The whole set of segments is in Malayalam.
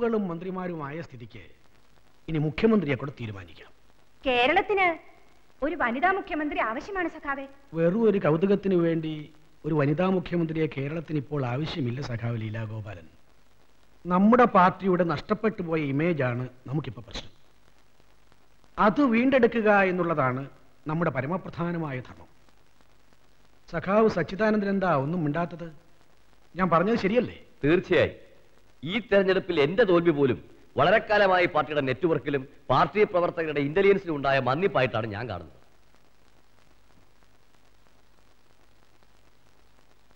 വകുപ്പുകളും മന്ത്രിമാരുമായ സ്ഥിതിക്ക് ഇനി മുഖ്യമന്ത്രിയെ കൂടെ തീരുമാനിക്കാം കേരളത്തിന് ഒരു വനിതാ മുഖ്യമന്ത്രി ആവശ്യമാണ് സഖാവേ. വെറും ഒരു കൗതുകത്തിന് വേണ്ടി ഒരു വനിതാ മുഖ്യമന്ത്രിയെ കേരളത്തിന് ഇപ്പോൾ ആവശ്യമില്ല സഖാവ് ലീലാ ഗോപാലൻ നമ്മുടെ പാർട്ടിയുടെ നഷ്ടപ്പെട്ടു പോയ ഇമേജാണ് നമുക്കിപ്പോൾ പ്രശ്നം. അത് വീണ്ടെടുക്കുക എന്നുള്ളതാണ് നമ്മുടെ പരമപ്രധാനമായ ധർമ്മം. സഖാവ് സച്ചിദാനന്ദൻ എന്താ ഒന്നും മിണ്ടാത്തത്? ഞാൻ പറഞ്ഞത് ശരിയല്ലേ? തീർച്ചയായും. ഈ തെരഞ്ഞെടുപ്പിൽ എന്റെ തോൽവി പോലും വളരെ കാലമായി പാർട്ടിയുടെ നെറ്റ്വർക്കിലും പാർട്ടി പ്രവർത്തകരുടെ ഇന്റലിജൻസിലും ഉണ്ടായ മന്നിപ്പായിട്ടാണ് ഞാൻ കാണുന്നത്.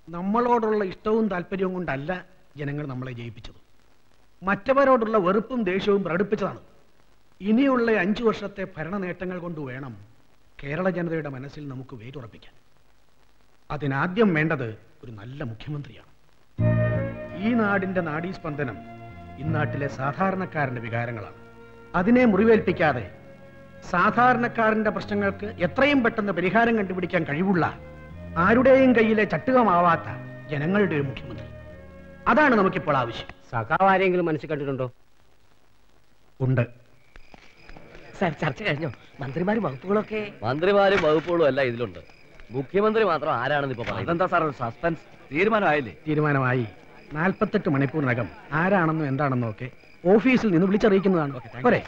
നമ്മളോടുള്ള ഇഷ്ടവും താല്പര്യവും കൊണ്ടല്ല ജനങ്ങൾ നമ്മളെ ജയിപ്പിച്ചത്. മറ്റവരോടുള്ള വെറുപ്പും ദേഷ്യവും പ്രകടിപ്പിച്ചതാണ്. ഇനിയുള്ള അഞ്ചു വർഷത്തെ ഭരണ നേട്ടങ്ങൾ കൊണ്ട് വേണം കേരള ജനതയുടെ മനസ്സിൽ നമുക്ക് വേരുറപ്പിക്കാൻ. അതിനാദ്യം വേണ്ടത് ഒരു നല്ല മുഖ്യമന്ത്രിയാണ്. ഈ നാടിന്റെ നാഡീസ്പന്ദനം ഇന്നാട്ടിലെ സാധാരണക്കാരന്റെ വികാരങ്ങളാണ്. അതിനെ മുറിവേൽപ്പിക്കാതെ സാധാരണക്കാരന്റെ പ്രശ്നങ്ങൾക്ക് എത്രയും പെട്ടെന്ന് പരിഹാരം കണ്ടുപിടിക്കാൻ കഴിവുള്ള ആരുടെയും കയ്യിലെ ചട്ടുകമാവാത്ത ജനങ്ങളുടെ ഒരു മുഖ്യമന്ത്രി. അതാണ് നമുക്കിപ്പോൾ ആവശ്യം. സഖാവ് ആരെങ്കിലും മനസ്സിൽ കണ്ടിട്ടുണ്ടോ? ഉണ്ട്. സാർ ചർച്ച കഴിഞ്ഞോ? മന്ത്രിമാരും വകുപ്പുകളൊക്കെ മന്ത്രിമാരും വകുപ്പുകളും എല്ലാം ഇതിലുണ്ട്. മുഖ്യമന്ത്രി മാത്രം ആരാണെന്ന് ഇപ്പൊ പറയുന്നത് എന്താ സാർ സസ്പെൻസ് തീരുമാനമായില്ലേ? തീരുമാനമായി. നാൽപ്പത്തെട്ട് മണിക്കൂറിനകം ആരാണെന്നും എന്താണെന്നും ഒക്കെ ഓഫീസിൽ നിന്ന് വിളിച്ചറിയിക്കുന്നതാണ്. പോരെ.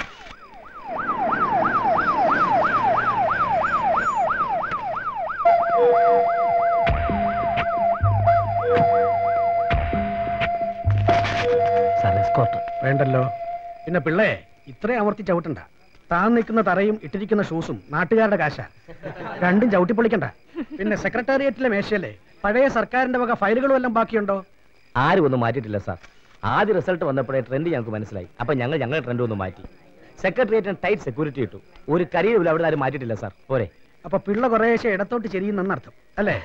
വേണ്ടല്ലോ. പിന്നെ പിള്ളേ ഇത്രയും അമർത്തി ചവിട്ടണ്ട. താൻ നിൽക്കുന്ന തറയും ഇട്ടിരിക്കുന്ന ഷൂസും നാട്ടുകാരുടെ കാശ. രണ്ടും ചവിട്ടിപ്പൊളിക്കണ്ട. പിന്നെ സെക്രട്ടേറിയറ്റിലെ മേശയല്ലേ? പഴയ സർക്കാരിന്റെ വക ഫയലുകളും എല്ലാം ബാക്കിയുണ്ടോ? ആരും ഒന്നും മാറ്റിയിട്ടില്ല സാർ ആദ്യ റിസൾട്ട് വന്നപ്പോഴേ ട്രെൻഡ് ഞങ്ങൾക്ക് മനസ്സിലായി. അപ്പൊ ഞങ്ങൾ ഞങ്ങളുടെ ട്രെൻഡ് ഒന്ന് മാറ്റി. സെക്രട്ടേറിയറ്റിന് ടൈറ്റ് സെക്യൂരിറ്റി ഇട്ടു. ഒരു കരിയർ പോലും അവിടെ ആരും മാറ്റിയിട്ടില്ല സാർ പോരെ. അപ്പൊ പിള്ള കുറേശ്ശെ ഇടത്തോട്ട് ചെരിയുന്നെന്നർത്ഥം അല്ലേ?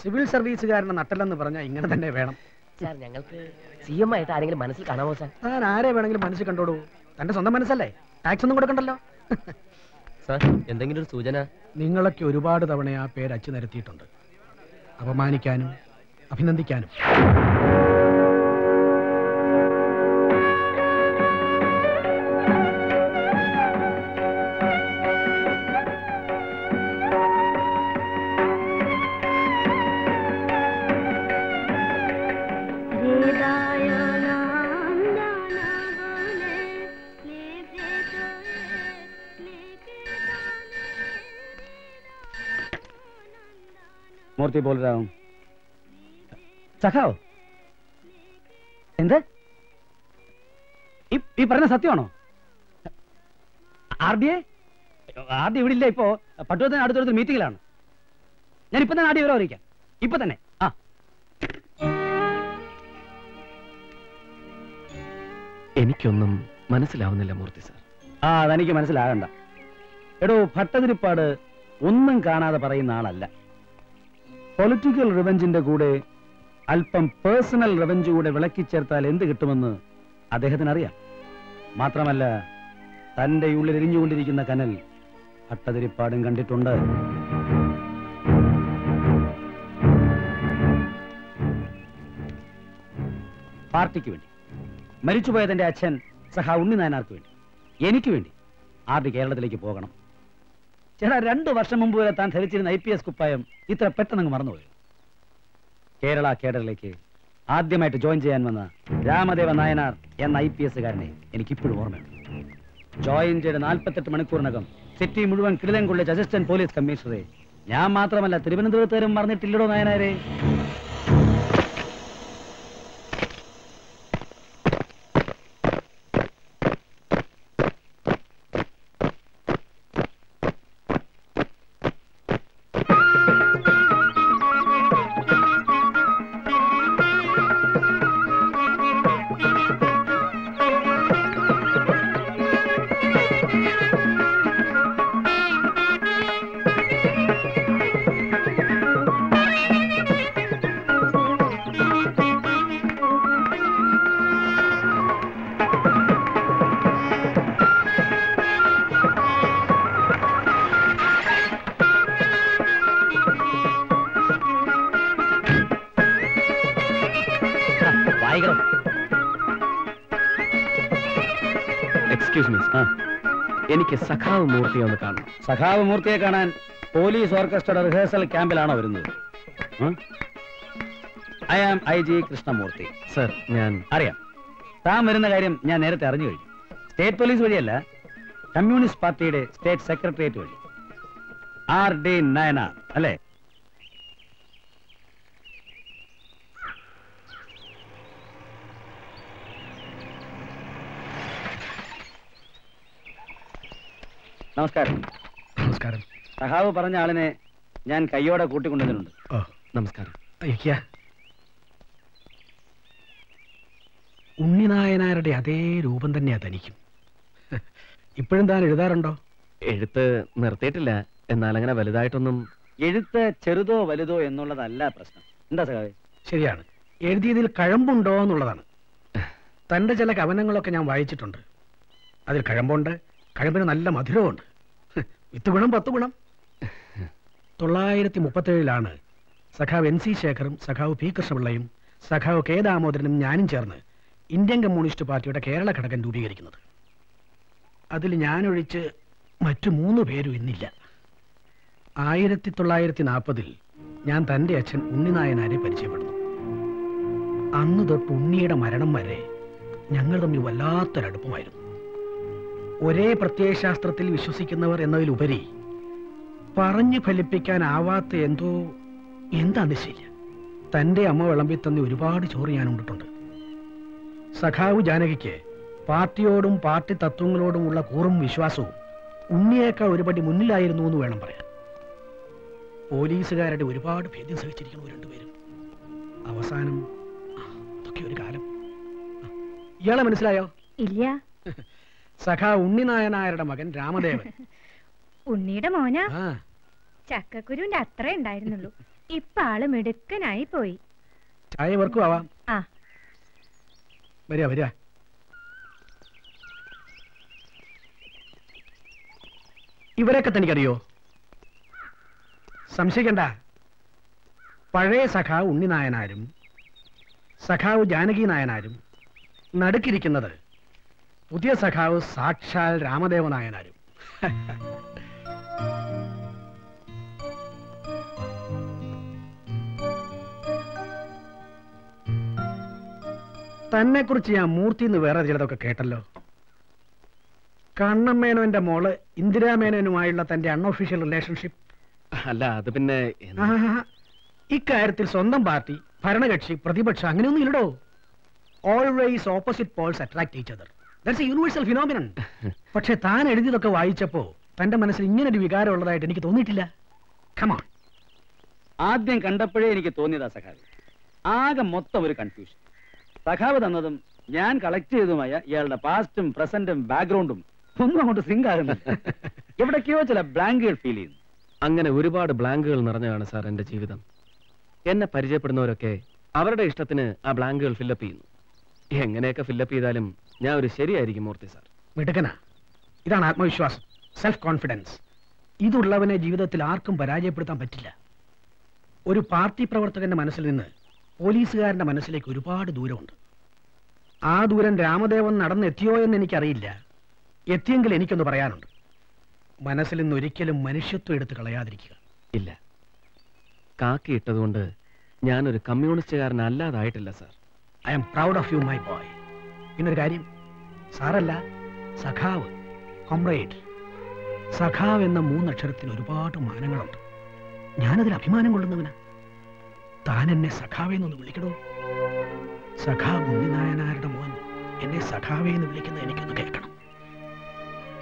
സിവിൽ സർവീസുകാരനെ നട്ടല്ലെന്ന് പറഞ്ഞാൽ ഇങ്ങനെ തന്നെ വേണം. സാർ ഞങ്ങൾക്ക് സി എം ആയിട്ട് ആരെങ്കിലും മനസ്സിൽ കാണാമോ സാർ സാർ ആരെ വേണമെങ്കിലും മനസ്സിൽ കണ്ടോളൂ. തന്റെ സ്വന്തം മനസ്സല്ലേ? ടാക്സ് ഒന്നും കൊടുക്കണ്ടല്ലോ. സാർ എന്തെങ്കിലും ഒരു സൂചന? നിങ്ങളൊക്കെ ഒരുപാട് തവണ ആ പേര് അച്ചു നിരത്തിയിട്ടുണ്ട്. അപമാനിക്കാനും അഭിനന്ദിക്കാനും മൂർത്തി ബോലരാവും സഖാവോ എന്ത്? ഈ- പറഞ്ഞ സത്യമാണോ? R D A R D ഇവിടെ ഇല്ല ഇപ്പോ പട്ടുവത്തിന് അടുത്തടുത്ത് മീറ്റിംഗിലാണ് ഞാൻ ഇപ്പൊ തന്നെ ആർ ഡി വിവരം അറിയിക്കാം. ഇപ്പൊ തന്നെ. ആ. എനിക്കൊന്നും മനസ്സിലാവുന്നില്ല മൂർത്തി സാർ. ആ അതെനിക്ക് മനസ്സിലാകണ്ട. എടോ ഭട്ടതിരിപ്പാട് ഒന്നും കാണാതെ പറയുന്ന ആളല്ല. പൊളിറ്റിക്കൽ റിവഞ്ചിന്റെ കൂടെ അല്പം പേഴ്സണൽ റവന്യൂ കൂടെ വിളക്കി ചേർത്താൽ എന്ത് കിട്ടുമെന്ന് അദ്ദേഹത്തിന് അറിയാം മാത്രമല്ല തന്റെ ഉള്ളിൽ എരിഞ്ഞുകൊണ്ടിരിക്കുന്ന കനൽ അട്ടതിരിപ്പാടും കണ്ടിട്ടുണ്ട്. പാർട്ടിക്ക് വേണ്ടി. മരിച്ചുപോയ തന്റെ അച്ഛൻ സഹ ഉണ്ണി നായനാർക്ക് വേണ്ടി. എനിക്ക് വേണ്ടി ആദ്യ കേരളത്തിലേക്ക് പോകണം. ചേട്ടാ രണ്ടു വർഷം മുമ്പ് വരെ താൻ ധരിച്ചിരുന്ന ഐ പി എസ് കുപ്പായം ഇത്ര പെട്ടെന്ന് മറന്നുപോയി? കേരള കേഡറിലേക്ക് ആദ്യമായിട്ട് ജോയിൻ ചെയ്യാൻ വന്ന രാമദേവ നായനാർ എന്ന ഐ പി എസ്സുകാരനെ എനിക്കിപ്പോഴും ഓർമ്മയുണ്ട്. ജോയിൻ ചെയ്ത നാൽപ്പത്തെട്ട് മണിക്കൂറിനകം സിറ്റി മുഴുവൻ കൊള്ളിച്ച അസിസ്റ്റന്റ് പോലീസ് കമ്മീഷണറെ ഞാൻ മാത്രമല്ല തിരുവനന്തപുരത്തുകാരും മറന്നിട്ടില്ലടോ നായനാരെ. സഖാവ് മൂർത്തിയെ ഒന്ന് കാണണം. സഖാവ് മൂർത്തിയെ കാണാൻ പോലീസ് ഓർക്കസ്ട്രയുടെ റിഹേഴ്സൽ ക്യാമ്പിലാണോ വരുന്നത്? I am I G Krishnamurthy. Sir ഞാൻ അറിയാം. താൻ വരുന്ന കാര്യം ഞാൻ നേരത്തെ അറിഞ്ഞു കഴിഞ്ഞു. സ്റ്റേറ്റ് പോലീസ് വഴിയല്ല കമ്മ്യൂണിസ്റ്റ് പാർട്ടിയുടെ സ്റ്റേറ്റ് സെക്രട്ടേറിയറ്റ് വഴി. ആർ ഡി നയനാർ അല്ലേ? നമസ്കാരം. നമസ്കാരം. സഹാവ് പറഞ്ഞ ആളിനെ ഞാൻ കയ്യോടെ കൂട്ടിക്കൊണ്ടുവന്നിട്ടുണ്ട്. ഓ നമസ്കാരം. ഉണ്ണിനായനാരുടെ അതേ രൂപം തന്നെയാ തനിക്കും ഇപ്പോഴും താൻ എഴുതാറുണ്ടോ? എഴുത്ത് നിർത്തിയിട്ടില്ല. എന്നാൽ അങ്ങനെ വലുതായിട്ടൊന്നും എഴുത്ത് ചെറുതോ വലുതോ എന്നുള്ളതല്ല പ്രശ്നം. എന്താ സഹാവേ ശരിയാണ്. എഴുതിയതിൽ കഴമ്പുണ്ടോ എന്നുള്ളതാണ്. തന്റെ ചില കവനങ്ങളൊക്കെ ഞാൻ വായിച്ചിട്ടുണ്ട്. അതിൽ കഴമ്പുണ്ട് കഴമ്പിന് നല്ല മധുരമുണ്ട്. വിത്ത് ഗുണം പത്ത് ഗുണം. തൊള്ളായിരത്തി മുപ്പത്തേഴിലാണ് സഖാവ് എൻ സി ശേഖറും സഖാവ് പി കൃഷ്ണപിള്ളയും സഖാവ് കെ ദാമോദരനും ഞാനും ചേർന്ന് ഇന്ത്യൻ കമ്മ്യൂണിസ്റ്റ് പാർട്ടിയുടെ കേരള ഘടകം രൂപീകരിക്കുന്നത്. അതിൽ ഞാനൊഴിച്ച് മറ്റു മൂന്ന് പേരും ഇന്നില്ല. ആയിരത്തി തൊള്ളായിരത്തി നാൽപ്പതിൽ ഞാൻ തന്റെ അച്ഛൻ ഉണ്ണിനായനാരെ പരിചയപ്പെടുന്നു. അന്ന് തൊട്ട് ഉണ്ണിയുടെ മരണം വരെ ഞങ്ങൾ തമ്മിൽ വല്ലാത്തൊരടുപ്പമായിരുന്നു. ഒരേ പ്രത്യയശാസ്ത്രത്തിൽ വിശ്വസിക്കുന്നവർ എന്നതിലുപരി പറഞ്ഞു ഫലിപ്പിക്കാനാവാത്ത എന്തോ എന്താ നിശ്ചയില്ല തന്റെ അമ്മ വിളമ്പി തന്നെ ഒരുപാട് ചോറ് ഞാൻ ഉണ്ടിട്ടുണ്ട്. സഖാവ് ജാനകിക്ക് പാർട്ടിയോടും പാർട്ടി തത്വങ്ങളോടുമുള്ള കൂറും വിശ്വാസവും ഉണ്ണിയേക്കാൾ ഒരുപടി മുന്നിലായിരുന്നു എന്ന് വേണം പറയാൻ. പോലീസുകാരുടെ ഒരുപാട് ഭേദ്യം സഹിച്ചിരിക്കുന്നു രണ്ടുപേരും. അവസാനം ഒരു കാലം. ഇയാളെ മനസ്സിലായോ? ഇല്ല. സഖാ ഉണ്ണി ഉണ്ണിനായനായരുടെ മകൻ രാമദേവൻ. ഉണ്ണിയുടെ മോന? ചക്കക്കുരുവിന്റെ അത്ര ഉണ്ടായിരുന്നുള്ളൂ. ഇപ്പൊ ആൾ മിടുക്കനായി പോയി. ചായ വർക്കും ആവാം ആ. വരിക വരിക. ഇവരൊക്കെ തനിക്കറിയോ? സംശയിക്കണ്ട. പഴയ സഖാവ് ഉണ്ണിനായനാരും സഖാവ് ജാനകി നായനാരും നടുക്കിരിക്കുന്നത് പുതിയ സഖാവ് സാക്ഷാൽ രാമദേവ നായനാരും. തന്നെ കുറിച്ച് ഞാൻ മൂർത്തി എന്ന് വേറെ ചിലതൊക്കെ കേട്ടല്ലോ. കണ്ണമ്മേനോന്റെ മോൾ ഇന്ദിരാമേനോനുമായുള്ള തന്റെ അൺഒഫീഷ്യൽ റിലേഷൻഷിപ്പ് അല്ല അത് പിന്നെ? ഇക്കാര്യത്തിൽ സ്വന്തം പാർട്ടി ഭരണകക്ഷി പ്രതിപക്ഷം അങ്ങനെയൊന്നും ഇല്ലടോ. Always opposite poles attract each other that's a universal phenomenon പക്ഷെ താൻ എഴുതിയതൊക്കെ വായിച്ചപ്പോ തന്റെ മനസ്സിൽ ഇങ്ങനെ ഒരു വികാരം ഉള്ളതായിട്ട് എനിക്ക് തോന്നിയിട്ടില്ല. കമോൺ ആദ്യം കണ്ടപ്പോഴേ എനിക്ക് തോന്നിയതാ സഖാവ്. ആകെ മൊത്തം ഒരു കൺഫ്യൂഷൻ സഖാവ് തന്നതും ഞാൻ കളക്ട് ചെയ്തതുമായ ഇയാളുടെ പാസ്റ്റും പ്രസന്റും ബാക്ക്ഗ്രൗണ്ടും ഒന്നും അങ്ങോട്ട് സിങ്ക് ആകുന്നില്ല. എവിടേക്കോ ചില ബ്ലാങ്കുകൾ ഫീൽ ചെയ്യുന്നു. അങ്ങനെ ഒരുപാട് ബ്ലാങ്കുകൾ നിറഞ്ഞതാണ് സാർ എന്റെ ജീവിതം. എന്നെ പരിചയപ്പെടുന്നവരൊക്കെ അവരുടെ ഇഷ്ടത്തിന് ആ ബ്ലാങ്കുകൾ ഫില്ലപ്പ് ചെയ്യുന്നു. എങ്ങനെയൊക്കെ ഫില്ലപ്പ് ചെയ്താലും ഞാൻ ഒരു ശരിയായിരിക്കും മൂർത്തി സാർ. മിടുക്കനാ. ഇതാണ് ആത്മവിശ്വാസം സെൽഫ് കോൺഫിഡൻസ് ഇതുള്ളവനെ ജീവിതത്തിൽ ആർക്കും പരാജയപ്പെടുത്താൻ പറ്റില്ല. ഒരു പാർട്ടി പ്രവർത്തകന്റെ മനസ്സിൽ നിന്ന് പോലീസുകാരന്റെ മനസ്സിലേക്ക് ഒരുപാട് ദൂരമുണ്ട്. ആ ദൂരം രാമദേവൻ നടന്നെത്തിയോ എന്ന് എനിക്കറിയില്ല. എത്തിയെങ്കിൽ എനിക്കൊന്ന് പറയാനുണ്ട്. മനസ്സിൽ നിന്ന് ഒരിക്കലും മനുഷ്യത്വം എടുത്ത് കളയാതിരിക്കുക. ഇല്ല. കാക്കി ഇട്ടതുകൊണ്ട് ഞാനൊരു കമ്മ്യൂണിസ്റ്റുകാരനല്ലാതായിട്ടില്ല sir. I am proud of you my boy പിന്നൊരു കാര്യം. സാറല്ല സഖാവ് കോംറേഡ് സഖാവ് എന്ന മൂന്നക്ഷരത്തിൽ ഒരുപാട് മാനങ്ങളുണ്ട്. ഞാനതിൽ അഭിമാനം കൊള്ളുന്നവനാ. താൻ എന്നെ സഖാവേ എന്നൊന്ന് വിളിക്കണോ സഖാവ് ഉണ്ണിനായനാരുടെ മോൻ എന്നെ സഖാവേ എന്ന് വിളിക്കുന്നത് എനിക്കൊന്ന് കേൾക്കണം.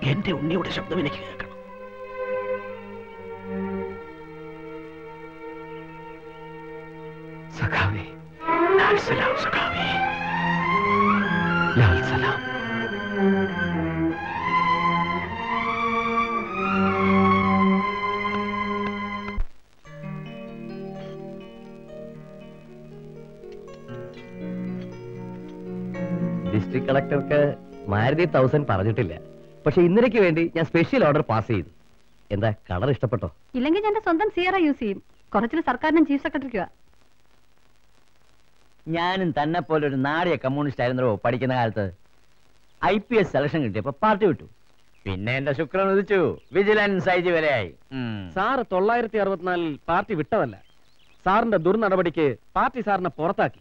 എന്റെ ഉണ്ണിയുടെ ശബ്ദം എനിക്ക് കേൾക്കണം. സഖാവേ സഖാവേ. ലാൽ സലാം ഡിസ്ട്രിക്ട് കളക്ടർക്ക് മാരുതി തൗസൻഡ് പറഞ്ഞിട്ടില്ല. പക്ഷെ ഇന്നലേക്ക് വേണ്ടി ഞാൻ സ്പെഷ്യൽ ഓർഡർ പാസ് ചെയ്തു. എന്താ കളർ ഇഷ്ടപ്പെട്ടോ? ഇല്ലെങ്കിൽ ഞാൻ എന്റെ സ്വന്തം സിയറ യൂസ് ചെയ്യും. കുറച്ചിൽ സർക്കാരിനും ചീഫ് സെക്രട്ടറിക്കുവാ ഞാനും തന്നെ പോലെ ഒരു നാടിയ കമ്മ്യൂണിസ്റ്റ് ആയിരുന്നു പഠിക്കുന്ന കാലത്ത്. ഐ പി എസ് സെലക്ഷൻ കിട്ടിയപ്പോ പാർട്ടി വിട്ടു. പിന്നെ എന്റെ ശുക്രൻ ഉദിച്ചു. വിജിലൻസ് ഐ ജി വരെയായി. സാറ് തൊള്ളായിരത്തി അറുപത്തിനാലിൽ പാർട്ടി വിട്ടതല്ല. സാറിന്റെ ദുർനടപടിക്ക് പാർട്ടി സാറിനെ പുറത്താക്കി.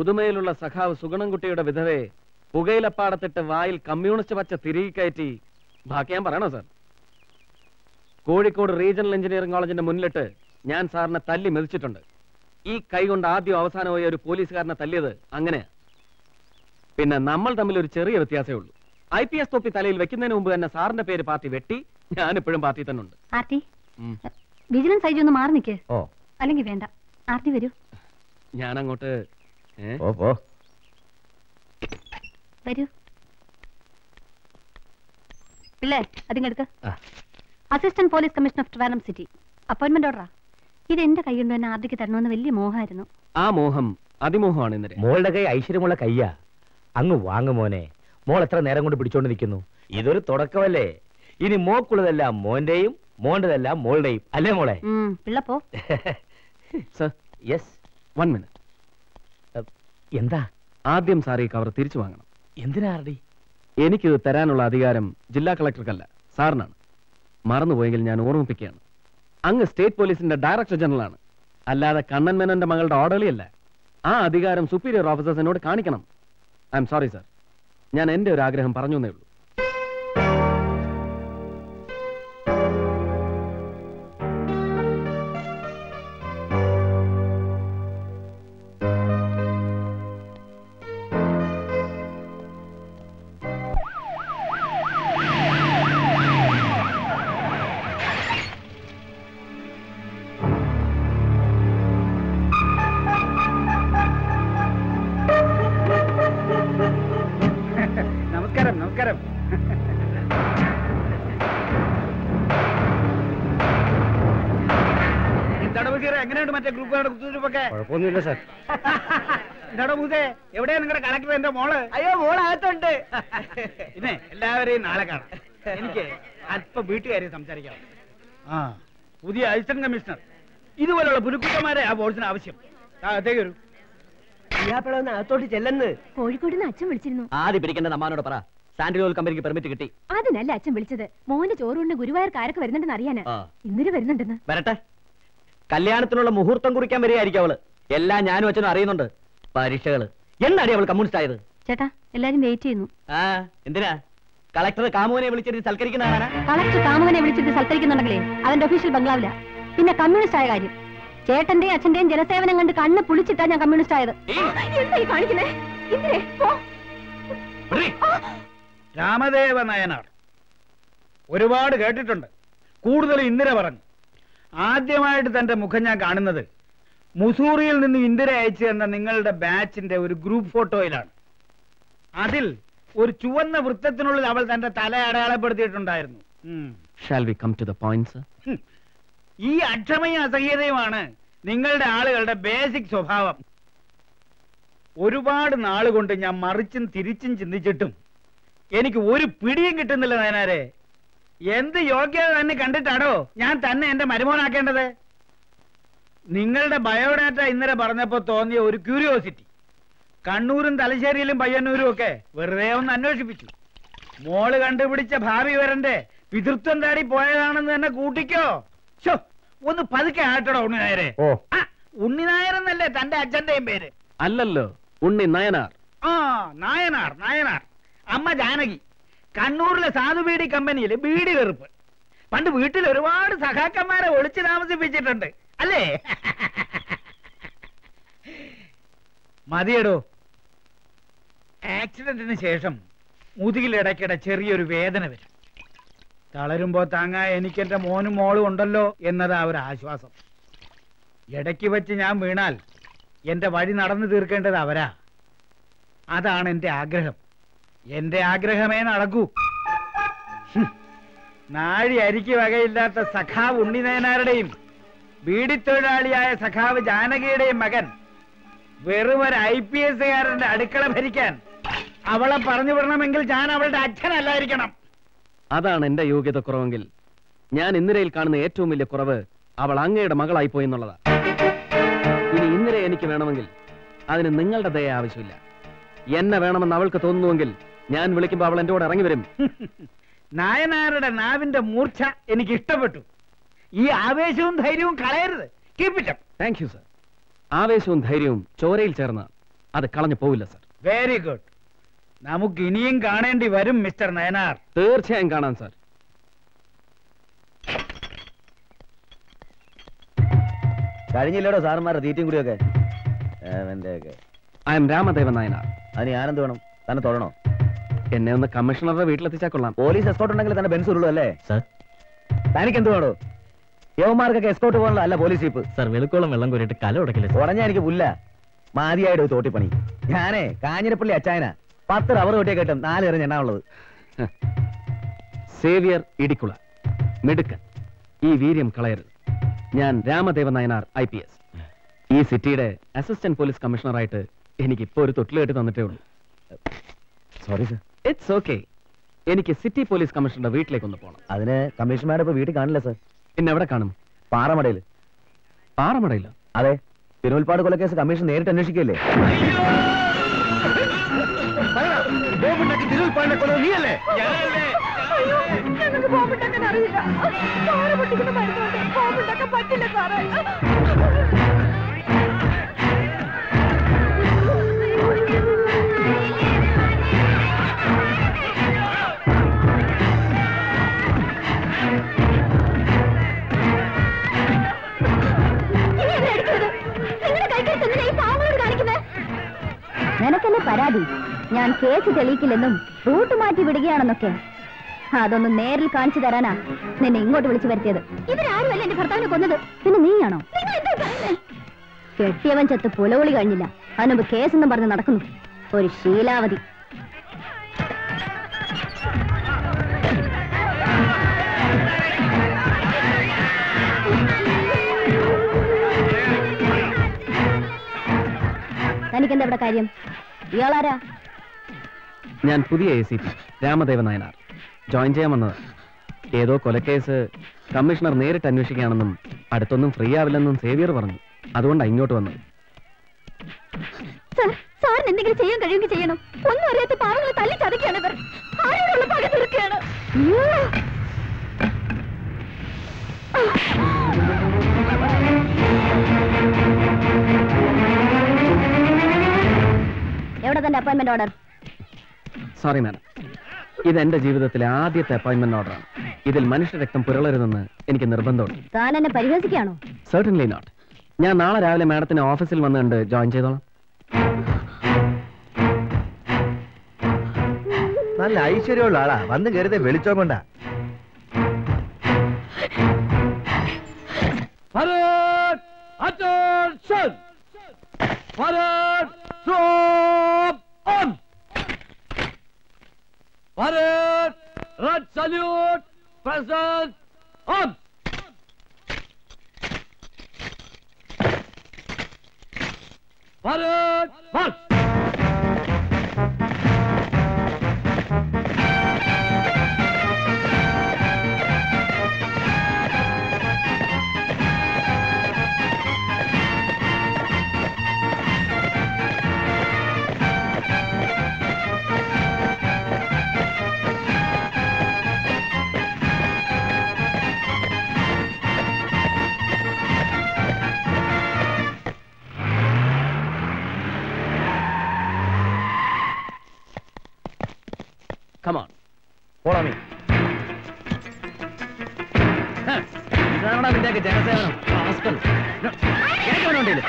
ഉദുമയിലുള്ള സഖാവ് സുഗണൻകുട്ടിയുടെ വിധവയെ പുകയിലപ്പാടത്തിട്ട് വായിൽ കമ്മ്യൂണിസ്റ്റ് പച്ച തിരികെ കയറ്റി ബാക്കി ഞാൻ പറയണോ സാർ? കോഴിക്കോട് റീജിയണൽ എഞ്ചിനീയറിംഗ് കോളേജിന്റെ മുന്നിലിട്ട് ഞാൻ സാറിനെ തല്ലി മെതിച്ചിട്ടുണ്ട്. ഈ കൈ കൊണ്ട് ആദ്യം അവസാനമായി ഒരു പോലീസുകാരനെ തല്ലിയത് അങ്ങനെ. പിന്നെ നമ്മൾ തമ്മിൽ ഒരു ചെറിയ വ്യത്യാസമേ ഉള്ളൂ. ഐ പി എസ് തൊപ്പി തലയിൽ വെക്കുന്നതിന് മുമ്പ് തന്നെ സാറിന്റെ പേര് പാർട്ടി വെട്ടി. ഞാൻ ഇപ്പോഴും പാർട്ടി തന്നെ ഉണ്ട്. പാർട്ടി. വിജിലൻസ് ഐ ജി ഒന്ന് മാറി നിൽക്കേ ഓ. അല്ലെങ്കിൽ വേണ്ട. ആർത്തി വരൂ. ഞാൻ അങ്ങോട്ട് ഓ പോ. വരൂ. പിള്ളേ അതിങ്ങെടുക്ക. Assistant police commissioner of Trivandrum city. Appointment ഓർഡറാ. ഇത് എന്റെ കൈ കൊണ്ട് തന്നെ ആദ്യക്ക് തരണമെന്ന് വലിയ മോഹമായിരുന്നു. ആ മോഹം അതിമോഹമാണ് ഇന്നലെ. മോളുടെ കൈ ഐശ്വര്യമുള്ള കയ്യാ. അങ്ങ് വാങ്ങു മോനെ. മോൾ എത്ര നേരം കൊണ്ട് പിടിച്ചോണ്ട് നിൽക്കുന്നു ഇതൊരു തുടക്കമല്ലേ? ഇനി മോക്കുള്ളതെല്ലാം മോന്റെയും മോന്റെതെല്ലാം മോളുടെയും. അല്ലേ മോളെ? പിള്ളപ്പോ സർ യെസ്. One minute. എന്താ? ആദ്യം സാറേ കവർ തിരിച്ചു വാങ്ങണം. എന്തിനാറടി എനിക്കിത് തരാനുള്ള അധികാരം ജില്ലാ കളക്ടർക്കല്ല സാറിനാണ്. മറന്നുപോയെങ്കിൽ ഞാൻ ഓർമ്മിപ്പിക്കുകയാണ്. അങ്ങ് സ്റ്റേറ്റ് പോലീസിന്റെ ഡയറക്ടർ ജനറൽ ആണ് അല്ലാതെ കണ്ണൻ മേനോന്റെ മകളുടെ ഓർഡറിയല്ല ആ അധികാരം സുപ്പീരിയർ ഓഫീസേഴ്സിനോട് കാണിക്കണം. ഐ എം സോറി സർ ഞാൻ എന്റെ ഒരു ആഗ്രഹം പറഞ്ഞു ഉള്ളൂ. കുഴപ്പമൊന്നുമില്ല സാർ എന്താടോ മൂസേ എവിടെയാ നിങ്ങളുടെ കളക്ടർ എന്റെ മോൾ? അയ്യോ മോളകത്തുണ്ട്. പിന്നെ എല്ലാവരെയും നാളെ കാണാം. എനിക്ക് അല്പം വീട്ടുകാരെ സംസാരിക്കാം. ആ പുതിയ അസിസ്റ്റന്റ് കമ്മീഷണർ ഇതുപോലുള്ള പുരുക്കുട്ടന്മാരെ ആ ബോർഡിന് ആവശ്യം. അകത്തേക്ക് വരൂ. അകത്തോട്ട് ചെല്ലെന്ന്. കോഴിക്കോട് നിന്ന് അച്ഛൻ വിളിച്ചിരുന്നു. ആദ്യം പിടിക്കേണ്ട അമ്മാനോട് പറ. സാൻഡ്രി കമ്പനിക്ക് പെർമിറ്റ് കിട്ടി. അതിനല്ല അച്ഛൻ വിളിച്ചത്. മോന്റെ ചോറുകൊണ്ട് ഗുരുവായൂർ കാരൊക്കെ വരുന്നുണ്ടെന്ന് അറിയാനാ. ഇന്നലെ വരുന്നുണ്ടെന്ന്. വരട്ടെ. കല്യാണത്തിനുള്ള മുഹൂർത്തം കുറിക്കാൻ വരികയായിരിക്കും അവൾ. എല്ലാം ഞാനും അച്ഛനും അറിയുന്നുണ്ട്. പരീക്ഷകൾ. എന്നാടി അവൾ കമ്മ്യൂണിസ്റ്റ് ആയത്? ചേട്ടാ എല്ലാരും വെയിറ്റ് ചെയ്യുന്നു. ആ എന്തിനാ? കളക്ടർ കാമുവിനെ വിളിച്ചിട്ട് സൽക്കരിക്കുന്നതാണ് കളക്ടർ കാമുകനെ വിളിച്ചിട്ട് സൽക്കരിക്കുന്നുണ്ടെങ്കിലേ അവന്റെ ഒഫീഷ്യൽ ബംഗ്ലാവില. പിന്നെ കമ്മ്യൂണിസ്റ്റ് ആയ കാര്യം. ചേട്ടന്റെയും അച്ഛന്റെയും ജനസേവനം കണ്ട് കണ്ണ് പുളിച്ചിട്ടാ ഞാൻ കമ്മ്യൂണിസ്റ്റ് ആയത്. എന്താ ഈ കാണിക്കുന്നേ? ഇന്ദ്രേ പോ. രാമദേവ നയനാർ. ഒരുപാട് കേട്ടിട്ടുണ്ട്. കൂടുതൽ ഇന്ദിര പറഞ്ഞു. ആദ്യമായിട്ട് തന്റെ മുഖം ഞാൻ കാണുന്നത് മുസൂറിയിൽ നിന്ന് ഇന്ദിര അയച്ചു തന്ന നിങ്ങളുടെ ബാച്ചിന്റെ ഒരു ഗ്രൂപ്പ് ഫോട്ടോയിലാണ്. അതിൽ ഒരു ചുവന്ന വൃത്തത്തിനുള്ളിൽ അവൾ തന്റെ തല അടയാളപ്പെടുത്തിയിട്ടുണ്ടായിരുന്നു. Shall we come to the point sir ഈ അക്ഷമയും അസഹ്യതയുമാണ് നിങ്ങളുടെ ആളുകളുടെ ബേസിക് സ്വഭാവം. ഒരുപാട് നാളുകൊണ്ട് ഞാൻ മറിച്ചും തിരിച്ചും ചിന്തിച്ചിട്ടും എനിക്ക് ഒരു പിടിയും കിട്ടുന്നില്ല നേനാരെ എന്ത് യോഗ്യത തന്നെ കണ്ടിട്ടാണോ ഞാൻ തന്നെ എന്റെ മരുമോനാക്കേണ്ടത്? നിങ്ങളുടെ ബയോഡാറ്റ ഇന്നലെ പറഞ്ഞപ്പോ തോന്നിയ ഒരു ക്യൂരിയോസിറ്റി. കണ്ണൂരും തലശ്ശേരിയിലും പയ്യന്നൂരും ഒക്കെ വെറുതെ ഒന്ന് അന്വേഷിപ്പിച്ചു. മോൾ കണ്ടുപിടിച്ച ഭാവി വരന്റെ പിതൃത്വം താടി പോയതാണെന്ന് തന്നെ കൂട്ടിക്കോ. ഒന്ന് പതുക്കെ ആട്ടടോ ഉണ്ണിനായരെ ഓ. നായർ എന്നല്ലേ തന്റെ അച്ഛന്റെയും പേര്? അല്ലല്ലോ ഉണ്ണി നയനാർ. ആ നായനാർ നായനാർ. അമ്മ ജാനകി കണ്ണൂരിലെ സാധുബീഡി കമ്പനിയിൽ ബീഡി വെറുപ്പ്. പണ്ട് വീട്ടിൽ ഒരുപാട് സഹാക്കന്മാരെ ഒളിച്ചു താമസിപ്പിച്ചിട്ടുണ്ട്. അല്ലേ? മതിയടോ. ആക്സിഡന്റിന് ശേഷം മുതുകിൽ ഇടയ്ക്കിടെ ചെറിയൊരു വേദന വരും. തളരുമ്പോ താങ്ങാ എനിക്ക് എന്റെ മോനും മോളും ഉണ്ടല്ലോ എന്നതാ ഒരു ആശ്വാസം. ഇടയ്ക്ക് വെച്ച് ഞാൻ വീണാൽ എന്റെ വഴി നടന്നു തീർക്കേണ്ടത് അവരാ. അതാണ് എന്റെ ആഗ്രഹം. എന്റെ ആഗ്രഹമേ നടക്കൂ. നാഴി അരിക്ക് വകയില്ലാത്ത സഖാവ് ഉണ്ണിനയനാരുടെയും ബീഡിത്തൊഴിലാളിയായ സഖാവ് ജാനകിയുടെ മകൻ വെറും ഒരു ഐ പി എസ്കാരന്റെ അടുക്കള ഭരിക്കാൻ അവളെ പറഞ്ഞു വിടണമെങ്കിൽ ഞാൻ അവളുടെ അച്ഛനല്ലായിരിക്കണം. അതാണ് എന്റെ യോഗ്യത കുറവെങ്കിൽ ഞാൻ ഇന്ദിരയിൽ കാണുന്ന ഏറ്റവും വലിയ കുറവ് അവൾ അങ്ങയുടെ മകളായി പോയി എന്നുള്ളതാ. ഇനി ഇന്ദിര എനിക്ക് വേണമെങ്കിൽ അതിന് നിങ്ങളുടെ ദയ ആവശ്യമില്ല. എന്നെ വേണമെന്ന് അവൾക്ക് തോന്നുന്നുവെങ്കിൽ ഞാൻ വിളിക്കുമ്പോ അവൾ എന്റെ കൂടെ ഇറങ്ങി വരും. നായനാരുടെ നാവിന്റെ മൂർച്ച എനിക്ക് ഇഷ്ടപ്പെട്ടു ഈ ആവേശവും ധൈര്യവും കളയരുത്. കീപ്പിറ്റ് താങ്ക് യു സർ ആവേശവും ധൈര്യവും ചോരയിൽ ചേർന്ന് അത് കളഞ്ഞു പോവില്ല സർ വെരി ഗുഡ് നമുക്ക് ഇനിയും കാണേണ്ടി വരും മിസ്റ്റർ നയനാർ. തീർച്ചയായും കാണാം സർ കഴിഞ്ഞില്ലടോ സാറന്മാരുടെ തീറ്റയും കൂടിയൊക്കെ? I am Ramadevan Nayanar. അതിന് ഞാനെന്ത് വേണം. തന്നെ തൊഴണോ? എന്നെ ഒന്ന് കമ്മീഷണറുടെ വീട്ടിലെത്തിച്ചാൽ കൊള്ളാം. പോലീസ് എസ്കോട്ട് ഉണ്ടെങ്കിൽ തന്നെ ബെൻസ് ഉള്ളൂ അല്ലേ? സർ തനിക്ക് എന്ത് വേണോ? യവന്മാർക്കൊക്കെ എസ്കോട്ട് പോകാനുള്ള അല്ല പോലീസ് ജീപ്പ് സാർ വെളുക്കോളം വെള്ളം കോരിയിട്ട് കല ഉടക്കില്ല ഉടഞ്ഞാ എനിക്ക് പുല്ല. മാതിയായിട്ട് ഒരു തോട്ടിപ്പണി. ഞാനേ കാഞ്ഞിരപ്പള്ളി അച്ചായന. പത്ത് റബ്ബർ കൊട്ടിയ കിട്ടും. നാല് എറിഞ്ഞ എണ്ണാനുള്ളത് സേവിയർ ഇടിക്കുള മിടുക്കൻ. ഈ വീര്യം കളയരുത്. ഞാൻ Ramadeva Nayanar I P S. ഈ സിറ്റിയുടെ അസിസ്റ്റന്റ് പോലീസ് കമ്മീഷണറായിട്ട് എനിക്ക് ഇപ്പോ ഒരു തൊട്ടിൽ കെട്ടി തന്നിട്ടേ ഉള്ളൂ. സോറി സർ ഇറ്റ്സ് ഓക്കെ എനിക്ക് സിറ്റി പോലീസ് കമ്മീഷണറുടെ വീട്ടിലേക്ക് ഒന്ന് പോകണം അതിന് കമ്മീഷണർമാരെ ഇപ്പൊ വീട്ടിൽ കാണില്ല സർ പിന്നെ എവിടെ കാണും? പാറമടയിൽ പാറമടയില്ല അതെ. തിരുവൽപ്പാട് കൊലക്കേസ് കമ്മീഷൻ നേരിട്ട് അന്വേഷിക്കല്ലേ അറിയില്ല പാറ പൊട്ടിക്കുന്ന മരുന്നുണ്ട് ബോംബുണ്ടാക്കാൻ പറ്റില്ല സാറേ. നിനക്കല്ലേ പരാതി? ഞാൻ കേസ് തെളിയിക്കില്ലെന്നും റൂട്ട് മാറ്റി വിടുകയാണെന്നൊക്കെ. അതൊന്ന് നേരിൽ കാണിച്ചു തരാനാ നിന്നെ ഇങ്ങോട്ട് വിളിച്ചു വരുത്തിയത്. ഇവരാരുമല്ല എന്റെ ഭർത്താവിനെ കൊന്നത്? പിന്നെ നീയാണോ? കെട്ടിയവൻ ചത്ത് പുലവിളി കഴിഞ്ഞില്ല. അതിനുമ്പ് കേസെന്നും പറഞ്ഞ് നടക്കുന്നു. ഒരു ശീലാവതി തനിക്കെന്താ ഇവിടെ കാര്യം? ഇയാളാരാ? ഞാൻ പുതിയ A C P Ramadevan Nayanar. Join ചെയ്യാൻ വന്നത് ഏതോ കൊലക്കേസ് കമ്മീഷണർ നേരിട്ട് അന്വേഷിക്കുകയാണെന്നും അടുത്തൊന്നും ഫ്രീ ആവില്ലെന്നും സേവിയർ പറഞ്ഞു. അതുകൊണ്ട് ഇങ്ങോട്ട് വന്നു സാർ സാറിന് എന്തെങ്കിലും ചെയ്യാൻ കഴിയുമെങ്കിൽ ചെയ്യണം. ഒന്നും അറിയാത്ത പാവങ്ങളെ തല്ലി ചതക്കുകയാണ് ഇവർ. ആരോടുള്ള പക തീർക്കുകയാണ്. എവിടെ തന്റെ അപ്പോയിന്റ്മെന്റ് ഓർഡർ സോറി മാഡം ഇത് എന്റെ ജീവിതത്തിലെ ആദ്യത്തെ അപ്പോയിന്റ്മെന്റ് ഓർഡറാണ് ഇതിൽ മനുഷ്യ രക്തം പുരളരുതെന്ന് എനിക്ക് നിർബന്ധമുണ്ട്. താൻ എന്നെ പരിഹസിക്കുകയാണോ? സർട്ടൻലി നോട്ട് ഞാൻ നാളെ രാവിലെ മാഡത്തിന് ഓഫീസിൽ വന്ന് കണ്ട് ജോയിൻ ചെയ്തോളാം. നല്ല ഐശ്വര്യമുള്ള ആളാ. വന്ന് കയറിയത് വെളിച്ചം കൊണ്ടാ! Attention! Stop! On! Parade! Red salute! Present! On! Parade! March! പോളാമി ഇതാണോ നിന്റെയൊക്കെ ജനസേവനം? ഹോസ്പിറ്റൽ. കേൾക്കണുണ്ടല്ലോ.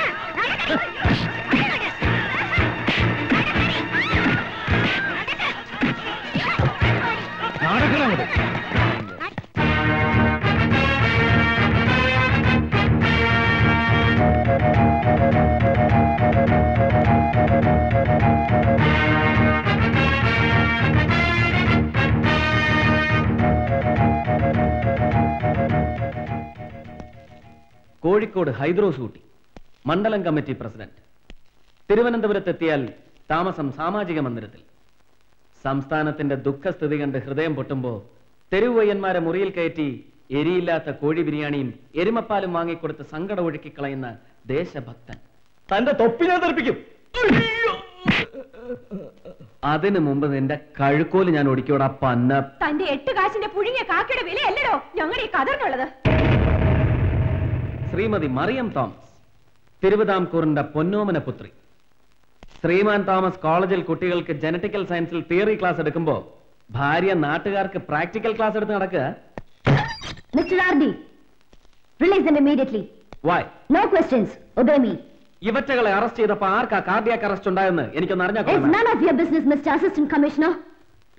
കോഴിക്കോട് ഹൈദ്രോസ് സൂട്ടി മണ്ഡലം കമ്മിറ്റി പ്രസിഡന്റ്. തിരുവനന്തപുരത്തെത്തിയാൽ താമസം സാമാജിക മന്ദിരത്തിൽ. സംസ്ഥാനത്തിന്റെ ദുഃഖസ്ഥിതി കണ്ട് ഹൃദയം പൊട്ടുമ്പോ തെരുവയ്യന്മാരെ മുറിയിൽ കയറ്റി എരിയില്ലാത്ത കോഴി ബിരിയാണിയും എരുമപ്പാലും വാങ്ങിക്കൊടുത്ത് സങ്കടം ഒഴുക്കിക്കളയുന്ന ദേശഭക്തൻ. തന്റെ തൊപ്പി ഞാൻ തെറിപ്പിക്കും. അതിനു മുമ്പ് നിന്റെ കഴുക്കോൽ ഞാൻ ഒടിക്കോടാ പന്ന. തന്റെ എട്ട് കാശിന്റെ പുഴുങ്ങിയ കാക്കയുടെ വിലയല്ലടോ ഞങ്ങളുടെ ഈ കതറിനുള്ളത്. ശ്രീമതി മറിയം തോമസ് തിരുവിതാംകൂറിന്റെ പൊന്നോമന പുത്രി. ശ്രീമാൻ തോമസ് കോളേജിൽ കുട്ടികൾക്ക് ജനറ്റിക്കൽ സയൻസിൽ തിയറി ക്ലാസ് എടുക്കുമ്പോ ഭാര്യ നാട്ടുകാർക്ക് പ്രാക്ടിക്കൽ ക്ലാസ് എടുത്ത് നടക്കുക? Mister RD release obey me. ഇവറ്റകളെ അറസ്റ്റ് ചെയ്തപ്പോ ആർക്കാ കാർഡിയാക്ക് അറസ്റ്റ് ഉണ്ടായെന്ന് എനിക്കൊന്ന് അറിഞ്ഞാൽ Mr. Assistant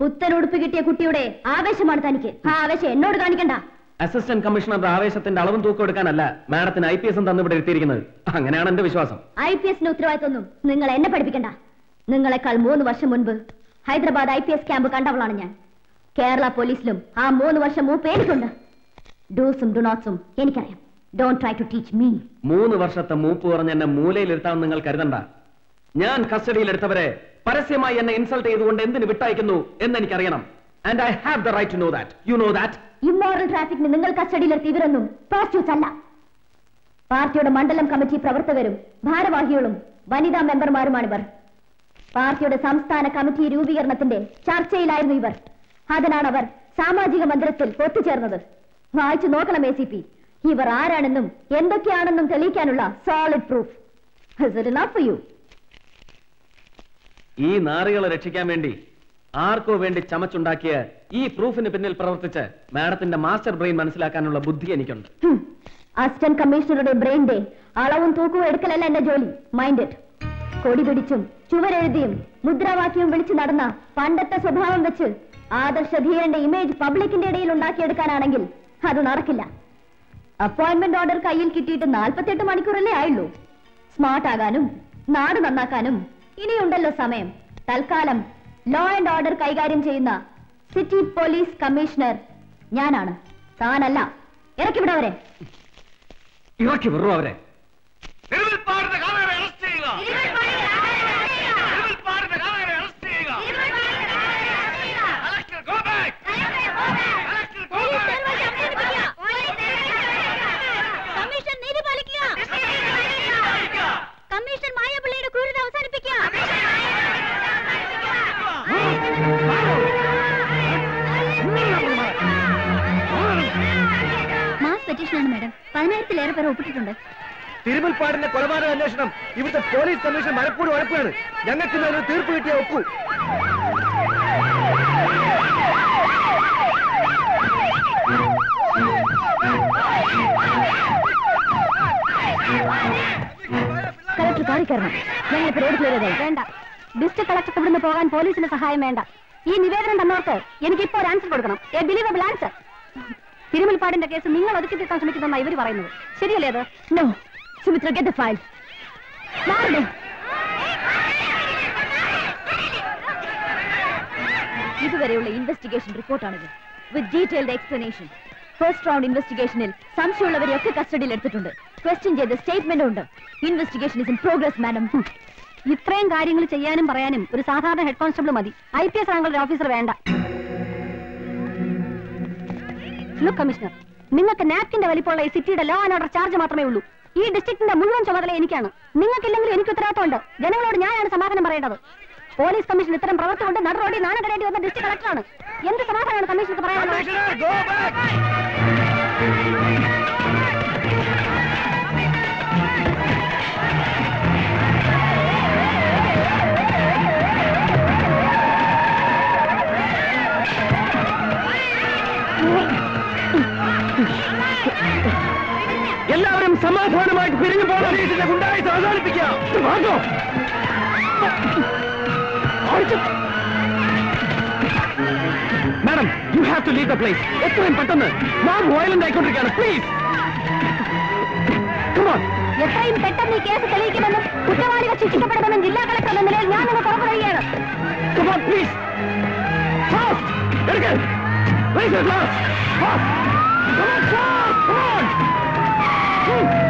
പുത്തൻ ഉടുപ്പ് കിട്ടിയ കുട്ടിയുടെ ആവേശമാണ് തനിക്ക്. ആ ആവേശം എന്നോട് കാണിക്കണ്ട. അസിസ്റ്റന്റ് കമ്മീഷണറുടെ ആവേശത്തിന്റെ അളവും തൂക്കം എടുക്കാനല്ല മാഡത്തിന് ഐ പി എസും തന്നിവിടെ എത്തിയിരിക്കുന്നത്. അങ്ങനെയാണ് എന്റെ വിശ്വാസം. ഐ പി എസിന്റെ ഉത്തരവാദിത്വമൊന്നും നിങ്ങൾ എന്നെ പഠിപ്പിക്കണ്ട. നിങ്ങളെക്കാൾ മൂന്ന് വർഷം മുൻപ് Hyderabad I P S camp കണ്ടവളാണ് ഞാൻ. കേരള പോലീസിലും ആ മൂന്ന് വർഷം മൂപ്പ് എനിക്കുണ്ട്. ഡൂസും ഡുനോട്ട്സും എനിക്കറിയാം. Don't try to teach me മൂന്ന് വർഷത്തെ മൂപ്പ് പറഞ്ഞ് എന്നെ മൂലയിലിരുത്താമെന്ന് നിങ്ങൾ കരുതണ്ട. ഞാൻ കസ്റ്റഡിയിൽ എടുത്തവരെ പരസ്യമായി എന്നെ ഇൻസൾട്ട് ചെയ്തുകൊണ്ട് എന്തിന് വിട്ടയക്കുന്നു എന്ന് എനിക്കറിയണം. And I have the right to know that you know that immoral ട്രാഫിക്കിന് നിങ്ങൾ കസ്റ്റഡിയിലെത്തി ഇവരൊന്നും പ്രോസ്റ്റിറ്റ്യൂട്ട്സ് അല്ല. പാർട്ടിയുടെ മണ്ഡലം കമ്മിറ്റി പ്രവർത്തകരും ഭാരവാഹികളും വനിതാ മെമ്പർമാരുമാണിവർ പാർട്ടിയുടെ സംസ്ഥാന കമ്മിറ്റി രൂപീകരണത്തിന്റെ ചർച്ചയിലായിരുന്നു ഇവർ. അതിനാണ് അവർ സാമാജിക മന്ദിരത്തിൽ ഒത്തുചേർന്നത്. വായിച്ചു നോക്കണം എ സി പി ഇവർ ആരാണെന്നും എന്തൊക്കെയാണെന്നും തെളിയിക്കാനുള്ള സോളിഡ് പ്രൂഫ് യു ഈ നാറികളെ രക്ഷിക്കാൻ വേണ്ടി ആർക്കോ വേണ്ടി ചമച്ചുണ്ടാക്കിയ ഈ പ്രൂഫിന് പിന്നിൽ പ്രവർത്തിച്ച് മാഡത്തിന്റെ മാസ്റ്റർ ബ്രെയിൻ മനസ്സിലാക്കാനുള്ള ബുദ്ധി എനിക്കുണ്ട്. അസിസ്റ്റന്റ് കമ്മീഷണറുടെ ബ്രെയിന്റെ അളവും തൂക്കും എടുക്കലല്ല എന്റെ ജോലി. മൈൻഡ് കൊടി പിടിച്ചും ചുവരെഴുതിയും മുദ്രാവാക്യവും വിളിച്ചു നടന്ന പണ്ടത്തെ സ്വഭാവം വെച്ച് ആദർശധീരന്റെ ഇമേജ് പബ്ലിക്കിന്റെ ഇടയിൽ ഉണ്ടാക്കിയെടുക്കാനാണെങ്കിൽ അത് നടക്കില്ല. അപ്പോയിന്റ്മെന്റ് ഓർഡർ കയ്യിൽ കിട്ടിയിട്ട് നാൽപ്പത്തെട്ട് മണിക്കൂറല്ലേ ആയുള്ളൂ. സ്മാർട്ട് ആകാനും നാട് നന്നാക്കാനും ഇനിയുണ്ടല്ലോ സമയം. തൽക്കാലം ലോ ആൻഡ് ഓർഡർ കൈകാര്യം ചെയ്യുന്ന സിറ്റി പോലീസ് കമ്മീഷണർ ഞാനാണ്. താനല്ല. ഇറക്കി വിടവരെ ഇറക്കി വെറും പെറ്റീഷനാണ് മാഡം പതിനായിരത്തിലേറെ പേർ ഒപ്പിട്ടിട്ടുണ്ട്. തിരുമുൽപ്പാടിന്റെ കൊലപാതക അന്വേഷണം ഇവിടുത്തെ പോലീസ് കമ്മീഷൻ മലപ്പൂർ ഉഴപ്പാണ് ഞങ്ങൾക്ക് ഇന്നൊരു തീർപ്പ് കിട്ടിയ ഒപ്പു കളക്ടർ കാറി കയറണം. ഞങ്ങൾ ഇപ്പോൾ റോഡ് ക്ലിയർ ചെയ്തോളാം വേണ്ട. ഡിസ്ട്രിക്ട് കളക്ടർക്ക് ഇവിടുന്ന് പോകാൻ പോലീസിന്റെ സഹായം വേണ്ട. ഈ നിവേദനം തന്നവർക്ക് എനിക്ക് ഇപ്പോൾ ഒരു ആൻസർ കൊടുക്കണം. എ ബിലീവബിൾ ആൻസർ തിരുമുൽപ്പാടിന്റെ കേസ് നിങ്ങൾ ഒതുക്കി തീർക്കാൻ ശ്രമിക്കുന്നതാണ് ഇവർ പറയുന്നത്. ശരിയല്ലേ അത്? No Sumitra get the file ഇതുവരെയുള്ള investigation റിപ്പോർട്ടാണിത്. With detailed explanation first round ഇൻവെസ്റ്റിഗേഷനിൽ സംശയമുള്ളവരെ ഒക്കെ കസ്റ്റഡിയിൽ എടുത്തിട്ടുണ്ട്. ക്വസ്റ്റ്യൻ ചെയ്ത സ്റ്റേറ്റ്മെന്റ് ഉണ്ട്. Investigation is in progress madam ഇത്രയും കാര്യങ്ങൾ ചെയ്യാനും പറയാനും ഒരു സാധാരണ ഹെഡ് കോൺസ്റ്റബിൾ മതി. ഐ പി എസ് റാങ്കുള്ള ഓഫീസർ വേണ്ട. ലുക്ക് കമ്മീഷണർ നിങ്ങൾക്ക് നാപ്കിന്റെ വലിപ്പമുള്ള ഈ സിറ്റിയുടെ ലോ ആൻഡ് ഓർഡർ ചാർജ് മാത്രമേ ഉള്ളൂ. ഈ ഡിസ്ട്രിക്റ്റിന്റെ മുഴുവൻ ചുമതല എനിക്കാണ്. നിങ്ങൾക്കില്ലെങ്കിൽ എനിക്ക് ഉത്തരവാദിത്തമുണ്ട്. ജനങ്ങളോട് ഞാനാണ് സമാധാനം പറയേണ്ടത്. പോലീസ് കമ്മീഷൻ ഇത്തരം പ്രവർത്തി കൊണ്ട് നടറോടി നാണകടേണ്ടി വന്ന ഡിസ്ട്രിക്ട് കളക്ടറാണ് എന്ത് സമാധാനമാണ് കമ്മീഷണർക്ക് പറയാനുള്ളത്? എല്ലാവരും സമാധാനമായിട്ട് പിരിഞ്ഞു പോകണം ഗുണ്ടായിട്ട് അവസാനിപ്പിക്കാം. Madam you have to leave the place എത്രയും പെട്ടെന്ന് നാം വയലന്റ് ആയിക്കൊണ്ടിരിക്കുകയാണ്. പ്ലീസ് എത്രയും പെട്ടെന്ന് ഈ കേസ് തെളിയിക്കുമെന്നും കുറ്റവാളികൾ ശിക്ഷിക്കപ്പെടുമെന്നും ജില്ലാ കളക്ടർ എന്ന നിലയിൽ ഞാൻ നിങ്ങൾ ഉറപ്പ് നൽകുകയാണ് പ്ലീസ് എടുക്ക്. Raise your glass! Fast! Come on, fast! Come on! Hmm.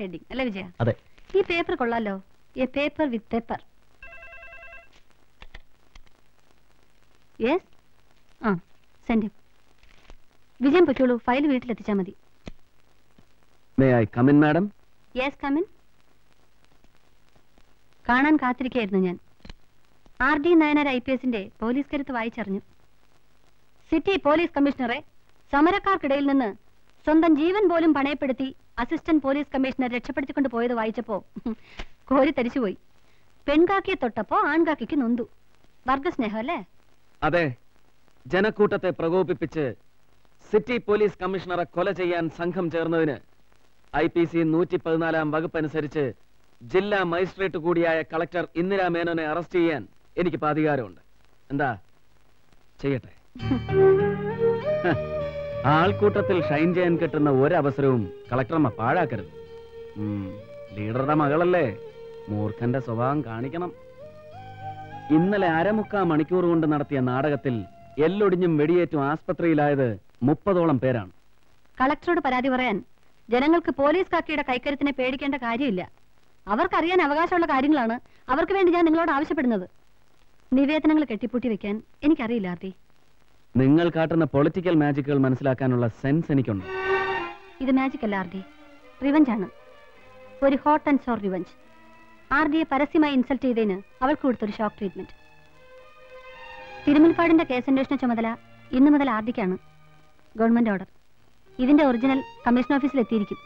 Heading അല്ലേ വിജയ? അതെ. ഈ പേപ്പർ കൊള്ളാലോ. A paper with paper yes ആ സെൻഡ് വിജയം പറ്റുള്ളൂ ഫയൽ വീട്ടിൽ വീട്ടിലെത്തിച്ചാൽ മതി. May I come in madam yes come in കാണാൻ കാത്തിരിക്കുകയായിരുന്നു ഞാൻ. R D Nayanar I P എസിന്റെ പോലീസ് കരുത്ത് വായിച്ചറിഞ്ഞു. സിറ്റി പോലീസ് കമ്മീഷണറെ സമരക്കാർക്കിടയിൽ നിന്ന് സ്വന്തം ജീവൻ പോലും പണയപ്പെടുത്തി അസിസ്റ്റന്റ് പോലീസ് കമ്മീഷണർ രക്ഷപ്പെടുത്തിക്കൊണ്ട് പോയത് വായിച്ചപ്പോ കോരി തരിച്ചുപോയി. പെൺകാക്കിയെ തൊട്ടപ്പോ ആൺകാക്കിക്ക് നൊന്തു. വർഗസ്നേഹം അല്ലേ? അതെ. ജനക്കൂട്ടത്തെ പ്രകോപിപ്പിച്ച് സിറ്റി പോലീസ് കമ്മീഷണറെ കൊല ചെയ്യാൻ സംഘം ചേർന്നതിന് ഐ പി സി നൂറ്റി പതിനാലാം വകുപ്പ് അനുസരിച്ച് ജില്ലാ മജിസ്ട്രേറ്റ് കൂടിയായ കളക്ടർ ഇന്ദിരാ മേനോനെ അറസ്റ്റ് ചെയ്യാൻ എനിക്ക് അധികാരമുണ്ട്. എന്താ? ചെയ്യട്ടെ. ആൾക്കൂട്ടത്തിൽ ഷൈൻ ചെയ്യാൻ കിട്ടുന്ന ഒരവസരവും കളക്ടർമ്മ പാഴാക്കരുത്. ലീഡറുടെ മകളല്ലേ? മൂർഖന്റെ സ്വഭാവം കാണിക്കണം. ഇന്നലെ അരമുക്കാ മണിക്കൂർ കൊണ്ട് നടത്തിയ നാടകത്തിൽ എല്ലൊടിഞ്ഞും വെടിയേറ്റും ആസ്പത്രിയിലായത് മുപ്പതോളം പേരാണ്. കളക്ടറോട് പരാതി പറയാൻ ജനങ്ങൾക്ക് പോലീസ് കാക്കിയുടെ കൈക്കരുത്തിനെ പേടിക്കേണ്ട കാര്യമില്ല. അവർക്കറിയാൻ അവകാശമുള്ള കാര്യങ്ങളാണ്. അവർക്ക് വേണ്ടി ഞാൻ നിങ്ങളോട് ആവശ്യപ്പെടുന്നത്. നിവേദനങ്ങൾ കെട്ടിപ്പൂട്ടി വെക്കാൻ എനിക്കറിയില്ല ആർത്തി. നിങ്ങൾ കാട്ടുന്ന പൊളിറ്റിക്കൽ മാജിക്കുകൾ മനസ്സിലാക്കാനുള്ള സെൻസ് എനിക്കുണ്ട്. ഇത് മാജിക് അല്ല ആർ ഡി. റിവഞ്ച് ആണ്. ഒരു hot and sour revenge R ഡിയെ പരസ്യമായി ഇൻസൾട്ട് ചെയ്തതിന് അവൾക്ക് കൊടുത്തൊരു ഷോക്ക് ട്രീറ്റ്മെന്റ് തിരുമുൽപ്പാടിന്റെ കേസന്വേഷണ ചുമതല ഇന്നു മുതൽ ആർ ഡിക്കാണ്. ഗവൺമെന്റ് ഓർഡർ ഇതിന്റെ ഒറിജിനൽ കമ്മീഷൻ ഓഫീസിൽ എത്തിയിരിക്കും.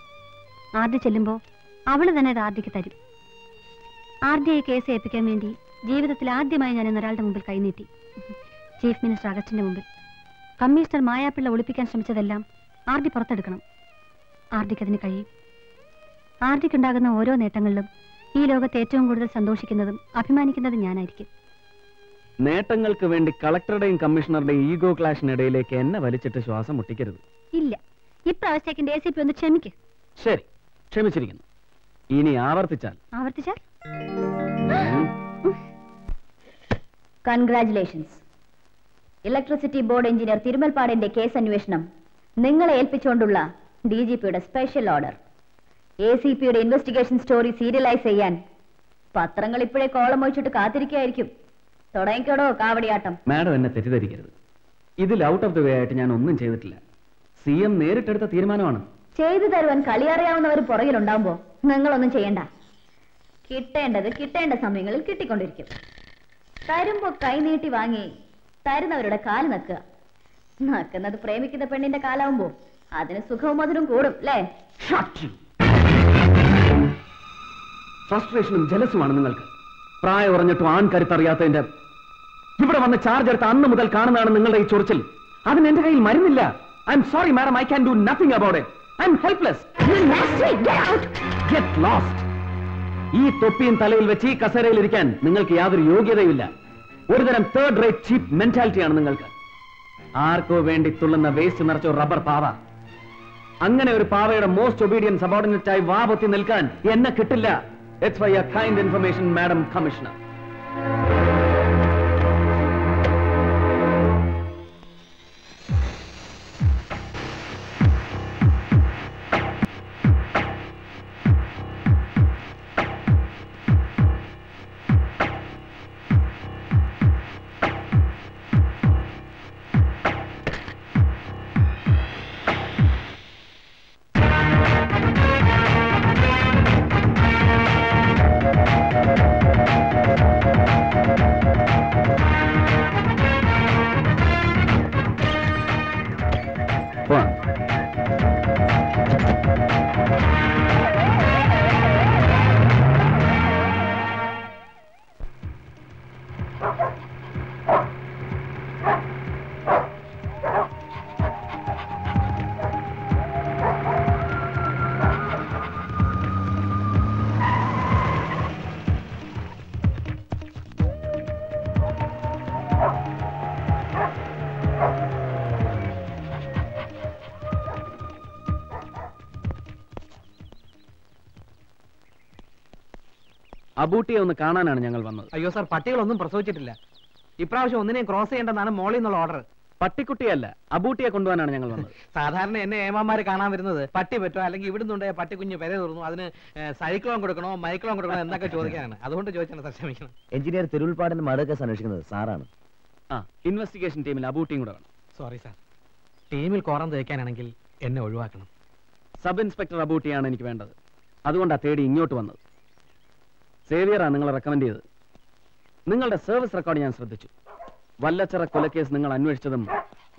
ആർ ഡി ചെല്ലുമ്പോൾ അവൾ തന്നെ ഇത് ആർ ഡിക്ക് തരും. ആർ ഡിയെ കേസ് ഏൽപ്പിക്കാൻ വേണ്ടി ജീവിതത്തിൽ ആദ്യമായി ഞാൻ ഇന്നൊരാളുടെ മുമ്പിൽ കൈനീട്ടി. ചീഫ് മിനിസ്റ്റർ അഗസ്റ്റിന്റെ മുമ്പിൽ. കമ്മീഷണർ മായാപ്പിള്ള ഒളിപ്പിക്കാൻ ശ്രമിച്ചതെല്ലാം ആർ ഡി പുറത്തെടുക്കണം. ആർ ഡിക്ക് അതിന് കഴിയും. ആർ ഡിക്ക് ഉണ്ടാകുന്ന ഓരോ നേട്ടങ്ങളിലും ഈ ലോകത്ത് ഏറ്റവും കൂടുതൽ സന്തോഷിക്കുന്നതും അഭിമാനിക്കുന്നതും ഞാനായിരിക്കും. നേട്ടങ്ങൾക്ക് വേണ്ടി കളക്ടറുടെയും കമ്മീഷണറുടെയും ഈഗോ ക്ലാഷിനിടയിലേക്ക് എന്നെ വലിച്ചിട്ട് ശ്വാസം മുട്ടിക്കരുത്. ഇല്ല. ഇപ്രാവശ്യത്തേക്ക് എ സി പി ഒന്ന് ക്ഷമിക്ക്. ശരി. ക്ഷമിച്ചിരിക്കുന്നു. ഇനി ആവർത്തിച്ചാൽ. ആവർത്തിച്ചാൽ? കൺഗ്രാറ്റുലേഷൻസ് ഇലക്ട്രിസിറ്റി ബോർഡ് എഞ്ചിനീയർ തിരുമൽപ്പാടിന്റെ കേസ് അന്വേഷണം. നിങ്ങളെ ഏൽപ്പിച്ചുകൊണ്ടുള്ള ഡി ജി പിയുടെ സ്പെഷ്യൽ ഓർഡർ. എ സി പിയുടെ ഇൻവെസ്റ്റിഗേഷൻ സ്റ്റോറി സീരിയലൈസ് ചെയ്യാൻ പത്രങ്ങൾ ഇപ്പോഴേ കോളം ഒഴിച്ചിട്ട് കാത്തിരിക്കുകയായിരിക്കും. തുടങ്ങിക്കോടോ കാവടിയാട്ടം. മാഡം എന്നെ തെറ്റിദ്ധരിക്കരുത്. ഇതിൽ ഔട്ട് ഓഫ് ദ വേ ആയിട്ട് ഞാൻ ഒന്നും ചെയ്തിട്ടില്ല. സി എം നേരിട്ടെടുത്ത തീരുമാനമാണ്. ചെയ്തു തരുവാൻ കളിയറിയാവുന്നവർ പുറകിലുണ്ടാവുമ്പോ നിങ്ങളൊന്നും ചെയ്യണ്ട. കിട്ടേണ്ടത് കിട്ടേണ്ട സമയങ്ങളിൽ കിട്ടിക്കൊണ്ടിരിക്കും. തരുമ്പോ കൈനീട്ടി വാങ്ങി തരുന്നവരുടെ കാൽ നക്കുക. നക്കുന്നത് പ്രേമിക്കുന്ന പെണ്ണിന്റെ കാലാവുമ്പോ അതിന് സുഖവും മധുരം കൂടും അല്ലേ ഫ്രസ്ട്രേഷനും ജലസുമാണ് നിങ്ങൾക്ക്. പ്രായം ഉറഞ്ഞിട്ടും ആൺ കരുത്തറിയാത്തതിന്റെ ഇവിടെ വന്ന് ചാർജ് എടുത്ത അന്ന് മുതൽ കാണുന്നതാണ് നിങ്ങളുടെ ഈ ചൊറിച്ചിൽ. അതിന് എന്റെ കയ്യിൽ മരുന്നില്ല. I'm sorry madam I can do nothing about it I'm helpless get lost ഈ തൊപ്പിയും തലയിൽ വെച്ച് ഈ കസേരയിൽ ഇരിക്കാൻ നിങ്ങൾക്ക് യാതൊരു യോഗ്യതയുമില്ല. ഒരുതരം തേർഡ് റേറ്റ് ചീപ്പ് മെന്റാലിറ്റിയാണ് നിങ്ങൾക്ക്. ആർക്കോ വേണ്ടി തുള്ളുന്ന വേസ്റ്റ് നിറച്ച റബ്ബർ പാവ. അങ്ങനെ ഒരു പാവയുടെ മോസ്റ്റ് ഒബീഡിയൻ സബോർഡിനേറ്റ് ആയി വാപൊത്തി നിൽക്കാൻ എന്നെ കിട്ടില്ല. It's why a kind information madam commissioner അബൂട്ടിയെ ഒന്ന് കാണാനാണ് ഞങ്ങൾ വന്നത്. അയ്യോ സാർ പട്ടികളൊന്നും പ്രസവിച്ചിട്ടില്ല. ഇപ്രാവശ്യം ഒന്നിനെയും ക്രോസ് ചെയ്യേണ്ടതാണ് മോളിൽ നിന്നുള്ള ഓർഡർ പട്ടിക്കുട്ടിയല്ല അബൂട്ടിയെ കൊണ്ടുപോകാനാണ് ഞങ്ങൾ വന്നത്. സാധാരണ എന്നെ ഏമാമാര് കാണാൻ വരുന്നത് പട്ടി പറ്റോ അല്ലെങ്കിൽ ഇവിടുന്നുണ്ടേ പട്ടി കുഞ്ഞ് പെര തുറന്നു അതിന് സൈക്ലോൺ കൊടുക്കണോ മൈക്ലോൺ കൊടുക്കണോ എന്നൊക്കെ ചോദിക്കാനാണ്. അതുകൊണ്ട് ചോദിച്ചാണ് സാർ ക്ഷമിക്കണം. എഞ്ചിനീയർ തിരുവിൽപ്പാടിന്റെ മറുകെ സന്വേഷിക്കുന്നത് അന്വേഷിക്കുന്നത് സാറാണ്. ആ ഇൻവെസ്റ്റിഗേഷൻ ടീമിൽ അബൂട്ടിയും കൂടെ വേണം. സോറി സാർ ടീമിൽ കോറം തേക്കാനാണെങ്കിൽ എന്നെ ഒഴിവാക്കണം. സബ് ഇൻസ്പെക്ടർ അബൂട്ടിയാണ് എനിക്ക് വേണ്ടത്. അതുകൊണ്ടാണ് തേടി ഇങ്ങോട്ട് വന്നത്. സേവിയറാണ് നിങ്ങളെ റെക്കമെൻഡ് ചെയ്തത്. നിങ്ങളുടെ സർവീസ് റെക്കോർഡ് ഞാൻ ശ്രദ്ധിച്ചു. വല്ലച്ചറ കൊലക്കേസ് നിങ്ങൾ അന്വേഷിച്ചതും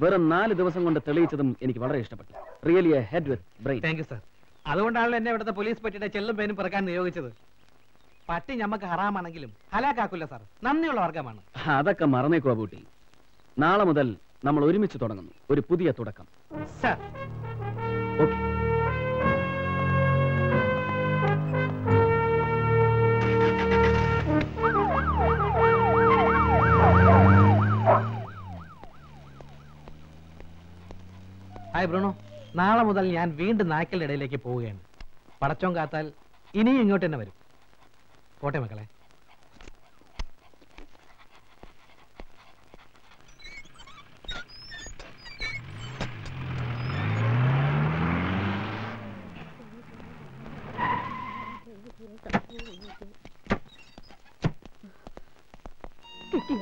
വെറും നാല് ദിവസം കൊണ്ട് തെളിയിച്ചതും എനിക്ക് വളരെ ഇഷ്ടപ്പെട്ടു. Really a head with brain thank you sir അതുകൊണ്ടാണല്ലോ എന്നെ ഇവിടുത്തെ പോലീസ് പറ്റിയുടെ ചെല്ലും പേനും പിറക്കാൻ നിയോഗിച്ചത്. പട്ടി ഞമ്മക്ക് ഹറാമാണെങ്കിലും ഹലാക്കാക്കില്ല സാർ നന്ദിയുള്ള വർഗമാണ് അതൊക്കെ മറന്നേക്കോ ബൂട്ടി. നാളെ മുതൽ നമ്മൾ ഒരുമിച്ച് തുടങ്ങുന്നു. ഒരു പുതിയ തുടക്കം. Sir okay hi Bruno. നാളെ മുതൽ ഞാൻ വീണ്ടും നായ്ക്കളുടെ ഇടയിലേക്ക് പോവുകയാണ്. പടച്ചോൻ കാത്താൽ ഇനിയും ഇങ്ങോട്ട് തന്നെ വരും. പോട്ടെ മക്കളെ.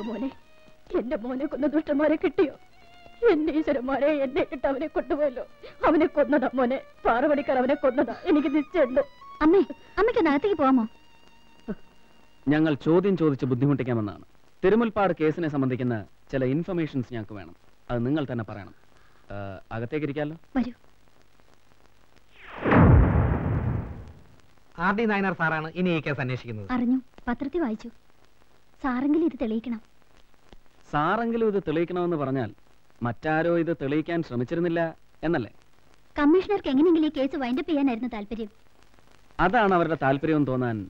മോനെ? എന്റെ മോനെ കൊന്ന ദുഷ്ടന്മാരെ കിട്ടിയോ? എന്റെ ഈശ്വരന്മാരെ എന്നെ ഇട്ട് അവനെ കൊണ്ടുപോയല്ലോ. അവനെ കൊന്നതാ മോനെ. പാറവടിക്കാർ അവനെ കൊന്നതാ. എനിക്ക് നിശ്ചയുണ്ട് അമ്മേ അമ്മയ്ക്ക് അകത്തേക്ക് പോവാമോ? ഞങ്ങൾ ചോദ്യം ചോദിച്ച് ബുദ്ധിമുട്ടിക്കാമെന്നാണ്. തിരുമുൽപ്പാട് കേസിനെ സംബന്ധിക്കുന്ന ചില ഇൻഫർമേഷൻസ് ഞങ്ങൾക്ക് വേണം. അത് നിങ്ങൾ തന്നെ പറയണം. അകത്തേക്ക് ഇരിക്കാമല്ലോ വരൂ. ആർ ഡി നായനാർ സാറാണ് ഇനി ഈ കേസ് അന്വേഷിക്കുന്നത്. അറിഞ്ഞു. പത്രത്തിൽ വായിച്ചു. സാറെങ്കിലും ഇത് തെളിയിക്കണം. സാറെങ്കിലും ഇത് തെളിയിക്കണമെന്ന് പറഞ്ഞാൽ മറ്റാരോ ഇത് തെളിയിക്കാൻ ശ്രമിച്ചിരുന്നില്ല എന്നല്ലേ? കമ്മീഷണർക്ക് എങ്ങനെയെങ്കിലും ഈ കേസ് വൈൻഡപ്പ് ചെയ്യാനായിരുന്നു താല്പര്യം. അതാണ് അവരുടെ താല്പര്യം തോന്നാൻ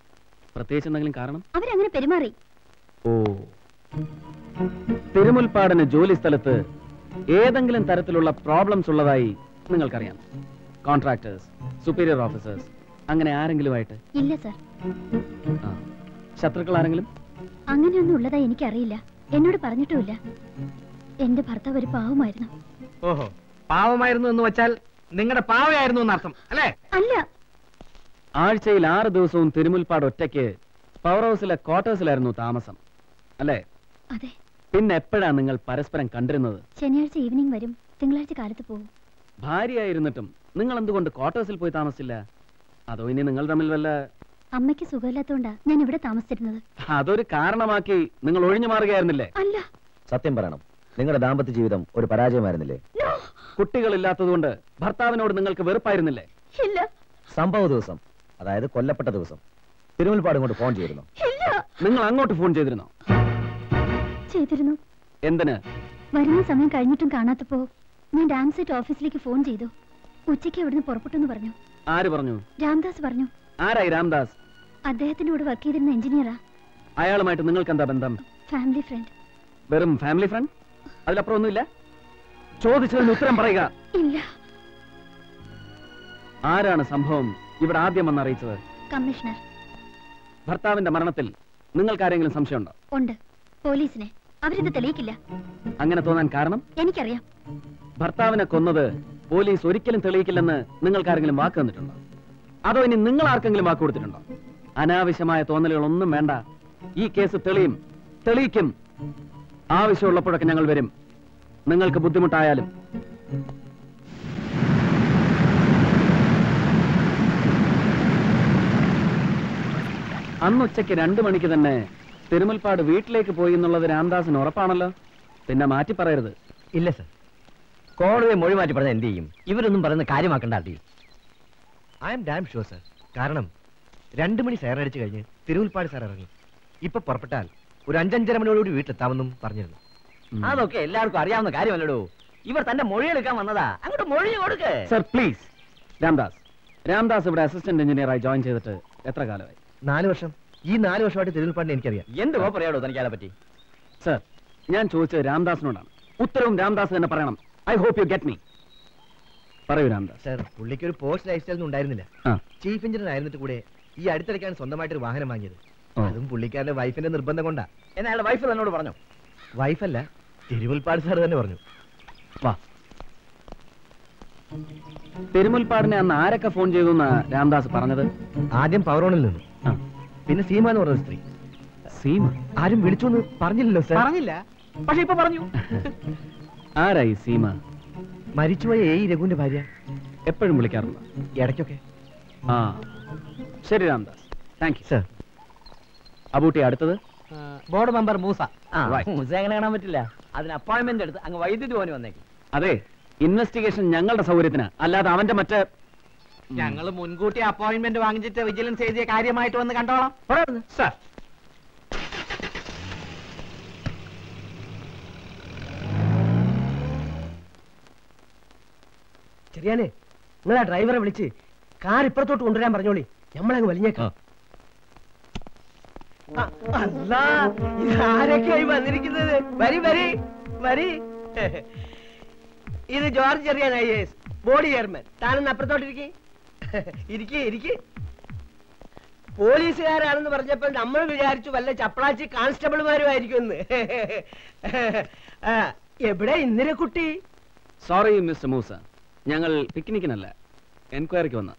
പ്രത്യേകിച്ച് എന്തെങ്കിലും കാരണം? അവരങ്ങനെ പെരുമാറി. ഓ. തിരുമുൽപാടന ജോലി സ്ഥലത്ത് ഏതെങ്കിലും തരത്തിലുള്ള പ്രോബ്ലംസ് ഉള്ളതായി നിങ്ങൾക്കറിയാം. കോൺട്രാക്ടേഴ്സ് സുപ്പീരിയർ ഓഫീസേഴ്സ് അങ്ങനെ ആരെങ്കിലും ആയിട്ട് ഇല്ല സർ. ശത്രുക്കൾ ആരെങ്കിലും? അങ്ങനെയൊന്നും ഉള്ളതായി എനിക്കറിയില്ല. എന്നോട് പറഞ്ഞിട്ടുമില്ല. എന്റെ ഭർത്താവ് ഒരു പാവമായിരുന്നു. ഓഹോ പാവമായിരുന്നു എന്ന് വെച്ചാൽ നിങ്ങളുടെ പാവയായിരുന്നു എന്നർത്ഥം അല്ലേ? അല്ല. ആഴ്ചയിൽ ആറ് ദിവസവും തിരുമുൽപ്പാട് ഒറ്റയ്ക്ക് പവർ ഹൗസിലെ ക്വാർട്ടേഴ്സിലായിരുന്നു താമസം അല്ലേ? അതെ. പിന്നെ എപ്പോഴാ നിങ്ങൾ പരസ്പരം കണ്ടിരുന്നത്? ശനിയാഴ്ച ഈവനിങ് വരും തിങ്കളാഴ്ച കാലത്ത് പോകും. ഭാര്യയായിരുന്നിട്ടും നിങ്ങൾ എന്തുകൊണ്ട് ക്വാർട്ടേഴ്സിൽ പോയി താമസിച്ചില്ല? അതോ ഇനി നിങ്ങൾ തമ്മിൽ വല്ല അമ്മയ്ക്ക് സുഖമില്ലാത്തോണ്ടാ ഞാൻ ഇവിടെ താമസിച്ചിരുന്നത്. അതൊരു കാരണമാക്കി നിങ്ങൾ ഒഴിഞ്ഞു മാറുകയായിരുന്നില്ലേ? അല്ല. സത്യം പറയണം. നിങ്ങളുടെ ദാമ്പത്യ ജീവിതം ഒരു പരാജയമായിരുന്നില്ലേ? കുട്ടികളില്ലാത്തതുകൊണ്ട് ഭർത്താവിനോട് നിങ്ങൾക്ക് വെറുപ്പായിരുന്നില്ലേ? സംഭവ ദിവസം അതായത് കൊല്ലപ്പെട്ട ദിവസം തിരുമുൽപ്പാട് ഇങ്ങോട്ട് ഫോൺ ചെയ്തിരുന്നു. നിങ്ങൾ അങ്ങോട്ട് ഫോൺ ചെയ്തിരുന്നോ? ചെയ്തിരുന്നു. എന്തിന്? വരുന്ന സമയം കഴിഞ്ഞിട്ടും കാണാത്തപ്പോ ഞാൻ ഡാൻസ് സെറ്റ് ഓഫീസിലേക്ക് ഫോൺ ചെയ്തു. ഉച്ചയ്ക്ക് അവിടുന്ന് പുറപ്പെട്ടെന്ന് പറഞ്ഞു. ആര് പറഞ്ഞു? രാംദാസ് പറഞ്ഞു. ആരായി രാംദാസ്? അദ്ദേഹത്തിനോട് വർക്ക് ചെയ്തിരുന്ന എഞ്ചിനീയറാ അയാളുമായിട്ട് നിങ്ങൾക്ക് എന്താ ബന്ധം? ഫാമിലി ഫ്രണ്ട് വെറും ഫാമിലി ഫ്രണ്ട് അതിലപ്പുറം ഒന്നുമില്ല ചോദിച്ചതിന് ഉത്തരം പറയുക. ഇല്ല. ആരാണ് സംഭവം ഇവിടെ ആദ്യം വന്ന് അറിയിച്ചത്? കമ്മീഷണർ. ഭർത്താവിന്റെ മരണത്തിൽ നിങ്ങൾക്ക് ആരെങ്കിലും സംശയമുണ്ടോ? ഉണ്ട്. പോലീസിനെ. അവരിത് തെളിയിക്കില്ല. അങ്ങനെ തോന്നാൻ കാരണം? എനിക്കറിയാം. ഭർത്താവിനെ കൊന്നത് പോലീസ് ഒരിക്കലും തെളിയിക്കില്ലെന്ന് നിങ്ങൾക്ക് ആരെങ്കിലും വാക്ക് തന്നിട്ടുണ്ടോ? അതോ ഇനി നിങ്ങൾ ആർക്കെങ്കിലും വാക്ക് കൊടുത്തിട്ടുണ്ടോ? അനാവശ്യമായ തോന്നലുകളൊന്നും വേണ്ട. ഈ കേസ് തെളിയും. തെളിയിക്കും. ആവശ്യമുള്ളപ്പോഴൊക്കെ ഞങ്ങൾ വരും. നിങ്ങൾക്ക് ബുദ്ധിമുട്ടായാലും. അന്ന് ഉച്ചയ്ക്ക് രണ്ടു മണിക്ക് തന്നെ തിരുമൽപ്പാട് വീട്ടിലേക്ക് പോയി എന്നുള്ളത് രാംദാസിന് ഉറപ്പാണല്ലോ. പിന്നെ മാറ്റി പറയരുത്. ഇല്ല സർ. കോടതിയെ മൊഴി മാറ്റി പറഞ്ഞാൽ എന്ത് ചെയ്യും? ഇവരൊന്നും പറയുന്ന കാര്യമാക്കണ്ട അടി I'm damn sure sir കാരണം രണ്ടു മണി സാറടിച്ചു കഴിഞ്ഞ് തിരുവൽപ്പാട് സാർ ഇറങ്ങി. ഇപ്പൊ പുറപ്പെട്ടാൽ ഒരു അഞ്ചഞ്ചര മണിയോടുകൂടി വീട്ടിലെത്താമെന്നും പറഞ്ഞിരുന്നു. അതൊക്കെ എല്ലാവർക്കും അറിയാവുന്ന കാര്യമല്ലടോ. ഇവർ തന്റെ മൊഴി എടുക്കാൻ വന്നതാ. അങ്ങോട്ട് മൊഴി കൊടുക്ക്. Sir please. രാംദാസ്. രാംദാസ് ഇവിടെ അസിസ്റ്റന്റ് എഞ്ചിനീയറായി ജോയിൻ ചെയ്തിട്ട് എത്ര കാലമായി? നാല് വർഷം. ഈ നാല് വർഷമായിട്ട് തിരുവുൽപ്പാടിനെ എനിക്കറിയാം. എന്ത് പറയാടോ തനിക്ക് അതിനെ പറ്റി? സർ ഞാൻ ചോദിച്ചത് രാംദാസിനോടാണ്. ഉത്തരവും രാംദാസ് തന്നെ പറയണം. I hope you get me. പറയൂ രാംദാസ്. സർ പുള്ളിക്ക് ഒരു പോസ്റ്റ് ലൈഫ് സ്റ്റൈൽ ഉണ്ടായിരുന്നില്ല. ആ. ചീഫ് എഞ്ചിനീയർ ആയിരുന്നിട്ട് കൂടെ ഈ അടുത്തിടയ്ക്കാണ് സ്വന്തമായിട്ട് ഒരു വാഹനം വാങ്ങിയത്. അതും പുള്ളിക്കാരന്റെ വൈഫിന്റെ നിർബന്ധം കൊണ്ടാ. എന്നാ അയാളുടെ വൈഫ് തന്നോട് പറഞ്ഞു? വൈഫല്ല തിരുവുൽപ്പാട് സാർ തന്നെ പറഞ്ഞു. വാ. തിരുമുൽപ്പാടിനെ അന്ന് ആരൊക്കെ ഫോൺ ചെയ്തു എന്നാ രാംദാസ് പറഞ്ഞത്? ആദ്യം പവറോണിൽ നിന്ന്. പിന്നെ സീമ എന്ന് പറഞ്ഞ സ്ത്രീ. സീമ? ആരും വിളിച്ചു എന്ന് പറഞ്ഞില്ലല്ലോ സാർ പറഞ്ഞില്ല. പക്ഷെ ഇപ്പൊ പറഞ്ഞു. ആരായി സീമ? മരിച്ചുപോയ ഏ രഘുവിന്റെ ഭാര്യ. എപ്പോഴും വിളിക്കാറുണ്ട്? ഇടയ്ക്കൊക്കെ. ആ. ശരി Ramdas. Thank you sir Abootty അടുത്തത്? Board member Musa. മൂസ എങ്ങനെ കാണാൻ പറ്റില്ല? അതിന് അപ്പോയിന്റ്മെന്റ് എടുത്ത് അങ്ങ് വൈദ്യുതി പോകാൻ വന്നേക്കും. അതെ ഇൻവെസ്റ്റിഗേഷൻ ഞങ്ങളുടെ സൗകര്യത്തിന് അല്ലാതെ അവന്റെ മറ്റേ ഞങ്ങൾ മുൻകൂട്ടി അപ്പോയിന്റ്മെന്റ് വാങ്ങിച്ചിട്ട് വിജിലൻസ് എഴുതിയ കാര്യമായിട്ട് വന്ന് കണ്ടോളാം. സാർ ചെറിയാനെ നിങ്ങൾ ആ ഡ്രൈവറെ വിളിച്ച് കാർ ഇപ്പുറത്തോട്ട് കൊണ്ടുവരാൻ പറഞ്ഞോളി. നമ്മളങ്ങ് വലിഞ്ഞേക്കാം. അല്ലാ, ഇത് ആരൊക്കെയായി വന്നിരിക്കുന്നത്? വരി വരി വരി. ഇത് George Cherian I S body chairman. താനൊന്ന് അപ്പുറത്തോട്ടിരിക്കേ. ഇരിക്കേ ഇരിക്കേ. പോലീസുകാരാണെന്ന് പറഞ്ഞപ്പോൾ നമ്മൾ വിചാരിച്ചു വല്ല ചപ്പളാച്ചി കോൺസ്റ്റബിൾമാരും എന്ന്. എവിടെ കുട്ടി? Sorry mister Moosa. ഞങ്ങൾ പിക്നിക്കിനല്ല എൻക്വയറിക്ക് വന്ന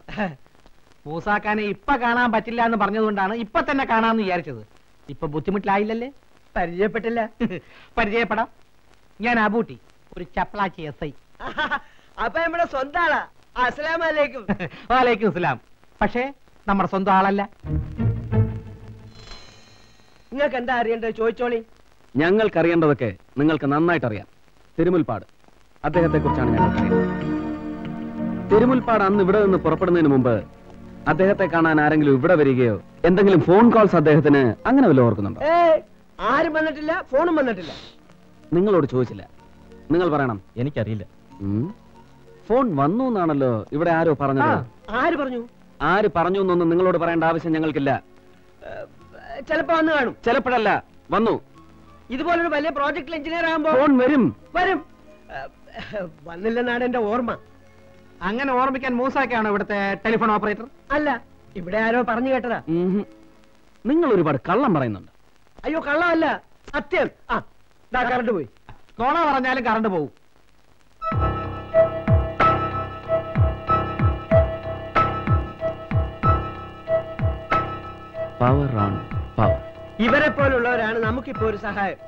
മൂസാക്കാനെ ഇപ്പൊ കാണാൻ പറ്റില്ല എന്ന് പറഞ്ഞതുകൊണ്ടാണ് ഇപ്പൊ തന്നെ കാണാന്ന് വിചാരിച്ചത്. ഇപ്പൊ ബുദ്ധിമുട്ടിലായില്ലല്ലേ? പരിചയപ്പെട്ടില്ല. പരിചയപ്പെടാം. ഞാൻ അബൂട്ടി ഒരു ചപ്പളാച്ചി എസ് ഐ. അപ്പൊ നമ്മുടെ സ്വന്തം ആളാ. അസ്സലാമലൈക്കും വാലേക്കും ഇസ്ലാം പക്ഷേ നമ്മുടെ സ്വന്തം ആളല്ല. നിങ്ങൾക്ക് എന്താ അറിയേണ്ടത്? ചോദിച്ചോളി. ഞങ്ങൾക്ക് അറിയേണ്ടതൊക്കെ നിങ്ങൾക്ക് നന്നായിട്ട് അറിയാം തിരുമുൽപ്പാട്. അദ്ദേഹത്തെ കുറിച്ചാണ് ഞങ്ങൾ തിരുമുൽപ്പാട് അന്ന് ഇവിടെ നിന്ന് പുറപ്പെടുന്നതിന് മുമ്പ് അദ്ദേഹത്തെ കാണാൻ ആരെങ്കിലും ഇവിടെ വരികയോ? എന്തെങ്കിലും ഫോൺ കോൾസ് അദ്ദേഹത്തിന് അങ്ങനെ വല്ല ഓർക്കുന്നുണ്ടോ? ഏ ആരും വന്നിട്ടില്ല ഫോണും വന്നിട്ടില്ല. നിങ്ങളോട് ചോദിച്ചില്ല. നിങ്ങൾ പറയണം. എനിക്കറിയില്ല. ഫോൺ വന്നു എന്നാണല്ലോ ഇവിടെ ആരോ പറഞ്ഞത്. ആര് പറഞ്ഞു? ആര് പറഞ്ഞു എന്നൊന്നും നിങ്ങളോട് പറയേണ്ട ആവശ്യം ഞങ്ങൾക്കില്ല. ചിലപ്പോ വന്നു കാണും. ചിലപ്പോഴല്ല വന്നു. ഇതുപോലൊരു വലിയ പ്രോജക്ട് എഞ്ചിനീയർ ആകുമ്പോൾ ഫോൺ വരും. വരും. വന്നില്ലെന്നാണ് എന്റെ ഓർമ്മ. അങ്ങനെ ഓർമ്മിക്കാൻ മൂസാക്കാണോ ഇവിടുത്തെ ടെലിഫോൺ ഓപ്പറേറ്റർ? അല്ല ഇവിടെ ആരോ പറഞ്ഞു കേട്ടതാ. നിങ്ങൾ ഒരുപാട് കള്ളം പറയുന്നുണ്ട്. അയ്യോ കള്ളമല്ല സത്യം. ആ കറണ്ട് പോയി. കോണ പറഞ്ഞാലും കറണ്ട് പോകും പവർ ഓൺ പവർ ഇവരെ പോലുള്ളവരാണ് നമുക്കിപ്പോ ഒരു സഹായം.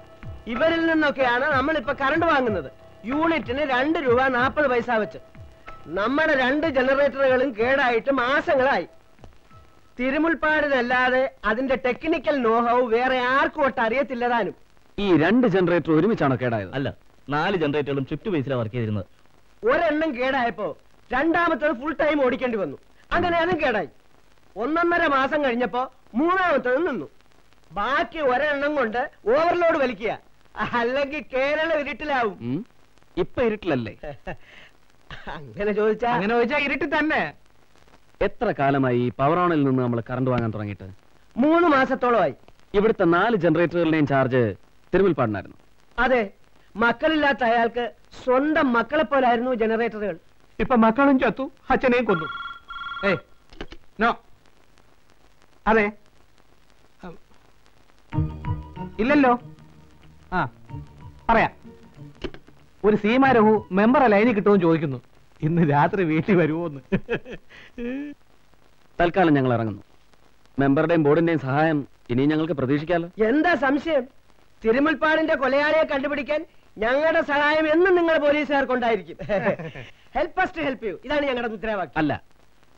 ഇവരിൽ നിന്നൊക്കെയാണ് നമ്മളിപ്പോ കറണ്ട് വാങ്ങുന്നത്. യൂണിറ്റിന് രണ്ട് രൂപ നാൽപ്പത് പൈസ വെച്ച്. നമ്മുടെ രണ്ട് ജനറേറ്ററുകളും കേടായിട്ട് മാസങ്ങളായി തിരുമുൽപ്പാടിനല്ലാതെ അതിന്റെ ടെക്നിക്കൽ നോഹവ് വേറെ ആർക്കും ഒട്ട് അറിയത്തില്ലതാനും. ഈ രണ്ട് ജനറേറ്റർ ഒരുമിച്ചാണോ കേടായത്? അല്ല നാല് ജനറേറ്ററുകളും ഷിഫ്റ്റ് ബേസിലാണ് വർക്ക് ചെയ്തിരുന്നത്. ഒരെണ്ണം കേടായപ്പോ രണ്ടാമത്തത് ഫുൾ ടൈം ഓടിക്കേണ്ടി വന്നു. അങ്ങനെ അതും കേടായി. ഒന്നൊന്നര മാസം കഴിഞ്ഞപ്പോ മൂന്നാമത്തത് നിന്നു. ബാക്കി ഒരെണ്ണം കൊണ്ട് ഓവർലോഡ് വലിക്കുക. അല്ലെങ്കിൽ കേരളം ഇരുട്ടിലാവും? ഇപ്പൊ ഇരുട്ടിലല്ലേ? അങ്ങനെ ചോദിച്ചാ അങ്ങനെ ചോദിച്ചാ ഇരുട്ടി തന്നെ. എത്ര കാലമായി ഓണിൽ നിന്ന് നമ്മൾ കറണ്ട് വാങ്ങാൻ തുടങ്ങിയിട്ട്? മൂന്ന് മാസത്തോളമായി ഇവിടുത്തെ നാല് ജനറേറ്ററുകളുടെയും ചാർജ് തിരുവിൽപ്പാടിനായിരുന്നു. അതെ മക്കളില്ലാത്ത അയാൾക്ക് സ്വന്തം മക്കളെ പോലായിരുന്നു ജനറേറ്ററുകൾ ഇപ്പൊ മക്കളും ചത്തു അച്ഛനെയും കൊന്നു. ഏ നോ. അതെ. ഇല്ലല്ലോ. ആ പറയാ. ഒരു സീമാരഹു മെമ്പറെ ലൈനിൽ കിട്ടുമെന്ന് ചോദിക്കുന്നു. ഇന്ന് രാത്രി വീട്ടിൽ വരുമോന്ന് തൽക്കാലം ഞങ്ങൾ ഇറങ്ങുന്നു. മെമ്പറുടെയും ബോർഡിന്റെയും സഹായം ഇനിയും ഞങ്ങൾക്ക് പ്രതീക്ഷിക്കാലോ? എന്താ സംശയം? തിരുമുൽപ്പാടിന്റെ കൊലയാളിയെ കണ്ടുപിടിക്കാൻ ഞങ്ങളുടെ സഹായം എന്നും നിങ്ങൾ പോലീസുകാർക്കുണ്ടായിരിക്കും. Help us to help you ഇതാണ് ഞങ്ങളുടെ മുദ്രാവാക്യം. അല്ല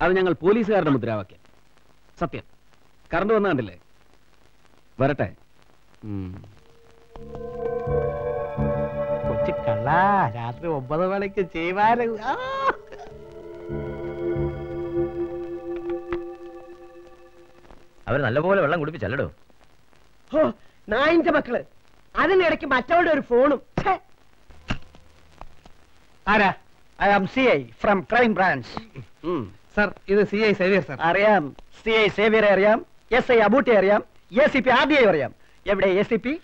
അത് ഞങ്ങൾ പോലീസുകാരുടെ മുദ്രാവാക്യം. സത്യം. കറണ്ട് വന്ന കണ്ടില്ലേ? വരട്ടെ. കള്ള രാത്രി ഒമ്പത് മണിക്ക് ചെയ്യുവാൻ അവർ നല്ലപോലെ വെള്ളം കുടിപ്പിച്ചല്ലടോ. ഹോ നായിന്റെ മക്കൾ. അതിനിടയ്ക്ക് മറ്റവളുടെ ഒരു ഫോണും. ആരാ? I am C I from crime branch. Sir ഇത് സി ഐ സേവിയർ സർ. അറിയാം. സി ഐ സേവിയറെ അറിയാം. എസ് ഐ അബൂട്ടെ അറിയാം. A C P R D I അറിയാം. എവിടെ? A C P?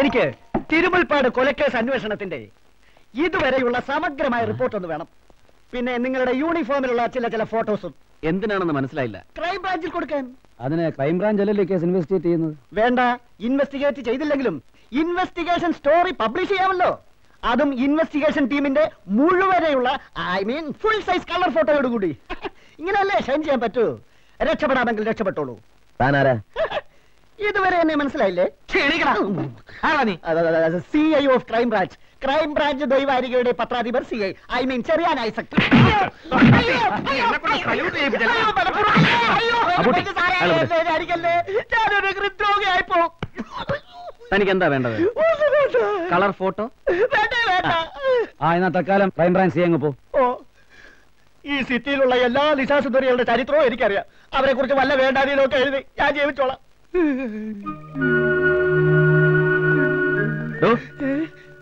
എനിക്ക് തിരുമുൽപ്പാട് കൊലക്കേസ് അന്വേഷണത്തിന്റെ ഇതുവരെയുള്ള സമഗ്രമായ റിപ്പോർട്ട് ഒന്ന് വേണം. പിന്നെ നിങ്ങളുടെ യൂണിഫോമിലുള്ള ചില ചില ഫോട്ടോസും എന്തിനാണെന്ന് മനസ്സിലായില്ല. ക്രൈം ബ്രാഞ്ചിൽ കൊടുക്കാൻ. അതിന് ക്രൈം ബ്രാഞ്ച് അല്ലല്ലേ കേസ് ഇൻവെസ്റ്റിഗേറ്റ് ചെയ്യുന്നത്. വേണ്ട ഇൻവെസ്റ്റിഗേറ്റ് ചെയ്തില്ലെങ്കിലും ഇൻവെസ്റ്റിഗേഷൻ സ്റ്റോറി പബ്ലിഷ് ചെയ്യാമല്ലോ. അതും ഇൻവെസ്റ്റിഗേഷൻ ടീമിന്റെ മുഴുവനെയുള്ള I mean full size colour ഫോട്ടോയോട് കൂടി ഇങ്ങനെയല്ലേ ഷൈൻ ചെയ്യാൻ പറ്റൂ? രക്ഷപ്പെടാമെങ്കിൽ രക്ഷപ്പെട്ടോളൂ. താനാരാ ഇതുവരെ എന്നെ മനസ്സിലായില്ലേ? C I of crime branch crime branch ദൈവാരികയുടെ പത്രാധിപർ സി ഐ ഐ മീൻ ചെറിയ ഐസക്. തനിക്ക് എന്താ വേണ്ടത്? Colour photo. ആ എന്നാ തൽക്കാലം ക്രൈം ബ്രാഞ്ച് സി അങ്ങ് പോ. ഈ സിറ്റിയിലുള്ള എല്ലാ നിശാസുന്ദരികളുടെ ചരിത്രവും എനിക്കറിയാം. അവരെ കുറിച്ച് വല്ല വേണ്ടാതീനൊക്കെ എഴുതി ഞാൻ ജീവിച്ചോളാം.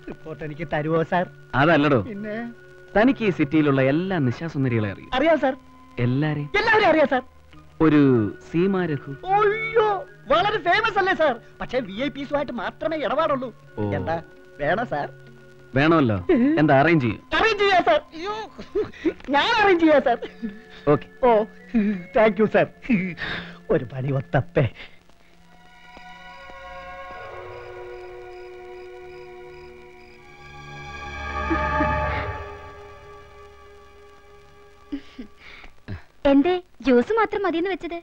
റിപ്പോർട്ട് എനിക്ക് തരുവോ സാർ? അതല്ലടോ. പിന്നെ? തനിക്ക് ഈ സിറ്റിയിലുള്ള എല്ലാ നിശാസുന്ദരികളെ അറിയും? അറിയാം സാർ. എല്ലാരെയും? എല്ലാവരും അറിയാം സാർ. ഒരു സീമാരഘു അയ്യോ വളരെ ഫേമസ് അല്ലേ സാർ? പക്ഷേ വി ഐ പിസുമായിട്ട് മാത്രമേ ഇടപാടുള്ളൂ. എന്താ വേണോ സാർ? വേണമല്ലോ. എന്താ അറേഞ്ച് ചെയ്യും. അറേഞ്ച് ചെയ്യാം സാർ. അയ്യോ ഞാൻ അറേഞ്ച് ചെയ്യാം sir. Okay oh thank you sir. ഒരു പണി ഒത്തപ്പേ. എന്തേ ജ്യൂസ് മാത്രം മതിയെന്ന് വെച്ചത്?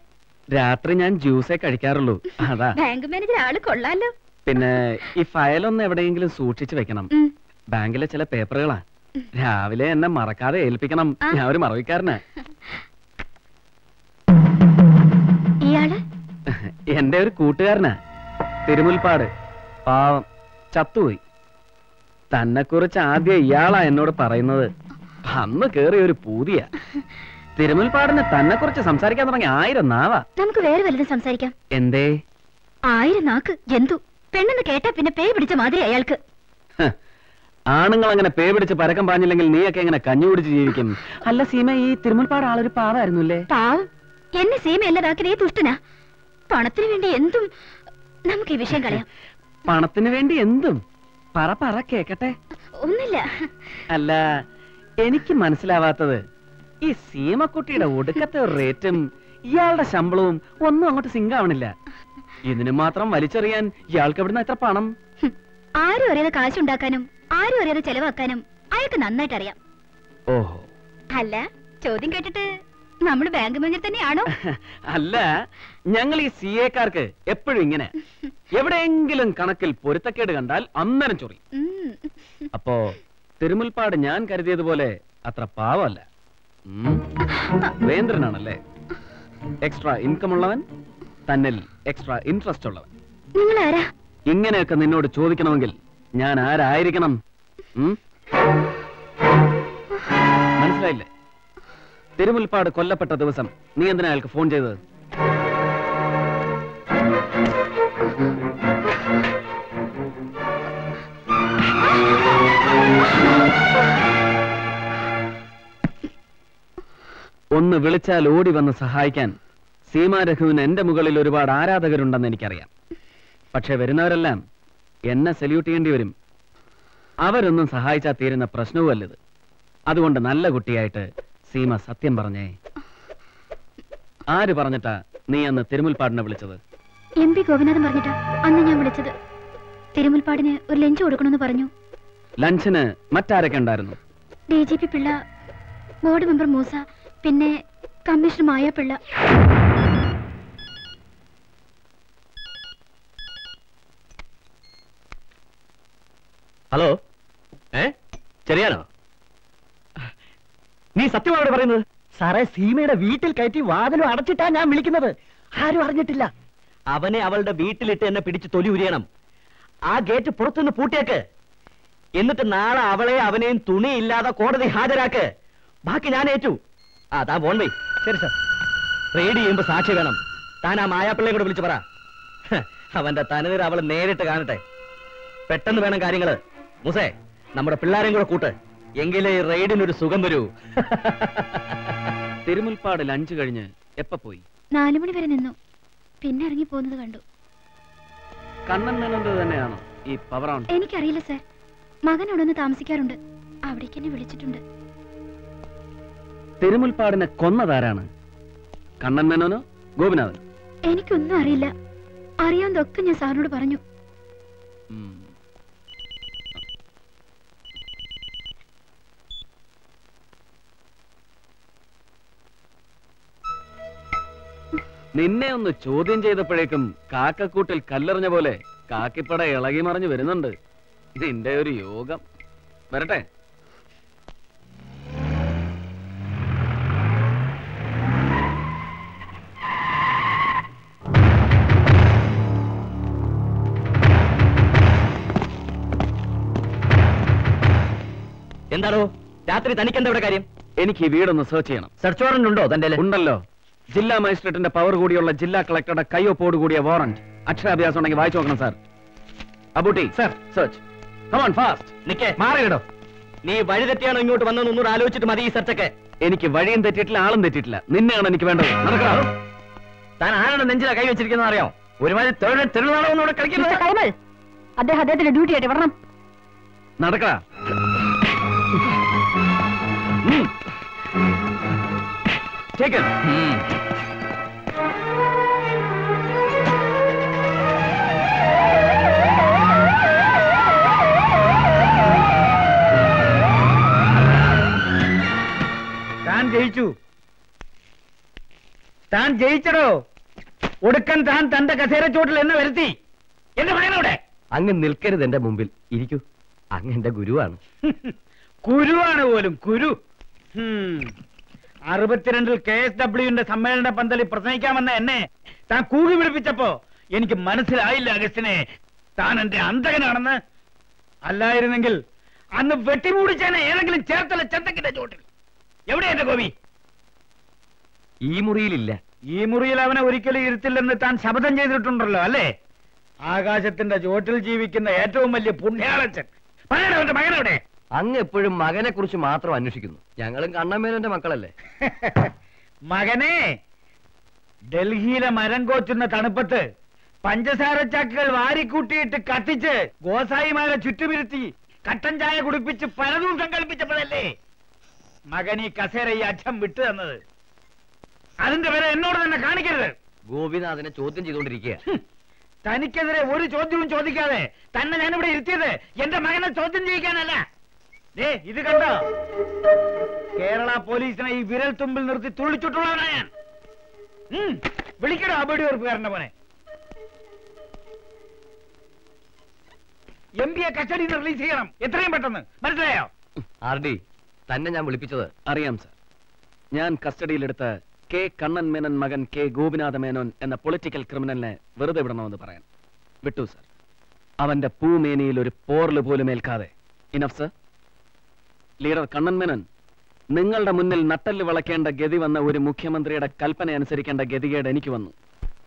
രാത്രി ഞാൻ ജ്യൂസേ കഴിക്കാറുള്ളൂ. അതാ. ബാങ്ക് മാനേജർ ആൾ കൊള്ളാലോ. പിന്നെ ഈ ഫയലൊന്ന് എവിടെയെങ്കിലും സൂക്ഷിച്ചു വെക്കണം. ബാങ്കിലെ ചില പേപ്പറുകളാ. രാവിലെ എന്നെ മറക്കാതെ ഏൽപ്പിക്കണം. ഞാൻ ഒരു മറവിക്കാരനാ. ഇയാൾ? എന്റെ ഒരു കൂട്ടുകാരനാ. തിരുമുൽപ്പാട്. പാവം. ചത്തുപോയി. തന്നെ കുറിച്ച് ആദ്യം ഇയാളാ എന്നോട് പറയുന്നത്. അന്ന് കേറിയ ഒരു പൂതിയ. തിരുമുൽപാടിന് തന്നെ കുറിച്ച് സംസാരിക്കാൻ തുടങ്ങി ആയിരം നാവാ. നമുക്ക് വേറെ വലുതും സംസാരിക്കാം. എന്തേ? ആയിരം നാക്ക് എന്തു? പെണ്ണെന്ന് കേട്ടാ പിന്നെ പേ പിടിച്ച മാതിരി അയാൾക്ക്. ആണുങ്ങൾ അങ്ങനെ പേ പിടിച്ച് പരക്കം പാഞ്ഞില്ലെങ്കിൽ നീയൊക്കെ എങ്ങനെ കഞ്ഞു കുടിച്ച് ജീവിക്കും? അല്ല സീമ ഈ തിരുമുൽപ്പാട് ആളൊരു പാവായിരുന്നുല്ലേ? പാവം. എന്നെ അല്ലതാക്കി നീ തുഷ്ടനാ പണത്തിന് വേണ്ടി എന്തും നമുക്ക് ഈ വിഷയം കളയാം. പണത്തിന് വേണ്ടി എന്തും? പറ പറ കേക്കട്ടെ. ഒന്നില്ല അല്ല എനിക്ക് മനസ്സിലാവാത്തത് ഈ സീമക്കുട്ടിയുടെ ഒടുക്കത്തെ റേറ്റും ഇയാളുടെ ശമ്പളവും ഒന്നും അങ്ങോട്ട് സിങ്ക് ആവണില്ല. ഇതിന് മാത്രം വലിച്ചെറിയാൻ ഇയാൾക്ക് എവിടുന്ന എത്ര പണം. ആരും അറിയാതെ കാശുണ്ടാക്കാനും ആരും അറിയാതെ ചെലവാക്കാനും അയാൾക്ക് നന്നായിട്ട് അറിയാം ഓഹോ. അല്ല ചോദ്യം കേട്ടിട്ട് നമ്മൾ ബാങ്ക് മാനേജർ തന്നെയാണോ? അല്ല ഞങ്ങൾ ഈ സി എക്കാർക്ക് എപ്പോഴും ഇങ്ങനെ. എവിടെയെങ്കിലും കണക്കിൽ പൊരുത്തക്കേട് കണ്ടാൽ അന്നേരം ചൊറി. അപ്പോ തിരുമുൽപ്പാട് ഞാൻ കരുതിയതുപോലെ അത്ര പാവമല്ല. വേന്ദ്രനാണല്ലേ? എക്സ്ട്രാ ഇൻകം ഉള്ളവൻ തന്നിൽ എക്സ്ട്രാ ഇൻട്രസ്റ്റ് ഉള്ളവൻ. ഇങ്ങനെയൊക്കെ നിന്നോട് ചോദിക്കണമെങ്കിൽ ഞാൻ ആരായിരിക്കണം? മനസ്സിലായില്ലേ? തിരുമുൽപ്പാട് കൊല്ലപ്പെട്ട ദിവസം നീ എന്തിനാ അയാൾക്ക് ഫോൺ ചെയ്തത്? ഒന്ന് വിളിച്ചാൽ ഓടി വന്ന് സഹായിക്കാൻ സീമാ രഘുവിന് എന്റെ മുകളിൽ ഒരുപാട് ആരാധകരുണ്ടെന്ന് എനിക്കറിയാം. പക്ഷെ വരുന്നവരെല്ലാം എന്നെ സല്യൂട്ട് ചെയ്യേണ്ടി വരും. അവരൊന്നും സഹായിച്ചാൽ തീരുന്ന പ്രശ്നവുമല്ലത് അതുകൊണ്ട് നല്ല കുട്ടിയായിട്ട് സീമ സത്യം പറഞ്ഞേ. ആര് പറഞ്ഞിട്ടാ നീ അന്ന് തിരുമുൽപ്പാടിനെ വിളിച്ചത്? എം പി ഗോപിനാഥൻ പറഞ്ഞിട്ടാ അന്ന് ഞാൻ വിളിച്ചത്. തിരുമുൽപ്പാടിന് ഒരു ലഞ്ച് കൊടുക്കണമെന്ന് പറഞ്ഞു. ലഞ്ചിന് മറ്റാരൊക്കെ ഉണ്ടായിരുന്നു? D G P Pillai board member Moosa പിന്നെ കമ്മീഷണർ മായ ഹലോ? ഏ? ചെറിയാനോ? നീ സത്യമാണ് പറയുന്നത്? സാറേ സീമയുടെ വീട്ടിൽ കയറ്റി വാതിലും അടച്ചിട്ടാ ഞാൻ വിളിക്കുന്നത്. ആരും അറിഞ്ഞിട്ടില്ല. അവനെ അവളുടെ വീട്ടിലിട്ട് എന്നെ പിടിച്ച് തൊലി ഉരിയണം. ആ ഗേറ്റ് പുറത്തുനിന്ന് പൂട്ടിയേക്ക്. എന്നിട്ട് നാളെ അവളെ അവനെയും തുണിയില്ലാതെ കോടതി ഹാജരാക്ക്. ബാക്കി ഞാൻ ഏറ്റു. ആ താ പോൺ വൈ ശരി സാർ. റെയ്ഡ് ചെയ്യുമ്പോ സാക്ഷി വേണം. താൻ ആ മായാപ്പിള്ളയെ കൂടെ വിളിച്ചു പറ. അവന്റെ തനതിർ അവൾ നേരിട്ട് കാണട്ടെ. പെട്ടെന്ന് വേണം കാര്യങ്ങൾ. മുസേ നമ്മുടെ പിള്ളേരെയും കൂടെ കൂട്ട്. എങ്കിലേ റെയ്ഡിനൊരു സുഖം വരൂ. തിരുമുൽപ്പാട് ലഞ്ച് കഴിഞ്ഞ് എപ്പ പോയി? നാലു മണി വരെ നിന്നു. പിന്നെ ഇറങ്ങി പോകുന്നത് കണ്ടു. കണ്ണൻ മേനോന്റെ തന്നെയാണോ ഈ പവർ ഓൺ എനിക്കറിയില്ല സാർ. മകൻ അവിടെ ഒന്ന് താമസിക്കാറുണ്ട്. അവിടേക്ക് എന്നെ വിളിച്ചിട്ടുണ്ട്. തിരുമുൽപ്പാടിനെ കൊന്നതാരാണ്? കണ്ണൻ മേനോനോ ഗോപിനാഥൻ? എനിക്കൊന്നും അറിയില്ല. അറിയാവുന്നതൊക്കെ ഞാൻ സാറിനോട് പറഞ്ഞു. നിന്നെ ഒന്ന് ചോദ്യം ചെയ്തപ്പോഴേക്കും കാക്കക്കൂട്ടിൽ കല്ലെറിഞ്ഞ പോലെ കാക്കിപ്പട ഇളകി മറിഞ്ഞു വരുന്നുണ്ട്. നിന്റെ ഒരു യോഗം. വരട്ടെ. എന്താണോ? രാത്രി തനിക്കെന്താ ഇവിടെ കാര്യം? എനിക്ക് ഈ വീടൊന്ന് സെർച്ച് ചെയ്യണം. സെർച്ച് വാറന്റ് ഉണ്ടോ തന്റെ ഉണ്ടല്ലോ. ജില്ലാ മജിസ്ട്രേറ്റിന്റെ പവർ കൂടിയുള്ള ജില്ലാ കളക്ടറുടെ കയ്യൊപ്പോട് കൂടിയ വാറന്റ് അക്ഷരാഭ്യാസം ഉണ്ടെങ്കിൽ വായിച്ചു നോക്കണം sir Abootty sir search come on fast നിക്കേ. മാറിയിടോ. നീ വഴി തെറ്റിയാണോ ഇങ്ങോട്ട് വന്നതെന്ന് ഒന്നുകൂടെ ആലോചിച്ചിട്ട് മതി ഈ സെർച്ചൊക്കെ എനിക്ക് വഴിയും തെറ്റിയിട്ടില്ല ആളും തെറ്റിയിട്ടില്ല. നിന്നെയാണ് എനിക്ക് വേണ്ടത്. നടക്കടാ. താൻ ആരാണ് നെഞ്ചില കൈ വെച്ചിരിക്കുന്നത് അറിയാം? ഒരുമാതിരി തെരുവാണോ കളിക്കുന്നത്? മിസ്റ്റർ കൈമൾ അദ്ദേഹം അദ്ദേഹത്തിന്റെ ഡ്യൂട്ടി ആയിട്ട് വരണം. നടക്കടാ. Take it. താൻ ജയിച്ചു. താൻ ജയിച്ചടോ. ഒടുക്കൻ താൻ തന്റെ കസേരച്ചോട്ടിൽ എന്നെ വരുത്തി. എന്റെ മകനവിടെ അങ്ങ് നിൽക്കരുത് എന്റെ മുമ്പിൽ. ഇരിക്കൂ. അങ്ങ് എന്റെ ഗുരുവാണ്. കുരുവാണ് പോലും. കുരു ഹും. അറുപത്തിരണ്ടിൽ കെ എസ് ഡബ്ല്യുവിന്റെ സമ്മേളന പന്തലിൽ പ്രസംഗിക്കാമെന്ന എന്നെ താൻ കൂകി പിടിപ്പിച്ചപ്പോ എനിക്ക് മനസ്സിലായില്ല അഗസ്റ്റിനെ. താൻ എന്റെ അന്തകനാണെന്ന് അല്ലായിരുന്നെങ്കിൽ അന്ന് വെട്ടിമൂടിച്ചേനെ ഏതെങ്കിലും ചേർത്തല ചന്തക്കിന്റെ ചോട്ടിൽ എവിടെ എന്റെ ഗോപി? ഈ മുറിയിലില്ല. ഈ മുറിയിൽ അവനെ ഒരിക്കലും ഇരുത്തില്ലെന്ന് താൻ ശപഥം ചെയ്തിട്ടുണ്ടല്ലോ അല്ലേ? ആകാശത്തിന്റെ ചോട്ടിൽ ജീവിക്കുന്ന ഏറ്റവും വലിയ പുണ്യാളച്ചൻ. അവന്റെ മകനെവിടെ? അങ്ങ് എപ്പോഴും മകനെ കുറിച്ച് മാത്രം അന്വേഷിക്കുന്നു. ഞങ്ങളും കണ്ണമ്മേനന്റെ മക്കളല്ലേ? മകനെ ഡൽഹിയിലെ മരം കോച്ചുന്ന തണുപ്പത്ത് പഞ്ചസാര ചാക്കുകൾ വാരിക്കൂട്ടിയിട്ട് കത്തിച്ച് ഗോസായിമാരെ ചുറ്റുമിരുത്തി കട്ടൻ ചായ കുടിപ്പിച്ച് പലതും കൽപ്പിച്ചപ്പോഴല്ലേ മകൻ ഈ കസേര ഈ അച്ഛൻ വിട്ടു തന്നത്? അതിന്റെ പേരെ എന്നോട് തന്നെ കാണിക്കരുത്. ഗോപിനാഥനെ ചോദ്യം ചെയ്തുകൊണ്ടിരിക്കുക തനിക്കെതിരെ ഒരു ചോദ്യവും ചോദിക്കാതെ തന്നെ ഞാനിവിടെ ഇരുത്തിയത് എന്റെ മകനെ ചോദ്യം ചെയ്യിക്കാനല്ല. ഇത് കണ്ടോ? കേരള പോലീസിനെ ഈ വിരൽ തുമ്പിൽ നിർത്തി തുള്ളിച്ചുട്ടുള്ളവനാ ഞാൻ. വിളിക്കടോ അബടി ഉറപ്പുകാരന്റെ മോനെ. എം പിയെ കസ്റ്റഡിയിൽ നിന്ന് റിലീസ് ചെയ്യണം. എത്രയും പെട്ടെന്ന്. മനസ്സിലായോ? ആർ ഡി തന്നെ ഞാൻ വിളിപ്പിച്ചത്. അറിയാം സർ. ഞാൻ കസ്റ്റഡിയിലെടുത്ത് കെ കണ്ണൻ മേനൻ മകൻ കെ ഗോപിനാഥ മേനോൻ എന്ന പൊളിറ്റിക്കൽ ക്രിമിനലിനെ വെറുതെ വിടണമെന്ന് പറയാൻ. വിട്ടു സർ. അവന്റെ പൂമേനിയിൽ ഒരു പോർൽ പോലും ഏൽക്കാതെ. Enough sir? Leader Kannan Menon നിങ്ങളുടെ മുന്നിൽ നട്ടൽ വളക്കേണ്ട ഗതി വന്ന ഒരു മുഖ്യമന്ത്രിയുടെ കൽപ്പന അനുസരിക്കേണ്ട ഗതികേട് എനിക്ക് വന്നു.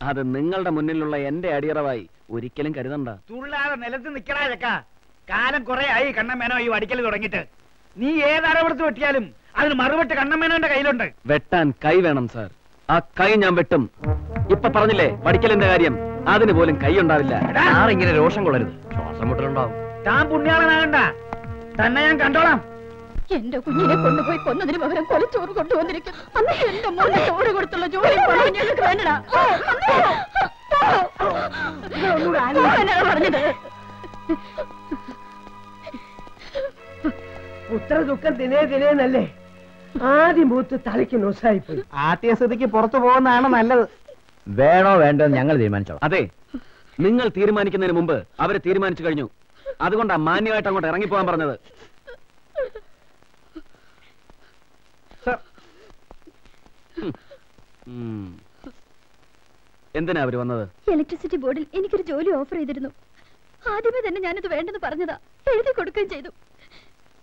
അത് നിങ്ങളുടെ മുന്നിലുള്ള എന്റെ അടിയറവായി ഒരിക്കലും കരുതണ്ട. തുള്ളാതെ നിലത്ത് നിക്കടാ കാലം കുറെ ആയി കണ്ണമേനോ ഈ വടിക്കൽ തുടങ്ങിയിട്ട്. നീ ഏതടവെടുത്ത് വെട്ടിയാലും അതിന് മറുപട്ട് കണ്ണമേനോന്റെ കയ്യിലുണ്ട്. വെട്ടാൻ കൈ വേണം സാർ. ആ കൈ ഞാൻ വെട്ടും. ഇപ്പൊ പറഞ്ഞില്ലേ വടിക്കലിന്റെ കാര്യം? അതിന് പോലും കൈ ഉണ്ടാവില്ല. ഇങ്ങനെ രോഷം കൊള്ളരുത്. ശ്വാസം മുട്ടലുണ്ടാവും. താൻ പുണ്യാളനാകണ്ട. തന്നെ ഞാൻ കണ്ടോളാം. എന്റെ കുഞ്ഞിനെ കൊണ്ടുപോയി കൊന്നതിന് പകരം കൊലച്ചോറ് കൊണ്ടുവന്നിരിക്കുന്നു. അന്ന് എന്റെ മോനെ ചോറ് കൊടുത്തുള്ള ജോലി ഞങ്ങൾക്ക് വേണ്ടടാ. പറഞ്ഞത്. പുത്ര ദുഃഖം ദിനേ ദിനേന്നല്ലേ ആദ്യം മൂത്ത് തലയ്ക്ക് നൊസായിപ്പോയി. ആദ്യസ്ഥിതിക്ക് പുറത്തു പോകുന്നതാണ് നല്ലത്. വേണോ വേണ്ടോ ഞങ്ങൾ തീരുമാനിച്ചോ അതെ നിങ്ങൾ തീരുമാനിക്കുന്നതിന് മുമ്പ് അവരെ തീരുമാനിച്ചു കഴിഞ്ഞു. അതുകൊണ്ടാ മാന്യമായിട്ട് അങ്ങോട്ട് ഇറങ്ങിപ്പോകാൻ പറഞ്ഞത്. എന്തിനാ അവർ വന്നത്? ഇലക്ട്രിസിറ്റി ബോർഡിൽ എനിക്കൊരു ജോലി ഓഫർ ചെയ്തിരുന്നു. ആദ്യമേ തന്നെ ഞാനത് വേണ്ടെന്ന് പറഞ്ഞതാ. എഴുതി കൊടുക്കുകയും ചെയ്തു.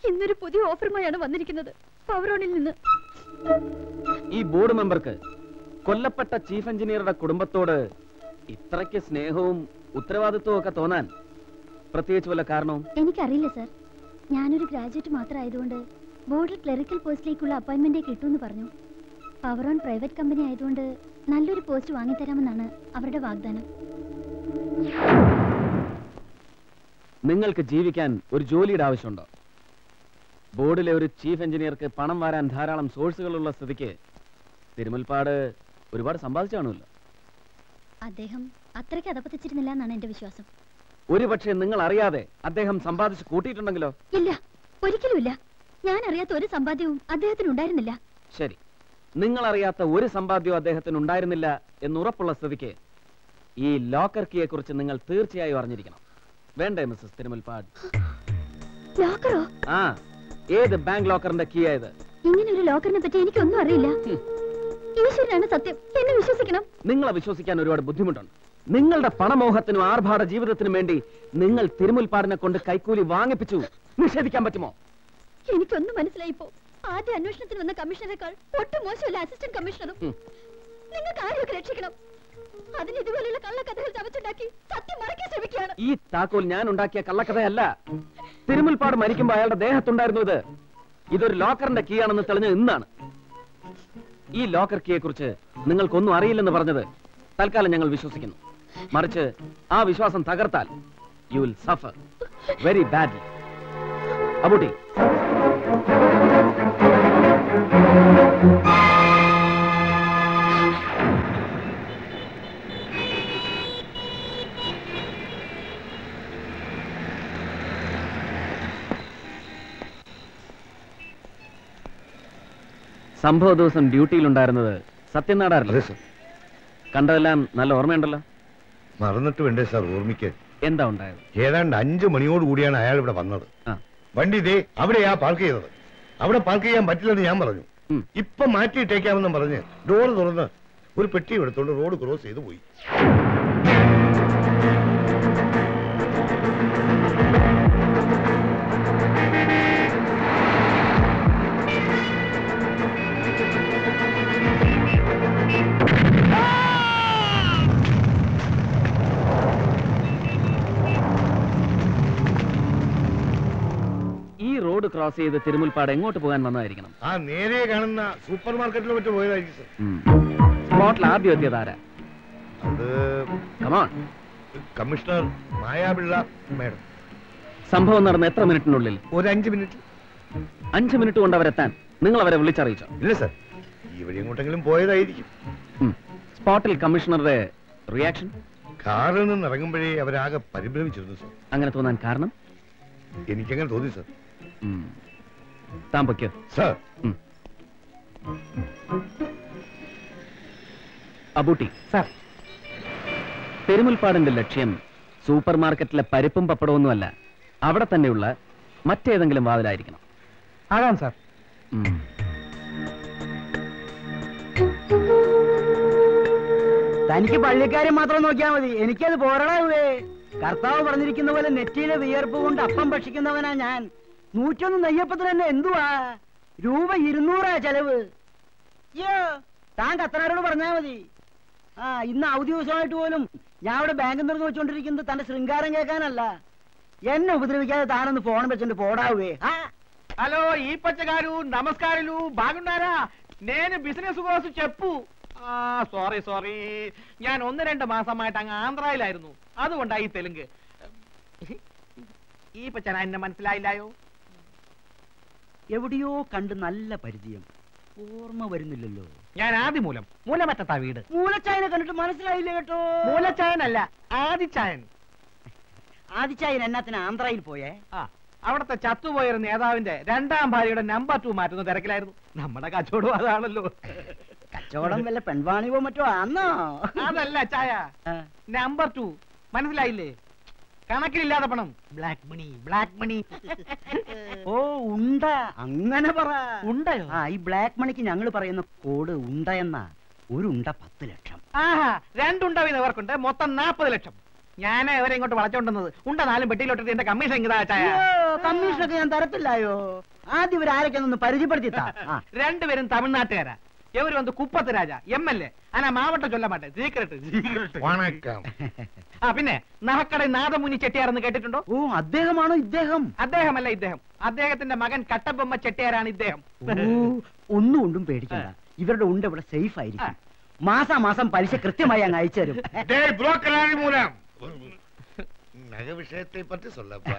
ഇന്നൊരു പുതിയ ഓഫറുമായാണ് വന്നിരിക്കുന്നത്. പവറോണിൽ നിന്ന്. ഈ ബോർഡ് മെമ്പർക്ക് കൊല്ലപ്പെട്ട ചീഫ് എഞ്ചിനീയറുടെ കുടുംബത്തോട് ഇത്രയ്ക്ക് സ്നേഹവും ഉത്തരവാദിത്വവും ഒക്കെ തോന്നാൻ പ്രത്യേകിച്ച് വല്ല കാരണവും? എനിക്കറിയില്ല സർ. ഞാനൊരു ഗ്രാജുവേറ്റ് മാത്രമായതുകൊണ്ട് ബോർഡിൽ ക്ലറിക്കൽ പോസ്റ്റിലേക്കുള്ള അപ്പോയിന്റ്മെന്റേ കിട്ടുമെന്ന് പറഞ്ഞു. പവർ ഓൺ പ്രൈവറ്റ് കമ്പനി ആയതുകൊണ്ട് നല്ലൊരു പോസ്റ്റ് വാങ്ങിത്തരാമെന്നാണ് അവരുടെ വാഗ്ദാനം. നിങ്ങൾക്ക് ജീവിക്കാൻ ഒരു ജോലിയുടെ ആവശ്യമുണ്ടോ? ബോർഡിലെ ഒരു ചീഫ് എഞ്ചിനീയർക്ക് പണം വാരാൻ ധാരാളം സോഴ്സുകളുള്ള സ്ഥിതിക്ക് തിരുമുൽപ്പാട് ഒരുപാട് സമ്പാദിച്ചു കാണുമല്ലോ. അദ്ദേഹം അത്രയ്ക്ക് അതപ്പത്തിച്ചിരുന്നില്ല എന്നാണ് എന്റെ വിശ്വാസം. ഒരുപക്ഷെ നിങ്ങൾ അറിയാതെ അദ്ദേഹം സമ്പാദിച്ച് കൂട്ടിയിട്ടുണ്ടെങ്കിലോ? ഇല്ല ഒരിക്കലുമില്ല. ഞാൻ അറിയാത്ത ഒരു സമ്പാദ്യവും അദ്ദേഹത്തിന് ഉണ്ടായിരുന്നില്ല. ശരി. നിങ്ങൾ അറിയാത്ത ഒരു സമ്പാദ്യവും അദ്ദേഹത്തിന് ഉണ്ടായിരുന്നില്ല എന്ന് ഉറപ്പുള്ള സ്ഥിതിക്ക് ഈ ലോക്കർ കീയെ കുറിച്ച് നിങ്ങൾ തീർച്ചയായും അറിഞ്ഞിരിക്കണം. വേണ്ടേ മിസ്സസ് തിരുമുൽപാട് ആ ഏത് ബാങ്ക് ലോക്കറിന്റെ കീ ആയത് ഇങ്ങനെ ഒരു ലോക്കറിനെ പറ്റി എനിക്കൊന്നും അറിയില്ല. ഈശ്വരനാണ് സത്യം. എന്നെ വിശ്വസിക്കണം. നിങ്ങളെ വിശ്വസിക്കാൻ ഒരുപാട് ബുദ്ധിമുട്ടുണ്ട്. നിങ്ങളുടെ പണമോഹത്തിനും ആർഭാട ജീവിതത്തിനും വേണ്ടി നിങ്ങൾ തിരുമുൽപാടിനെ കൊണ്ട് കൈക്കൂലി വാങ്ങിപ്പിച്ചു. നിഷേധിക്കാൻ പറ്റുമോ? എനിക്കൊന്നും മനസ്സിലായിപ്പോ. ആദ്യ അന്വേഷണത്തിന് വന്ന കമ്മീഷണറേക്കാൾ ഒട്ടും മോശമല്ല അസിസ്റ്റന്റ് കമ്മീഷണറും. നിങ്ങൾക്ക് ആരെയൊക്കെ രക്ഷിക്കണം? അതിന് ഇതുപോലെയുള്ള കള്ളക്കഥകൾ ചവച്ചുണ്ടാക്കി സത്യം മറയ്ക്കാൻ ശ്രമിക്കുകയാണ്. ഈ താക്കോൽ ഞാൻ ഉണ്ടാക്കിയ കള്ളക്കഥയല്ല. തിരുമുൽപ്പാട് മരിക്കുമ്പോ അയാളുടെ ദേഹത്തുണ്ടായിരുന്നു ഇത്. ഇതൊരു ലോക്കറിന്റെ കീ ആണെന്ന് തെളിഞ്ഞ ഇന്നാണ്. ഈ ലോക്കർ കീയെ കുറിച്ച് നിങ്ങൾക്കൊന്നും അറിയില്ലെന്ന് പറഞ്ഞത് തൽക്കാലം ഞങ്ങൾ വിശ്വസിക്കുന്നു. മറിച്ച് ആ വിശ്വാസം തകർത്താൽ you will suffer very badly Abootty. സംഭവ ദിവസം ഡ്യൂട്ടിയിലുണ്ടായിരുന്നത് സത്യനാടാറില്ല കണ്ടതെല്ലാം നല്ല ഓർമ്മയുണ്ടല്ലോ? മറന്നിട്ട് വേണ്ടേ സാർ ഓർമ്മിക്കാൻ. എന്താ ഉണ്ടായത്? ഏതാണ്ട് അഞ്ചു മണിയോട് കൂടിയാണ് അയാൾ ഇവിടെ വന്നത്. വണ്ടി ഇതേ അവിടെയാ പാർക്ക് ചെയ്തത്. അവിടെ പാർക്ക് ചെയ്യാൻ പറ്റില്ലെന്ന് ഞാൻ പറഞ്ഞു. ഇപ്പൊ മാറ്റിയിട്ടേക്കാമെന്നും പറഞ്ഞ് ഡോർ തുറന്ന് ഒരു പെട്ടി എടുത്തോണ്ട് റോഡ് ക്രോസ് ചെയ്ത് പോയി. ഈ റോഡ് ക്രോസ് ചെയ്ത് തിരുമുൽപ്പാട് എങ്ങോട്ട് പോകാൻ വന്നതായിരിക്കണം? ആ നേരെ കാണുന്ന സൂപ്പർ മാർക്കറ്റിൽ മറ്റു പോയതായിരിക്കും സാർ. സ്പോട്ടിൽ ആദ്യം എത്തിയത് ആരാ? അത് കമാൺ കമ്മീഷണർ മായാപിള്ള മേഡം. സംഭവം നടന്ന എത്ര മിനിറ്റിനുള്ളിൽ? ഒരു അഞ്ച് മിനിറ്റ്. അഞ്ച് മിനിറ്റ് കൊണ്ട് അവരെത്താൻ നിങ്ങൾ അവരെ വിളിച്ചറിയിച്ചോ? ഇല്ല സർ. ഈ വഴി എങ്ങോട്ടെങ്കിലും പോയതായിരിക്കും. സ്പോട്ടിൽ കമ്മീഷണറുടെ റിയാക്ഷൻ കാറിൽ നിന്ന് ഇറങ്ങുമ്പോഴേ അവരാകെ പരിഭ്രമിച്ചിരുന്നു സർ. അങ്ങനെ തോന്നാൻ കാരണം? എനിക്കങ്ങനെ തോന്നി സാർ. താൻ പൊയ്ക്കോ. സാർ. അബൂട്ടി. സർ. പെരുമുൽപ്പാടിന്റെ ലക്ഷ്യം സൂപ്പർ മാർക്കറ്റിലെ പരിപ്പും പപ്പടമൊന്നുമല്ല അവിടെ തന്നെയുള്ള മറ്റേതെങ്കിലും വാതിലായിരിക്കണം. ആകാം സർ. തനിക്ക് പള്ളിക്കാരെ മാത്രം നോക്കിയാൽ മതി. എനിക്കത് പോരടാവേ കർത്താവ് പറഞ്ഞിരിക്കുന്ന പോലെ നെറ്റിയിലെ വിയർപ്പ് കൊണ്ട് അപ്പം ഭക്ഷിക്കുന്നവനാ ഞാൻ. നൂറ്റൊന്ന് നെയ്യപ്പത്തിന് തന്നെ എന്തുവാ? രൂപ ഇരുന്നൂറാ ചെലവ്. താങ്ക കത്തനാരോട് പറഞ്ഞാ മതി. ആ ഇന്ന് അവധി ദിവസമായിട്ട് പോലും ഞാൻ അവിടെ ബാങ്കിൽ നിന്ന് വെച്ചോണ്ടിരിക്കുന്നത് തന്റെ ശൃംഗാരം കേൾക്കാനല്ല. എന്നെ ഉപദ്രവിക്കാതെ താനൊന്ന് ഫോൺ വെച്ചിട്ട് ഹലോ ഈ പച്ചക്കാരു పచ్చగారు ബാഗുണ്ടാരാ? നേന് ബിസിനസ് കോഴ്സ് ചെപ്പു. చెప్పు സോറി സോറി ഞാൻ ഒന്ന് രണ്ട് മാസമായിട്ട് അങ്ങ് ആന്ധ്രയിലായിരുന്നു. അതുകൊണ്ടായി തെലുങ്ക്. ഈ പച്ചന എന്നെ മനസ്സിലായില്ലായോ? എവിടെയോ കണ്ട് നല്ല പരിചയം. ഓർമ്മ വരുന്നില്ലല്ലോ. ഞാൻ ആദ്യ മൂലം മൂലമറ്റത്താ വീട്. മൂലച്ചായനെ കണ്ടിട്ട് മനസ്സിലായില്ല കേട്ടോ? മൂലച്ചായനല്ല ആദിച്ചായൻ. ആദിച്ചായൻ എന്നാത്തിന് ആന്ധ്രയിൽ പോയേ? ആ അവിടുത്തെ ചത്തുപോയൊരു നേതാവിന്റെ രണ്ടാം ഭാര്യയുടെ നമ്പർ ടു മാറ്റുന്ന തിരക്കിലായിരുന്നു. നമ്മുടെ കച്ചവടം അതാണല്ലോ. കച്ചവടം വല്ല പെൺവാണിവോ മറ്റോ ആന്നോ? അതല്ല ചായ. നമ്പർ ടു മനസ്സിലായില്ലേ? കണക്കിലില്ലാതെ പണം. ബ്ലാക്ക് മണി ബ്ലാക്ക് മണി ഓ ഉണ്ട. അങ്ങനെ പറ. ഉണ്ടയോ? ആ ഈ ബ്ലാക്ക് മണിക്ക് ഞങ്ങൾ പറയുന്ന കോഡ് ഉണ്ട എന്നാ ഒരു ഉണ്ട പത്ത് ലക്ഷം. ആഹാ രണ്ടുണ്ടാവുന്ന അവർക്കുണ്ട്. മൊത്തം നാപ്പത് ലക്ഷം. ഞാൻ അവരെ ഇങ്ങോട്ട് വളച്ചോണ്ടുന്നത്. ഉണ്ട നാലും പെട്ടിയിലോട്ടിട്ട് എന്റെ കമ്മീഷൻ കമ്മീഷനൊക്കെ ഞാൻ തരത്തില്ലായോ? ആദ്യം ഇവരാരൊക്കെ ആരൊക്കെയൊന്ന് പരിചയപ്പെടുത്തി. രണ്ടുപേരും തമിഴ്നാട്ടുകാരാ. ഇവര് വന്ന് കുപ്പത്ത് രാജ എം എൽ എ അനാ മാവട്ട ചൊല്ല മാട്ടെ സീക്രട്ട് സീക്രട്ട് വണക്കം ആ പിന്നെ നഹക്കട നാദമുനി ചെട്ടിയാരെന്ന് കേട്ടിട്ടുണ്ടോ ഓ അദ്ദേഹമാണോ ഇദ്ദേഹം അദ്ദേഹമല്ല ഇദ്ദേഹം അദ്ദേഹത്തിന്റെ മകൻ കട്ടബൊമ്മ ചെട്ടിയാരാണ് ഇദ്ദേഹം ഓ, ഒന്നും കൊണ്ടും പേടിക്കണ്ട ഇവരുടെ ഉണ്ട് ഇവിടെ സേഫ് ആയിരിക്കും മാസാ മാസം പലിശ കൃത്യമായി അങ്ങ് അയച്ചു തരും புரோக்கராணி மூலம் நக விஷயத்தை பற்றி சொல்லப்பா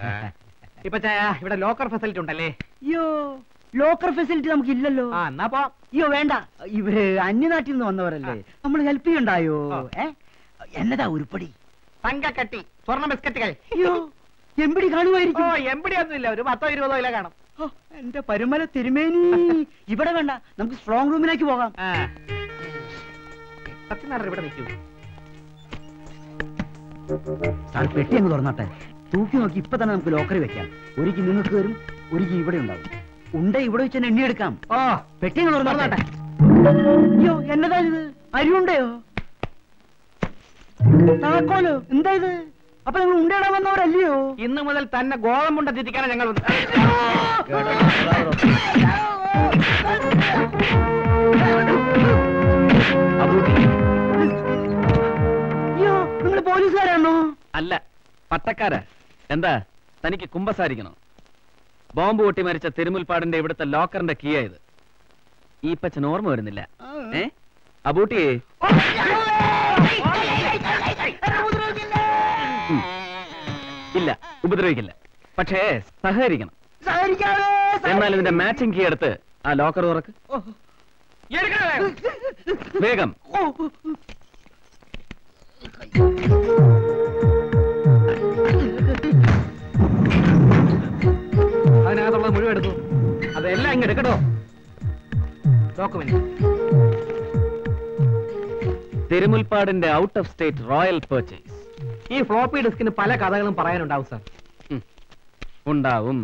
ഇപ്പൊ ചായ ഇവിടെ ലോക്കർ ഫെസിലിറ്റി ഉണ്ടല്ലേ അയ്യോ ലോക്കർ ഫെസിലിറ്റി നമുക്ക് ഇല്ലല്ലോ അയ്യോ വേണ്ട. ഇവർ അന്യനാട്ടിൽ നിന്ന് വന്നവരല്ലേ. നമ്മൾ ഹെൽപ്പ് ചെയ്യണ്ടായോ? എന്നതാ ഉരുപ്പടി? തങ്കക്കട്ടി സ്വർണ ബിസ്ക്കറ്റുകൾ അയ്യോ എമ്പിടി കാണുമായിരിക്കും. ഓ ഇല്ല ഒരു പത്തോ ഇരുപതോ ഇല്ല കാണും. എന്റെ പരുമല തിരുമേനി. ഇവിടെ വേണ്ട. നമുക്ക് സ്ട്രോങ് റൂമിലേക്ക് പോകാം. ഇവിടെ നിൽക്കൂ. സാർ പെട്ടി അങ്ങ് തുറന്നാട്ടെ. തൂക്കി നോക്കി ഇപ്പൊ തന്നെ നമുക്ക് ലോക്കറി വെക്കാം. ഒരിക്കൽ നിങ്ങൾക്ക് വരും ഒരിക്കൽ ഇവിടെ ഉണ്ടാവും. ഉണ്ട ഇവിടെ വെച്ച് എണ്ണി എണ്ണിയെടുക്കാം. ആ പെട്ടി തുറന്നാട്ടെ അയ്യോ എന്നതാ ഇത്? അരിയുണ്ടയോ? താക്കോലോ എന്താ ഇത്? അപ്പൊ നിങ്ങൾ ഉണ്ടയിടാൻ വന്നവരല്ലയോ? ഇന്ന് മുതൽ തന്നെ ഗോതമ്പുണ്ട തിരിക്കാനാ ഞങ്ങൾ. അയ്യോ നിങ്ങൾ പോലീസുകാരാണോ? അല്ല പട്ടക്കാര. എന്താ തനിക്ക് കുമ്പസാരിക്കണോ? ബോംബ് പൊട്ടി മരിച്ച തിരുമുൽപ്പാടിന്റെ ഇവിടുത്തെ ലോക്കറിന്റെ കീ ആയത് ഈ പച്ചൻ ഓർമ്മ വരുന്നില്ല. ഏ? അബൂട്ടിയെ? ഇല്ല ഉപദ്രവിക്കില്ല. പക്ഷേ സഹകരിക്കണം. എന്നാൽ ഇതിന്റെ മാച്ചിങ് കീ എടുത്ത് ആ ലോക്കർ തുറക്ക്. വേഗം. അതിനകത്തുള്ളത് മുഴുവൻ എടുത്തു. അതെല്ലാം ഇങ്ങ് എടുക്കട്ടോ. Document തിരുമുൽപ്പാടിന്റെ out of state royal purchase ഈ ഫ്ലോപ്പി ഡിസ്കിന് പല കഥകളും പറയാനുണ്ടാവും സാർ ഉണ്ടാവും.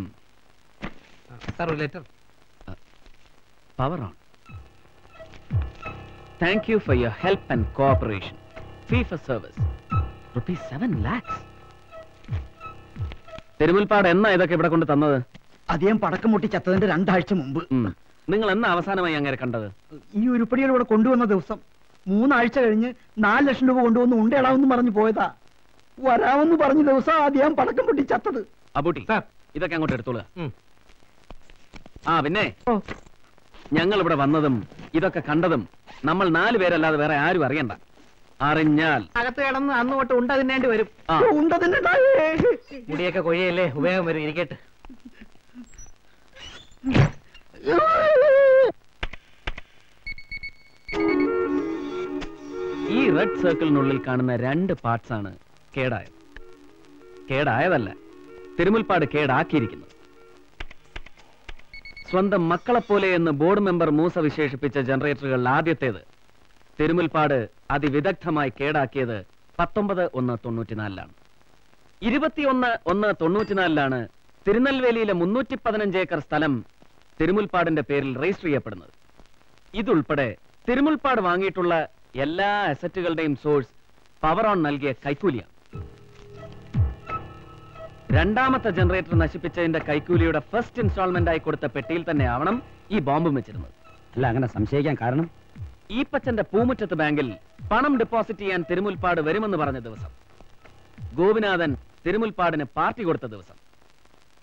സാർ ഒരു letter power on thank you for your help and cooperation fee for service rupees seven lakhs Thirumulpad എന്നാ ഇതൊക്കെ ഇവിടെ കൊണ്ട് തന്നത്? അദ്ദേഹം പടക്കം പൊട്ടി ചത്തതിന്റെ രണ്ടാഴ്ച മുമ്പ്. നിങ്ങൾ എന്നാ അവസാനമായി അങ്ങനെ കണ്ടത്? ഈ ഉരുപ്പടികൾ ഇവിടെ കൊണ്ടുവന്ന ദിവസം മൂന്നാഴ്ച കഴിഞ്ഞ് നാല് ലക്ഷം രൂപ കൊണ്ടുവന്ന് ഉണ്ടയിടാമെന്ന് പറഞ്ഞു പോയതാ. വരാമെന്ന് പറഞ്ഞ ദിവസം അദ്ദേഹം പടക്കം പൊട്ടി ചത്തത്. അബൂട്ടി ഇതൊക്കെ അങ്ങോട്ട് എടുത്തോളൂ. ആ പിന്നെ? ഞങ്ങൾ ഇവിടെ വന്നതും ഇതൊക്കെ കണ്ടതും നമ്മൾ നാല് പേരല്ലാതെ വേറെ ആരും അറിയണ്ട. അറിഞ്ഞാൽ. അകത്ത് കിടന്ന് അന്ന് തൊട്ട് ഉണ്ട തിന്നേണ്ടി വരും. ഉണ്ടതിന്റെ മുടിയൊക്കെ കൊഴിയല്ലേ? ഉപയോഗം വരും. ഇരിക്കട്ടെ. ഈ റെഡ് സർക്കിളിനുള്ളിൽ കാണുന്ന രണ്ട് പാർട്സ് ആണ് കേടായത്. കേടായതല്ല തിരുമുൽപ്പാട് കേടാക്കിയിരിക്കുന്നത് സ്വന്തം മക്കളെപ്പോലെ എന്ന് ബോർഡ് മെമ്പർ മൂസ വിശേഷിപ്പിച്ച ജനറേറ്ററുകളിൽ ആദ്യത്തേത് തിരുമുൽപ്പാട് അതിവിദഗ്ധമായി കേടാക്കിയത് പത്തൊമ്പത് ഒന്ന് തൊണ്ണൂറ്റിനാലിലാണ്. ഇരുപത്തിയൊന്ന് ഒന്ന് തൊണ്ണൂറ്റിനാലിലാണ് തിരുനെൽവേലിയിലെ മുന്നൂറ്റി പതിനഞ്ച് ഏക്കർ സ്ഥലം തിരുമുൽപ്പാടിന്റെ പേരിൽ രജിസ്റ്റർ ചെയ്യപ്പെടുന്നത്. ഇതുൾപ്പെടെ തിരുമുൽപ്പാട് വാങ്ങിയിട്ടുള്ള എല്ലാ അസറ്റുകളുടെയും സോഴ്സ് പവർ ഓൺ നൽകിയ കൈക്കൂലിയാണ്. രണ്ടാമത്തെ ജനറേറ്റർ നശിപ്പിച്ചതിന്റെ കൈക്കൂലിയുടെ ഫസ്റ്റ് ഇൻസ്റ്റാൾമെന്റ് ആയി കൊടുത്ത പെട്ടിയിൽ തന്നെ ആവണം ഈ ബോംബും വെച്ചിരുന്നത്. അല്ല അങ്ങനെ സംശയിക്കാൻ കാരണം? ഈപ്പച്ചന്റെ പൂമുറ്റത്ത് ബാങ്കിൽ പണം ഡെപ്പോസിറ്റ് ചെയ്യാൻ തിരുമുൽപ്പാട് വരുമെന്ന് പറഞ്ഞ ദിവസം. ഗോപിനാഥൻ തിരുമുൽപ്പാടിന് പാർട്ടി കൊടുത്ത ദിവസം.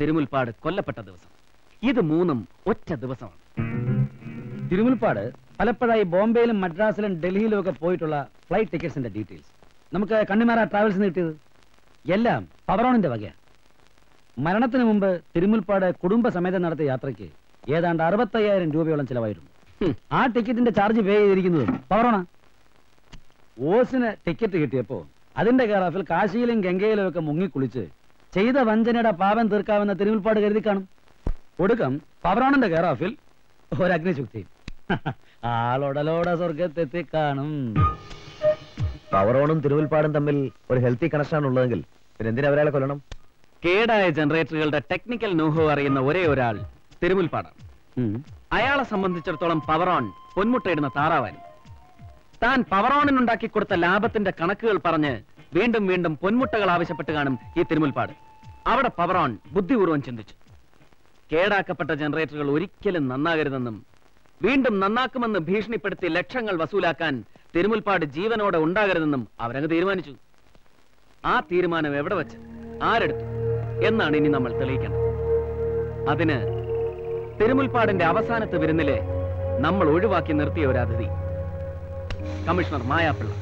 തിരുമുൽപ്പാട് കൊല്ലപ്പെട്ട ദിവസം. ഇത് മൂന്നും ഒറ്റ ദിവസമാണ്. തിരുമുൽപ്പാട് പലപ്പോഴായി ബോംബെയിലും മദ്രാസിലും ഡൽഹിയിലും ഒക്കെ പോയിട്ടുള്ള ഫ്ലൈറ്റ് ടിക്കറ്റ്സിന്റെ ഡീറ്റെയിൽസ്. നമുക്ക് കണ്ണിമാറ ട്രാവൽസിന് കിട്ടിയത്? എല്ലാം പവറോണിന്റെ വകയാണ്. മരണത്തിന് മുമ്പ് തിരുമുൽപ്പാട് കുടുംബസമേതം നടത്തിയ യാത്രയ്ക്ക് ഏതാണ്ട് അറുപത്തയ്യായിരം രൂപയോളം ചിലവായിരുന്നു. ആ ടിക്കറ്റിന്റെ ചാർജ് പേ ചെയ്തിരിക്കുന്നത് പവറോണ. ഓസിന് ടിക്കറ്റ് കിട്ടിയപ്പോ അതിന്റെ കെയർ കാശിയിലും ഗംഗയിലും ഒക്കെ മുങ്ങിക്കുളിച്ച് ചെയ്ത വഞ്ചനയുടെ പാപം തീർക്കാവുന്ന തിരുമുൽപ്പാട് കരുതി കാണും. ഒടുക്കം പവറാണന്റെ കെയർ ഓഫിൽ ഒരു അഗ്നിശുക്തി ആളൊടലോടെ സ്വർഗത്തെത്തി കാണും. പവറോണും തിരുവൽപ്പാടും തമ്മിൽ ഒരു ഹെൽത്തി കണക്ഷൻ ഉള്ളതെങ്കിൽ പിന്നെ എന്തിനാ അവരാളെ കൊല്ലണം? കേടായ ജനറേറ്ററുകളുടെ ടെക്നിക്കൽ നോഹോ അറിയുന്ന ഒരേ ഒരാൾ തിരുമുൽപ്പാടാണ് അയാളെ സംബന്ധിച്ചിടത്തോളം പവറോൺ പൊന്മുട്ടയിടുന്ന താറാവാനും താൻ പവറോണിനുണ്ടാക്കി കൊടുത്ത ലാഭത്തിന്റെ കണക്കുകൾ പറഞ്ഞ് വീണ്ടും വീണ്ടും പൊന്മുട്ടകൾ ആവശ്യപ്പെട്ട് കാണും ഈ തിരുമുൽപ്പാട് അവിടെ പവറോൺ ബുദ്ധിപൂർവം ചിന്തിച്ചു. കേടാക്കപ്പെട്ട ജനറേറ്ററുകൾ ഒരിക്കലും നന്നാകരുതെന്നും വീണ്ടും നന്നാക്കുമെന്ന് ഭീഷണിപ്പെടുത്തി ലക്ഷങ്ങൾ വസൂലാക്കാൻ തിരുമുൽപ്പാട് ജീവനോടെ ഉണ്ടാകരുതെന്നും അവരങ്ങ് തീരുമാനിച്ചു. ആ തീരുമാനം എവിടെ വെച്ച് ആരെടുത്തു എന്നാണ് ഇനി നമ്മൾ തെളിയിക്കേണ്ടത്. അതിന് തിരുമുൽപ്പാടിന്റെ അവസാനത്തെ വിരുന്നിലെ നമ്മൾ ഒഴിവാക്കി നിർത്തിയ ഒരു അതിഥി commissioner Mayapilla.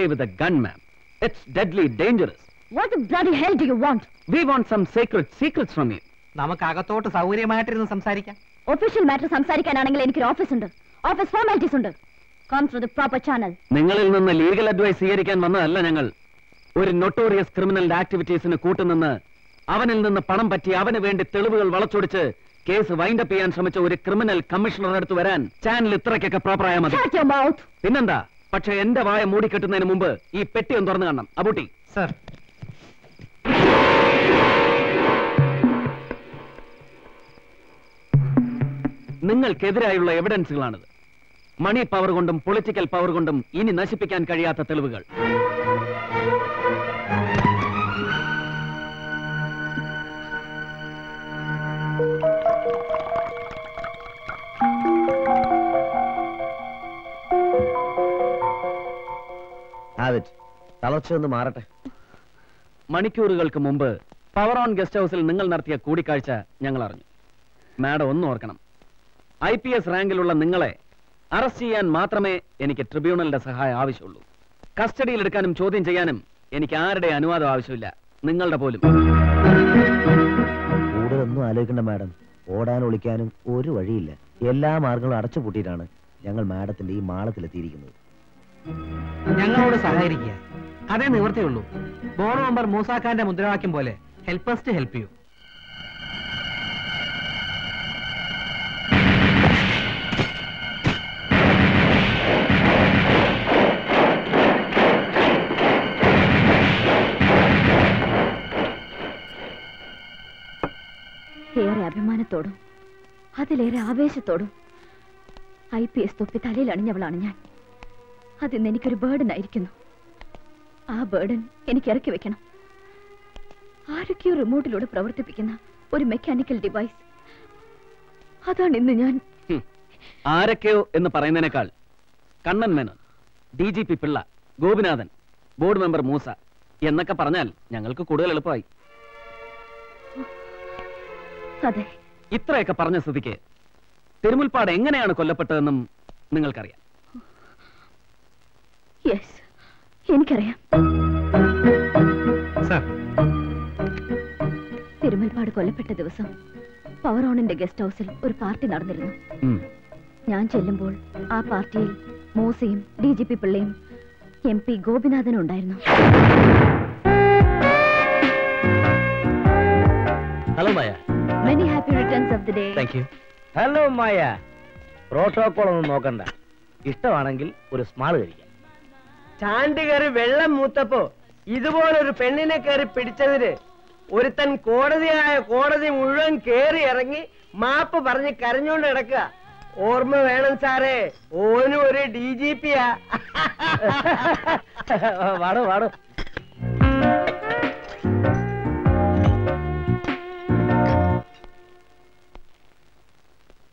Play with a gun, ma'am. It's deadly dangerous. What the bloody hell do you want? We want some sacred secrets from you. നമുക്ക് അകത്തോട്ട് സൗകര്യമായിട്ടിരുന്ന് സംസാരിക്കാം ഒഫീഷ്യൽ മാറ്റർ സംസാരിക്കാനാണെങ്കിൽ എനിക്കൊരു ഓഫീസ് ഉണ്ട് ഓഫീസ് ഫോർമാലിറ്റീസ് ഉണ്ട് come through the proper channel നിങ്ങളിൽ നിന്ന് ലീഗൽ അഡ്വൈസ് സ്വീകരിക്കാൻ വന്നതല്ല ഞങ്ങൾ ഒരു നൊട്ടോറിയസ് ക്രിമിനലിന്റെ ആക്ടിവിറ്റീസിന് കൂട്ടുനിന്ന് അവനിൽ നിന്ന് പണം പറ്റി അവന് വേണ്ടി തെളിവുകൾ വളച്ചൊടിച്ച് കേസ് വൈൻഡപ്പ് ചെയ്യാൻ ശ്രമിച്ച ഒരു ക്രിമിനൽ കമ്മീഷണറുടെ അടുത്ത് വരാൻ ചാനൽ ഇത്രയ്ക്കൊക്കെ പ്രോപ്പറായ മതി Shut your mouth. പിന്നെന്താ പക്ഷെ എന്റെ വായ മൂടിക്കെട്ടുന്നതിന് മുമ്പ് ഈ പെട്ടി ഒന്ന് തുറന്നു കാണണം. അബൂട്ടി. സർ. നിങ്ങൾക്കെതിരായുള്ള എവിഡൻസുകളാണിത് മണി പവർ കൊണ്ടും പൊളിറ്റിക്കൽ പവർ കൊണ്ടും ഇനി നശിപ്പിക്കാൻ കഴിയാത്ത തെളിവുകൾ. തളർച്ച ഒന്ന് മാറട്ടെ. മണിക്കൂറുകൾക്ക് മുമ്പ് പവർ ഓൺ ഗസ്റ്റ് ഹൗസിൽ നിങ്ങൾ നടത്തിയ കൂടിക്കാഴ്ച ഞങ്ങൾ അറിഞ്ഞു. മാഡം ഒന്ന് ഓർക്കണം. ഐ പി എസ് റാങ്കിലുള്ള നിങ്ങളെ അറസ്റ്റ് ചെയ്യാൻ മാത്രമേ എനിക്ക് ട്രിബ്യൂണലിന്റെ സഹായം ആവശ്യമുള്ളൂ. കസ്റ്റഡിയിൽ എടുക്കാനും ചോദ്യം ചെയ്യാനും എനിക്ക് ആരുടെ അനുവാദം ആവശ്യമില്ല. നിങ്ങളുടെ പോലും. കൂടുതലൊന്നും ആലോചിക്കണ്ട മാഡം. ഓടാനും ഒളിക്കാനും ഒരു വഴിയില്ല. എല്ലാ മാർഗങ്ങളും അടച്ചുപൂട്ടിയിട്ടാണ് ഞങ്ങൾ മാഡത്തിന്റെ ഈ മാളത്തിലെത്തിയിരിക്കുന്നത്. ഞങ്ങളോട് സഹകരിക്കുക. അതേ നിവൃത്തിയുള്ളൂ ബോർഡ് മെമ്പർ മൂസാഖാന്റെ മുദ്രാവാക്യം പോലെ ഹെൽപ്പേഴ്സ് ടു ഹെൽപ്പ് യു ഏറെ അഭിമാനത്തോടും അതിലേറെ ആവേശത്തോടും ഐ പി എസ് തൊപ്പി തലയിൽ അണിഞ്ഞവളാണ് ഞാൻ. അതിന്ന് എനിക്കൊരു ബേർഡൻ ആയിരിക്കുന്നു. ആ ബേർഡൻ എനിക്ക് ഇറക്കി വെക്കണം. ആരൊക്കെയോ റിമോട്ടിലൂടെ പ്രവർത്തിപ്പിക്കുന്ന ഒരു മെക്കാനിക്കൽ ഡിവൈസ് അതാണ് ഇന്ന് ഞാൻ. ആരൊക്കെയോ എന്ന് പറയുന്നതിനേക്കാൾ Kannan Menon D G P Pillai Gopinathan board member Moosa എന്നൊക്കെ പറഞ്ഞാൽ ഞങ്ങൾക്ക് കൂടുതൽ എളുപ്പമായി. ഇത്രയൊക്കെ പറഞ്ഞ സ്ഥിതിക്ക് തിരുമുൽപ്പാട് എങ്ങനെയാണ് കൊല്ലപ്പെട്ടതെന്നും നിങ്ങൾക്കറിയാം. യെസ് എനിക്കറിയാം. സർ. തിരുമൽപ്പാട് കൊല്ലപ്പെട്ട ദിവസം പവർ ഓണിന്റെ ഗസ്റ്റ് ഹൗസിൽ ഒരു പാർട്ടി നടന്നിരുന്നു. ഞാൻ ചെല്ലുമ്പോൾ ആ പാർട്ടിയിൽ മൂസയും ഡി ജി പി പിള്ളയും എം പി ഗോപിനാഥനും ഉണ്ടായിരുന്നു. Hello Maya many happy returns of the day thank you hello Maya protocol ഒന്നും നോക്കണ്ട. ഇഷ്ടമാണെങ്കിൽ ഒരു സ്മാൾ കഴിക്കാം. ചാണ്ടി കയറി വെള്ളം മൂത്തപ്പോ ഇതുപോലൊരു പെണ്ണിനെ കയറി പിടിച്ചതിന് ഒരുത്തൻ കോടതിയായ കോടതി മുഴുവൻ കേറി ഇറങ്ങി മാപ്പ് പറഞ്ഞ് കരഞ്ഞോണ്ട് കിടക്കുക. ഓർമ്മ വേണം സാറേ. ഓനും ഒരു ഡി ജി പിയാ. വാടോ വാടോ.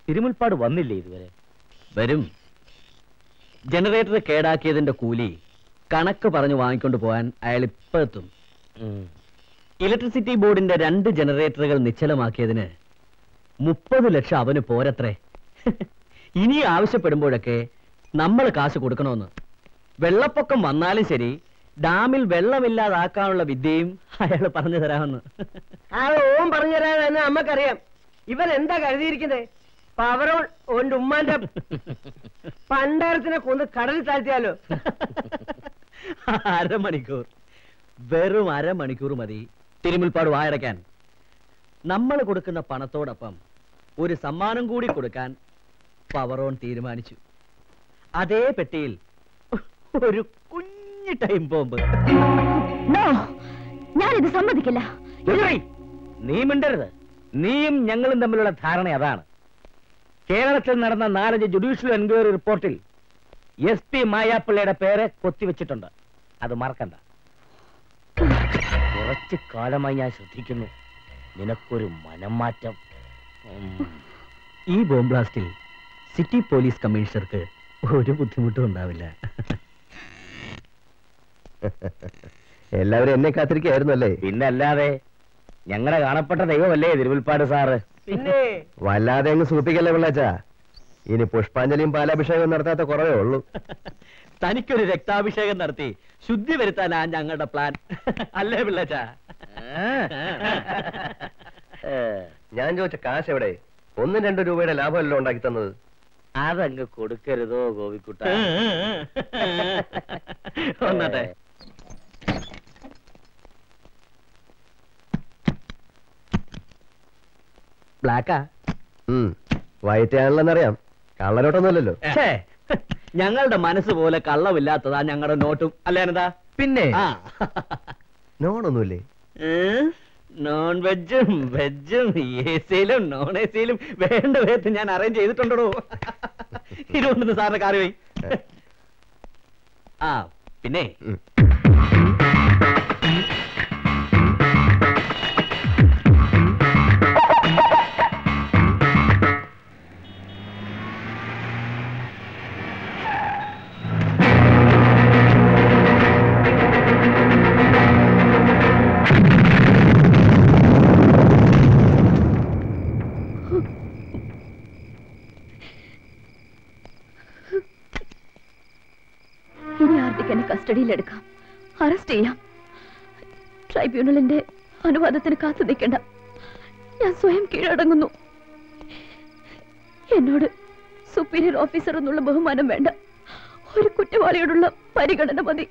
തിരുമുൽപ്പാട് വന്നില്ലേ ഇതുവരെ? വരും. ജനറേറ്റർ കേടാക്കിയതിന്റെ കൂലി കണക്ക് പറഞ്ഞു വാങ്ങിക്കൊണ്ട് പോകാൻ അയാൾ ഇപ്പൊ എത്തും. ഇലക്ട്രിസിറ്റി ബോർഡിന്റെ രണ്ട് ജനറേറ്ററുകൾ നിശ്ചലമാക്കിയതിന് മുപ്പത് ലക്ഷം അവന് പോരത്രേ. ഇനി ആവശ്യപ്പെടുമ്പോഴൊക്കെ നമ്മൾ കാശ് കൊടുക്കണമെന്ന് വെള്ളപ്പൊക്കം വന്നാലും ശരി ഡാമിൽ വെള്ളമില്ലാതാക്കാനുള്ള വിദ്യയും അയാൾ പറഞ്ഞു തരാമെന്ന്. ആ ഓം പറഞ്ഞു തരാമെന്ന് നമ്മക്കറിയാം ഇവൻ എന്താ കരുതിയിരിക്കുന്നത് പവർ ഓന്റെ ഉമ്മാന്റെ പണ്ടാരത്തിനെ കൊന്ന് കടലിൽ താഴ്ത്തിയാലോ? അരമണിക്കൂർ. വെറും അരമണിക്കൂർ മതി. തിരുമുൽപ്പാട് വായടക്കാൻ നമ്മൾ കൊടുക്കുന്ന പണത്തോടൊപ്പം ഒരു സമ്മാനം കൂടി കൊടുക്കാൻ പവറോൺ തീരുമാനിച്ചു. അതേ പെട്ടിയിൽ ഒരു കുഞ്ഞു ടൈം ബോംബ്. നോ ഞാനിത് സമ്മതിക്കില്ല. നീ മിണ്ടരുത്. നീയും ഞങ്ങളും തമ്മിലുള്ള ധാരണ അതാണ്. കേരളത്തിൽ നടന്ന നാലഞ്ച് ജുഡീഷ്യൽ എൻക്വയറി റിപ്പോർട്ടിൽ എസ് പി മായാപ്പിള്ളയുടെ പേര് കൊത്തിവെച്ചിട്ടുണ്ട്. അത് മറക്കണ്ട. കുറച്ച് കാലമായി ഞാൻ ശ്രദ്ധിക്കുന്നു. നിനക്കൊരു മനം മാറ്റം ഈ ബോംബ് ബ്ലാസ്റ്റിൽ സിറ്റി പോലീസ് കമ്മീഷണർക്ക് ഒരു ബുദ്ധിമുട്ടും ഉണ്ടാവില്ല. എല്ലാവരും എന്നെ കാത്തിരിക്കുകയായിരുന്നു അല്ലേ പിന്നല്ലാതെ ഞങ്ങളെ കാണപ്പെട്ട ദൈവമല്ലേ തിരുവിൽപ്പാട് സാറ്? പിന്നെ? വല്ലാതെ അങ്ങ് സൂപ്പിക്കല്ലേ പിള്ളാച്ച? ഇനി പുഷ്പാഞ്ജലിയും പാലാഭിഷേകം നടത്താത്ത കുറവേ ഉള്ളൂ. തനിക്കൊരു രക്താഭിഷേകം നടത്തി ശുദ്ധി വരുത്താനാ ഞങ്ങളുടെ പ്ലാൻ. അല്ലേ പിള്ളാച്ച? ഞാൻ ചോദിച്ച കാശ് എവിടെ? ഒന്നും രണ്ടു രൂപയുടെ ലാഭമല്ലോ ഉണ്ടാക്കി തന്നത്. അതങ്ങ് കൊടുക്കരുതോ ഗോപിക്കുട്ട. ഒന്നട്ടെ ബ്ലാക്കാ വൈറ്റ് ആണല്ലെന്നറിയാം കള്ളനോട്ടൊന്നുമല്ലല്ലോ. ഞങ്ങളുടെ മനസ്സ് പോലെ കള്ളമില്ലാത്തതാ ഞങ്ങളുടെ നോട്ടും. അല്ലേ പിന്നെ? നോണൊന്നുമില്ലേ? നോൺ വെജും വെജും എ സിയിലും നോൺ എ സിയിലും വേണ്ട വിധത്തിൽ ഞാൻ അറേഞ്ച് ചെയ്തിട്ടുണ്ടോ ഇരുപത്തൊന്ന് സാറിന്റെ കാറി പോയി. ആ പിന്നെ? കസ്റ്റഡിയിലെടുക്കാം അറസ്റ്റ് ചെയ്യാം. ട്രൈബ്യൂണലിന്റെ അനുവാദത്തിന് കാത്തു നിൽക്കണ്ട. ഞാൻ സ്വയം കീഴടങ്ങുന്നു. എന്നോട് സുപ്പീരിയർ ഓഫീസർ എന്നുള്ള ബഹുമാനം വേണ്ട. ഒരു കുറ്റവാളിയോടുള്ള പരിഗണന മതി.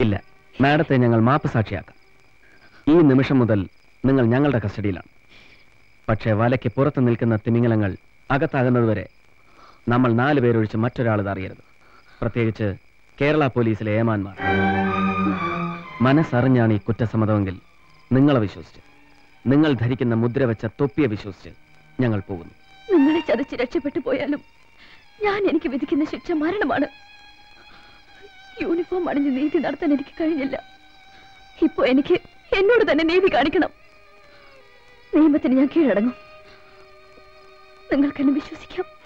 ഇല്ല മാഡത്തെ ഞങ്ങൾ മാപ്പ് സാക്ഷിയാക്കാം. ഈ നിമിഷം മുതൽ നിങ്ങൾ ഞങ്ങളുടെ കസ്റ്റഡിയിലാണ്. പക്ഷേ വലയ്ക്ക് പുറത്ത് നിൽക്കുന്ന തിമിംഗലങ്ങൾ അകത്താകുന്നതുവരെ നമ്മൾ നാലുപേരൊഴിച്ച് മറ്റൊരാൾ അറിയരുത്. പ്രത്യേകിച്ച് കേരള പോലീസിലെ ഏമാന്മാർ. മനസ്സറിഞ്ഞാണ് ഈ കുറ്റസമ്മതമെങ്കിൽ നിങ്ങളെ വിശ്വസിച്ച് നിങ്ങൾ ധരിക്കുന്ന മുദ്ര വെച്ച തൊപ്പിയെ വിശ്വസിച്ച് ഞങ്ങൾ പോകുന്നു. നിങ്ങളെ ചതച്ച് രക്ഷപ്പെട്ടു പോയാലും ഞാൻ എനിക്ക് വിധിക്കുന്ന ശിക്ഷ മരണമാണ്. യൂണിഫോം അണിഞ്ഞ് നീതി നടത്താൻ എനിക്ക് കഴിഞ്ഞില്ല. ഇപ്പോ എനിക്ക് എന്നോട് തന്നെ നീതി കാണിക്കണം. നിയമത്തിന് ഞാൻ കീഴടങ്ങും. നിങ്ങൾക്കെന്നെ വിശ്വസിക്കാം.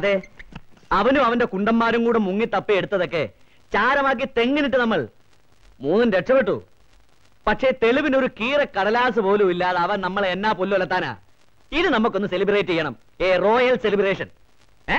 അതെ. അവനും അവന്റെ കുണ്ടന്മാരും കൂടെ മുങ്ങി തപ്പി എടുത്തതൊക്കെ ചാരമാക്കി തെങ്ങിനിട്ട് നമ്മൾ. മൂന്നും രക്ഷപ്പെട്ടു. പക്ഷേ തെളിവിനൊരു കീറ കടലാസ് പോലും ഇല്ലാതെ അവൻ നമ്മളെ എന്നാ പുല്ലുലത്താനാ ഇത് നമുക്കൊന്ന് സെലിബ്രേറ്റ് ചെയ്യണം. ഏ റോയൽ സെലിബ്രേഷൻ ഏ?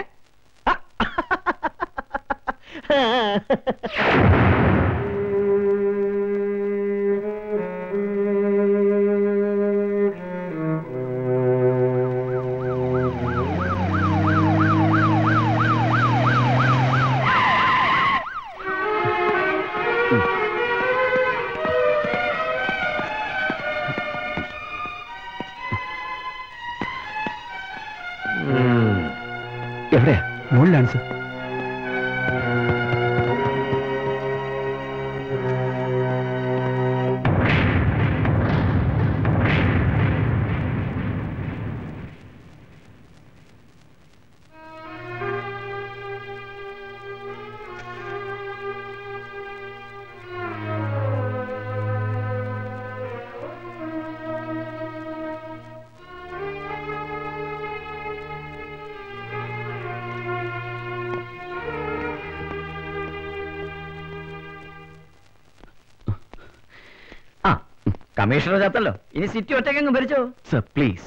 കമ്മീഷണർ ചത്തല്ലോ. ഇനി സിറ്റി ഒറ്റയ്ക്കങ്ങ് ഭരിച്ചോ? സർ പ്ലീസ്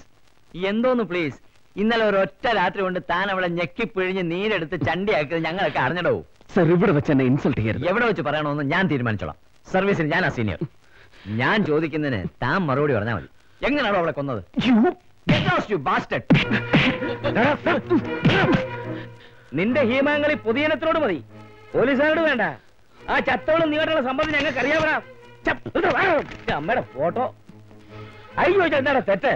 എന്തോന്ന് പ്ലീസ് ഇന്നലെ ഒരു ഒറ്റ രാത്രി കൊണ്ട് താൻ അവളെ ഞെക്കി പിഴിഞ്ഞ് നീരെടുത്ത് ചണ്ടിയാക്കിയത് ഞങ്ങളൊക്കെ അറിഞ്ഞടോ? സർ ഇവിടെ വെച്ച് എന്നെ ഇൻസൾട്ട് ചെയ്യരുത്. എവിടെ വെച്ച് പറയണമെന്ന് ഞാൻ തീരുമാനിച്ചോളാം. സർവീസിൽ ഞാൻ ആ സീനിയർ ഞാൻ ചോദിക്കുന്നതിന് താൻ മറുപടി പറഞ്ഞാൽ മതി. എങ്ങനെയാണോ അവളെ കൊന്നത്. നിന്റെ ഹീമാങ്ങളി പൊതുജനത്തിനോട് മതി. പോലീസുകാരോട് വേണ്ട. ആ ചത്തോളം നീട്ടുള്ള സംബന്ധം ഞങ്ങൾക്ക് അറിയാവണം അമ്മയുടെ ഫോട്ടോ. അയ്യോ എന്താടാ തെറ്റ്?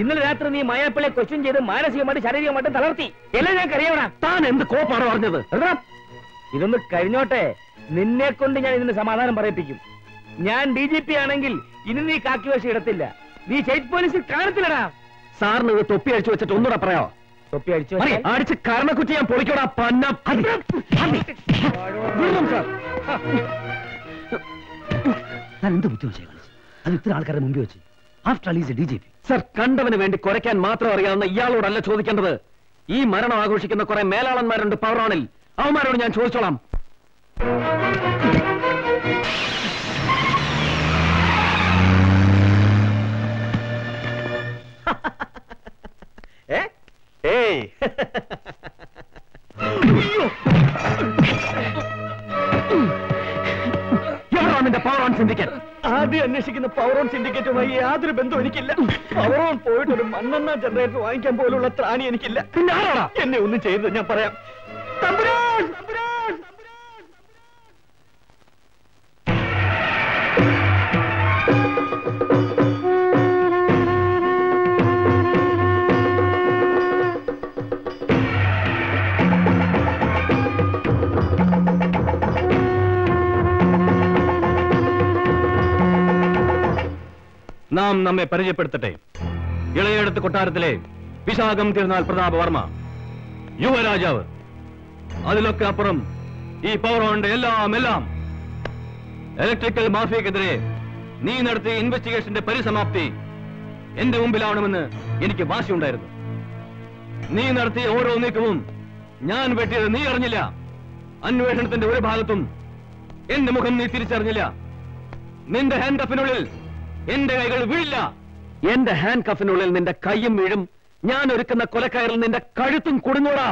ഇന്നലെ രാത്രി നീ മായാപ്പിളെ ക്വസ്റ്റ്യൻ ചെയ്ത് മാനസികമായിട്ട് ശാരീരികമായിട്ടും തളർത്തി. എല്ലാം ഞാൻ കറിയവടാ താൻ എന്ത് കോപ്പാണ് പറഞ്ഞത്? ഇതൊന്ന് കഴിഞ്ഞോട്ടെ. നിന്നെ കൊണ്ട് ഞാൻ ഇതിന് സമാധാനം പറയിപ്പിക്കും. ഞാൻ ഡി ജി പി ആണെങ്കിൽ ഇനി നീ കാക്കി വേഷം ഇടത്തില്ല. നീ സ്റ്റേറ്റ് പോലീസിൽ കാണത്തില്ലടാ. സാറിന് ഇത് തൊപ്പി അടിച്ചു വെച്ചിട്ട് ഒന്നുകൂടെ പറയോ തൊപ്പി അടിച്ചു അടിച്ച് കരണക്കുറ്റി ഞാൻ പൊളിക്കോടാ പന്ന സാർ. ഞാൻ എന്ത് ബുദ്ധിമുട്ടായി കാണിച്ചു അത് ഇത്ര ആൾക്കാരുടെ മുമ്പിൽ വെച്ച്. After all is D G P sir കണ്ടവന് വേണ്ടി കുരയ്ക്കാൻ മാത്രം അറിയാവുന്ന ഇയാളോടല്ല ചോദിക്കേണ്ടത്. ഈ മരണം ആഘോഷിക്കുന്ന കുറെ മേലാളന്മാരുണ്ട് പവറാണിൽ അവന്മാരോട് ഞാൻ ചോദിച്ചോളാം. ഏ? ഏയ്. എവിടാ നിന്റെ പവർ ഓൺ സിൻഡിക്കേറ്റ് ആദ്യം അന്വേഷിക്കുന്ന പവർ ഓൺ സിൻഡിക്കേറ്റുമായി യാതൊരു ബന്ധവും എനിക്കില്ല പവർ ഓൺ പോയിട്ട് ഒരു മണ്ണെണ്ണ ജനറേറ്റർ വാങ്ങിക്കാൻ പോലുള്ള ത്രാണി എനിക്കില്ല പിന്നെ ആരാടാ എന്നെ ഒന്നും ചെയ്തത് ഞാൻ പറയാം തമ്പുരാൻ! തമ്പുരാൻ! നാം നമ്മെ പരിചയപ്പെടുത്തട്ടെ. ഇളയടത്ത് കൊട്ടാരത്തിലെ വിശാഖം തിരുനാൾ പ്രതാപ വർമ്മ യുവരാജാവ്. അതിലൊക്കെ അപ്പുറം ഈ പവറോണ്ട് എല്ലാം എല്ലാം. ഇലക്ട്രിക്കൽ മാഫിയക്കെതിരെ നീ നടത്തിയ ഇൻവെസ്റ്റിഗേഷന്റെ പരിസമാപ്തി എന്റെ മുമ്പിലാവണമെന്ന് എനിക്ക് വാശിയുണ്ടായിരുന്നു. നീ നടത്തിയ ഓരോ നീക്കവും ഞാൻ വെട്ടിയത് നീ അറിഞ്ഞില്ല. അന്വേഷണത്തിന്റെ ഒരു ഭാഗത്തും എന്റെ മുഖം നീ തിരിച്ചറിഞ്ഞില്ല. നിന്റെ ഹാൻഡ് കഫിനുള്ളിൽ എന്റെ കൈകൾ വീഴില്ല. എന്റെ ഹാൻഡ് കഫിനുള്ളിൽ നിന്റെ കൈയും വീഴും. ഞാൻ ഒരുക്കുന്ന കൊലക്കയറിൽ നിന്റെ കഴുത്തും കുടുങ്ങൂടാ.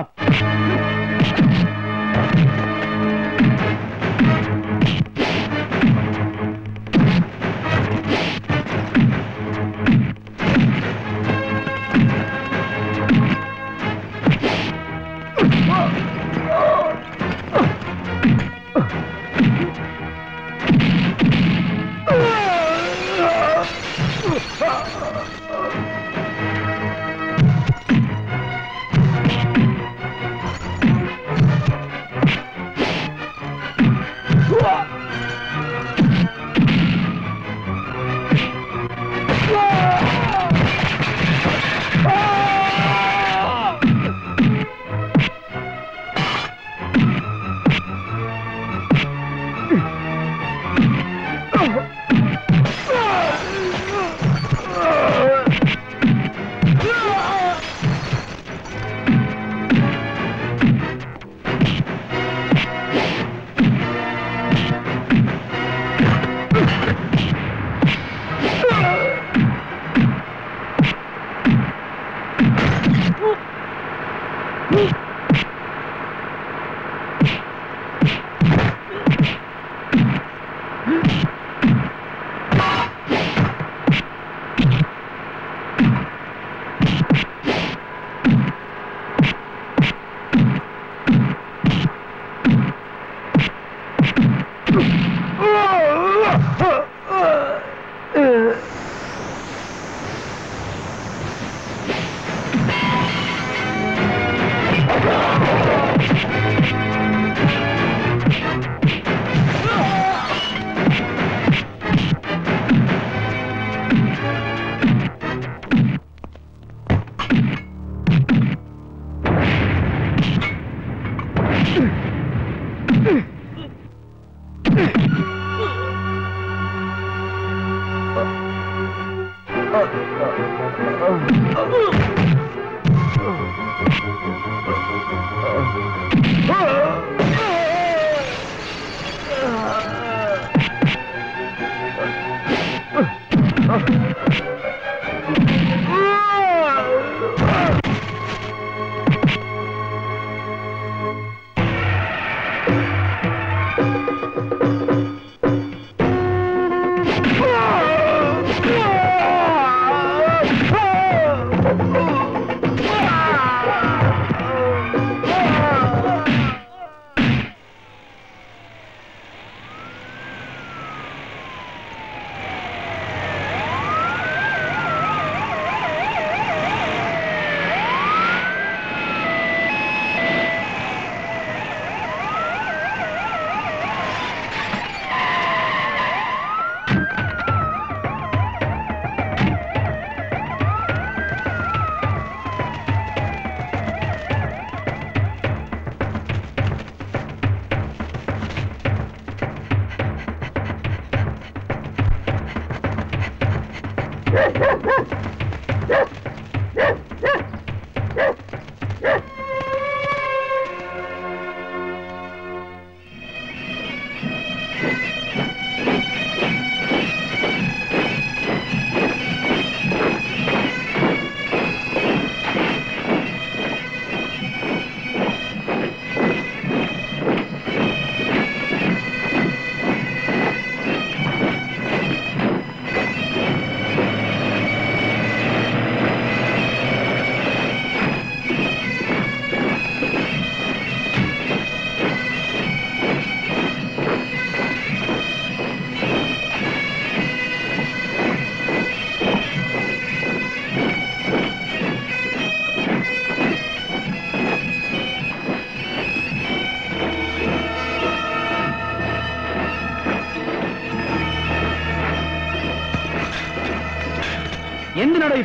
Oh,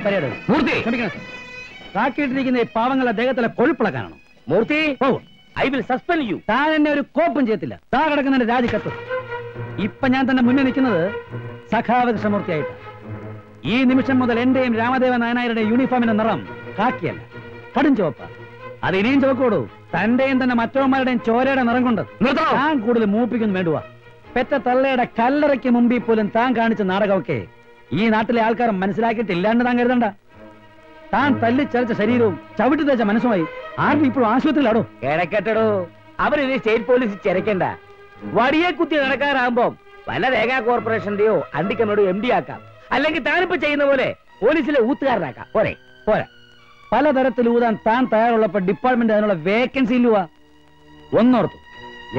പരേഡ് മൂർത്തി! ക്ഷമിക്കണം. ഈ പാവങ്ങളുടെ ദേഹത്തിലെ കൊഴുപ്പിളക്കാനാണോ Murthy! I will suspend you. താൻ എന്നെ ഒരു കോപ്പും ചെയ്യത്തില്ല. താ കിടക്കുന്നതിന്റെ രാജിക്കത്ത്. ഇപ്പൊ ഞാൻ തന്നെ മുന്നിൽ നിൽക്കുന്നത് സഖാവകൃഷ്ണമൂർത്തിയായിട്ട് ഈ നിമിഷം മുതൽ എന്റെയും രാമദേവ നായനായരുടെ യൂണിഫോമിന്റെ നിറം കാക്കിയല്ല. കടും ചുവപ്പ. അത് ഇനിയും ചുവക്കോടൂ. തന്റെയും തന്നെ മറ്റവന്മാരുടെയും ചോരയുടെ നിറം കൊണ്ട് താൻ കൂടുതൽ മൂപ്പിക്കുന്നു വേണ്ടുവാ. പെറ്റ തള്ളയുടെ കല്ലറയ്ക്ക് മുമ്പിൽ പോലും താൻ കാണിച്ച നാടകമൊക്കെ ഈ നാട്ടിലെ ആൾക്കാർ മനസ്സിലാക്കിയിട്ടില്ലാണ്ട് താൻ കരുതണ്ട. താൻ തല്ലി തല്ലിച്ചരച്ച ശരീരവും ചവിട്ടി തേച്ച മനസ്സുമായി ആരും ഇപ്പോഴും ആശുപത്രിയിലാടോ? കിടക്കട്ടടോ അവരിനി സ്റ്റേറ്റ് പോലീസ് ചിരക്കണ്ട വടിയെ കുത്തി നടക്കാറാകുമ്പോ പല രേഖാ കോർപ്പറേഷന്റെയോ അണ്ടിക്കമ്മയുടെ എം ഡി ആക്കാം. അല്ലെങ്കിൽ താനിപ്പോ ചെയ്യുന്ന പോലെ പോലീസിലെ ഊത്തുകാരനാക്കാം. പോരെ പോരാ. പലതരത്തിൽ ഊതാൻ താൻ തയ്യാറുള്ളപ്പോ ഡിപ്പാർട്ട്മെന്റ് അതിനുള്ള വേക്കൻസി ഇല്ലുവാ ഒന്നോർത്തു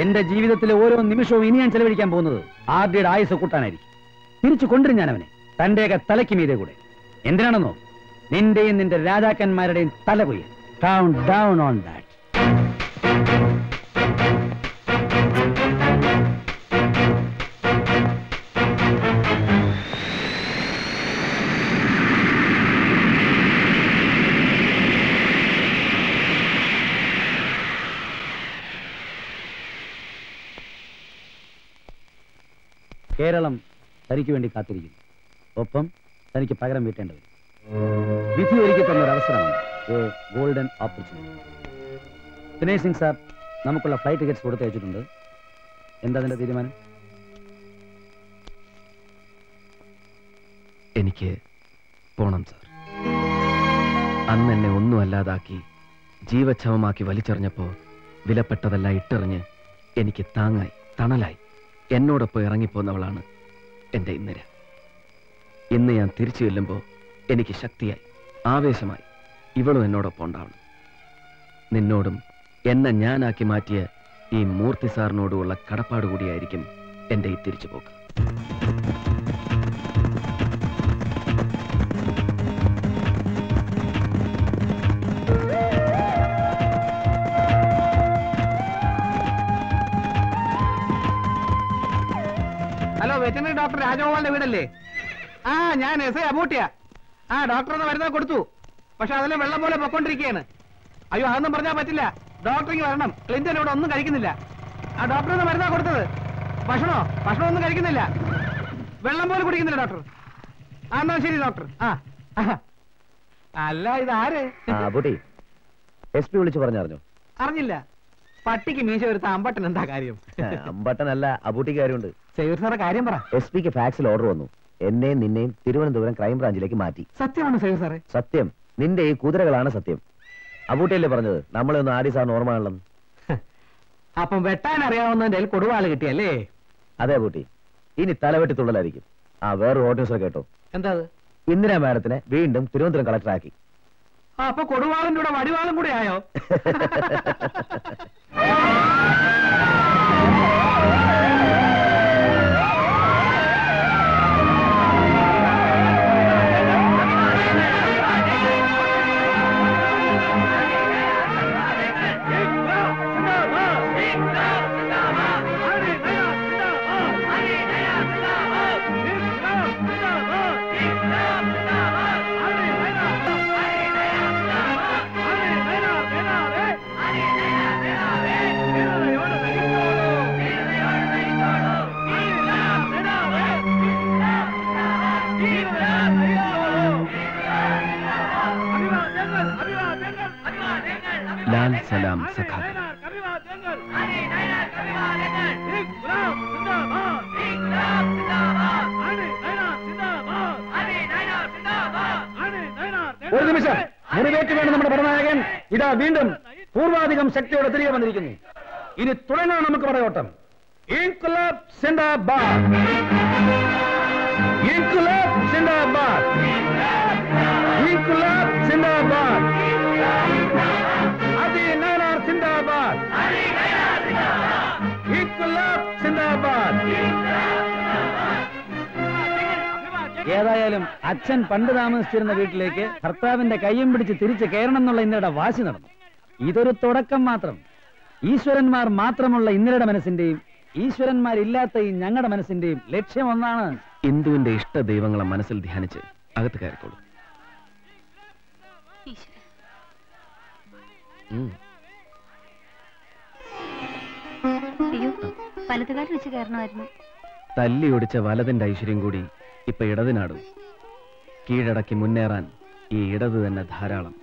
എന്റെ ജീവിതത്തിലെ ഓരോ നിമിഷവും ഇനി ഞാൻ ചെലവഴിക്കാൻ പോകുന്നത് ആദ്യയുടെ ആയുസ് കൂട്ടാനായിരിക്കും. തിരിച്ചു കൊണ്ടുവരും ഞാൻ അവനെ തന്റെയൊക്കെ തലയ്ക്ക് മീതെ കൂടെ. എന്തിനാണെന്നോ? നിന്റെയും നിന്റെ രാജാക്കന്മാരുടെയും തല പോയി ഡൗൺ ഓൺ ദാറ്റ് കേരളം തനിക്ക് വേണ്ടി കാത്തിരിക്കുന്നു. ഒപ്പം തനിക്ക് പകരം വീട്ടേണ്ടി വരും. വിധി ഒരുക്കി തന്ന ഒരു അവസരമാണ് golden opportunity Dinesh Singh sir നമുക്കുള്ള ഫ്ലൈറ്റ് ടിക്കറ്റ്സ് കൊടുത്തയച്ചിട്ടുണ്ട് എന്താ അതിന്റെ തീരുമാനം? എനിക്ക് പോണം സാർ. അന്ന് എന്നെ ഒന്നും അല്ലാതാക്കി ജീവച്ഛവമാക്കി വലിച്ചെറിഞ്ഞപ്പോൾ വിലപ്പെട്ടതെല്ലാം ഇട്ടെറിഞ്ഞ് എനിക്ക് താങ്ങായി തണലായി. എന്നോടൊപ്പം ഇറങ്ങിപ്പോന്നവളാണ് എന്റെ ഇന്ദിര ഇന്ന് ഞാൻ തിരിച്ചു ചെല്ലുമ്പോൾ എനിക്ക് ശക്തിയായി ആവേശമായി ഇവളും എന്നോടൊപ്പം ഉണ്ടാവണം. നിന്നോടും എന്നെ ഞാനാക്കി മാറ്റിയ ഈ മൂർത്തി സാറിനോടുമുള്ള കടപ്പാട് കൂടിയായിരിക്കും എന്റെ ഈ തിരിച്ചുപോക്ക്. ഹലോ വെറ്ററിനറി ഡോക്ടർ രാജഗോപാലിന്റെ വീടല്ലേ? ആ ഞാൻ എസ് ഐ അബൂട്ടിയാ. ആ ഡോക്ടർ ഒന്ന് മരുന്ന് കൊടുത്തു. പക്ഷെ അതെല്ലാം വെള്ളം പോലെ പൊക്കോണ്ടിരിക്കുകയാണ് അയ്യോ അതൊന്നും പറഞ്ഞാൽ പറ്റില്ല. ഡോക്ടറിങ് വരണം. ക്ലിന്റൺ ഇവിടെ ഒന്നും കഴിക്കുന്നില്ല. ആ ഡോക്ടർ ഒന്ന് മരുന്നാ കൊടുത്തത്. ഭക്ഷണോ? ഭക്ഷണം ഒന്നും കഴിക്കുന്നില്ല. വെള്ളം പോലെ കുടിക്കുന്നില്ല ഡോക്ടർ ആ എന്നാ ശരി ഡോക്ടർ ആ. അല്ല ഇത് ആര് എസ് പി വിളിച്ചു പറഞ്ഞറിഞ്ഞു? അറിഞ്ഞില്ല. പട്ടിക്ക് മീശ വരുത്ത അമ്പട്ടൻ എന്താ കാര്യം? അമ്പട്ടൻ അല്ല അബൂട്ടിക്ക് കാര്യമുണ്ട്. സേവർ സാറെ കാര്യം പറ. എസ് പിക്ക് ഫാക്സിൽ ഓർഡർ വന്നു. എന്നെയും നിന്നെയും തിരുവനന്തപുരം ക്രൈംബ്രാഞ്ചിലേക്ക് മാറ്റി. സത്യമാണ് സാറേ. സത്യം. നിന്റെ ഈ കുതിരകളാണ് സത്യം. അബൂട്ടിയല്ലേ പറഞ്ഞത്? നമ്മളെ ഒന്ന് ആടി സാറിന് ഓർമ്മയാണല്ലോ അപ്പം വെട്ടാൻ അറിയാവുന്നതിന്റെ കൊടുവാൾ കിട്ടിയല്ലേ? അതെ അബൂട്ടി. ഇനി തലവെട്ടി തുള്ളലായിരിക്കും. ആ വേറൊരു ഓർഡിനൻസ് കേട്ടോ. എന്താ ഇന്ദിരാ മാഡത്തിനെ വീണ്ടും തിരുവനന്തപുരം കളക്ടറാക്കി. അപ്പൊ കൊടുവാളിന്റെ കൂടെ വടിവാളും കൂടെ ആയോ? ലാൽ സലാം സഖാക്കൾ ഒരു നിമിഷം മുറിവേറ്റ് വേണം നമ്മുടെ പടനായകൻ ഇതാ വീണ്ടും പൂർവാധികം ശക്തിയോടെ തിരികെ വന്നിരിക്കുന്നു ഇനി തുടങ്ങാം നമുക്ക് പടയോട്ടം ഇൻകുലാബ് സിന്ദാബാദ് ഇൻകുലാബ് സിന്ദാബാദ് ഇൻകുലാബ് സിന്ദാബാദ് ഏതായാലും അച്ഛൻ പണ്ട് താമസിച്ചിരുന്ന വീട്ടിലേക്ക് ഭർത്താവിന്റെ കയ്യും പിടിച്ച് തിരിച്ചു കയറണം എന്നുള്ള ഇന്നയുടെ വാശി നടന്നു. ഇതൊരു തുടക്കം മാത്രം. ഈശ്വരന്മാർ മാത്രമുള്ള ഇന്നരുടെ മനസ്സിന്റെയും ഈശ്വരന്മാരില്ലാത്ത ഈ ഞങ്ങളുടെ മനസ്സിന്റെയും ലക്ഷ്യം ഒന്നാണ്. ഇന്ദുവിന്റെ ഇഷ്ട ദൈവങ്ങളെ മനസ്സിൽ ധ്യാനിച്ച് അകത്ത് കയറിക്കോളൂ. വലതുകാരി വെച്ച് കയറണമായിരുന്നു. തല്ലി ഒടിച്ച വലതിന്റെ ഐശ്വര്യം കൂടി ഇപ്പൊ ഇടതിനാടും കീഴടക്കി മുന്നേറാൻ ഈ ഇടത് തന്നെ ധാരാളം.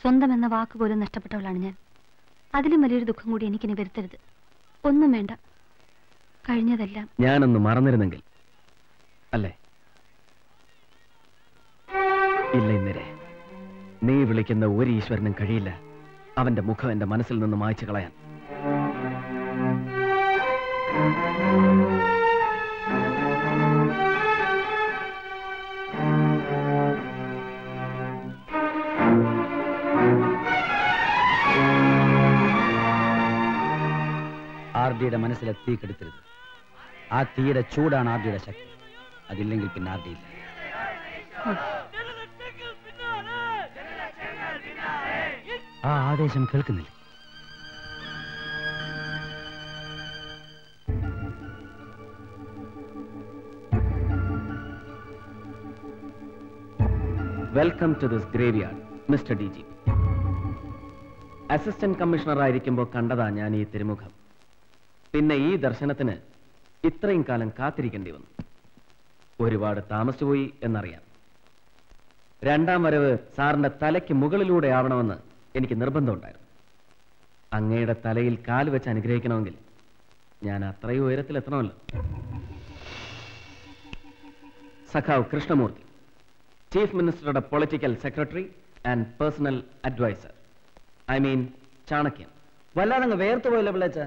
സ്വന്തം എന്ന വാക്ക് പോലും നഷ്ടപ്പെട്ടവളാണ് ഞാൻ. അതിലും വലിയൊരു ദുഃഖം കൂടി എനിക്കിനി വരുത്തരുത്. ഒന്നും വേണ്ട. കഴിഞ്ഞതെല്ലാം. ഞാനൊന്ന് മറന്നിരുന്നെങ്കിൽ. അല്ലേ? ഇല്ല ഇന്നരെ നീ വിളിക്കുന്ന ഒരു ഈശ്വരനും കഴിയില്ല. അവന്റെ മുഖം എന്റെ മനസ്സിൽ നിന്ന് മായ്ച്ചു കളയാൻ. ആർ ഡിയുടെ മനസ്സിലെ തീ കെടുത്തരുത്. ആ തീയുടെ ചൂടാണ് ആർ ഡിയുടെ ശക്തി. അതില്ലെങ്കിൽ പിന്നെ ആർ ഡി ഇല്ല ആ ആദേശം കേൾക്കുന്നില്ല. Welcome to this graveyard mister D G assistant commissioner ആയിരിക്കുമ്പോൾ കണ്ടതാ ഞാൻ ഈ തിരുമുഖം. പിന്നെ ഈ ദർശനത്തിന് ഇത്രയും കാലം കാത്തിരിക്കേണ്ടി വന്നു. ഒരുപാട് താമസിച്ചുപോയി എന്നറിയാം. രണ്ടാം വരവ് സാറിന്റെ തലയ്ക്ക് മുകളിലൂടെ ആവണമെന്ന് എനിക്ക് നിർബന്ധമുണ്ടായിരുന്നു. അങ്ങയുടെ തലയിൽ കാൽ വെച്ച് അനുഗ്രഹിക്കണമെങ്കിൽ ഞാൻ അത്രയും ഉയരത്തിലെത്തണമല്ലോ. സഖാവ് Krishnamurthy chief മിനിസ്റ്ററുടെ political secretary and personal adviser. I mean Chanakyan. വല്ലാതെ അങ്ങ് വേർത്ത് പോയില്ല പിള്ളേച്ച.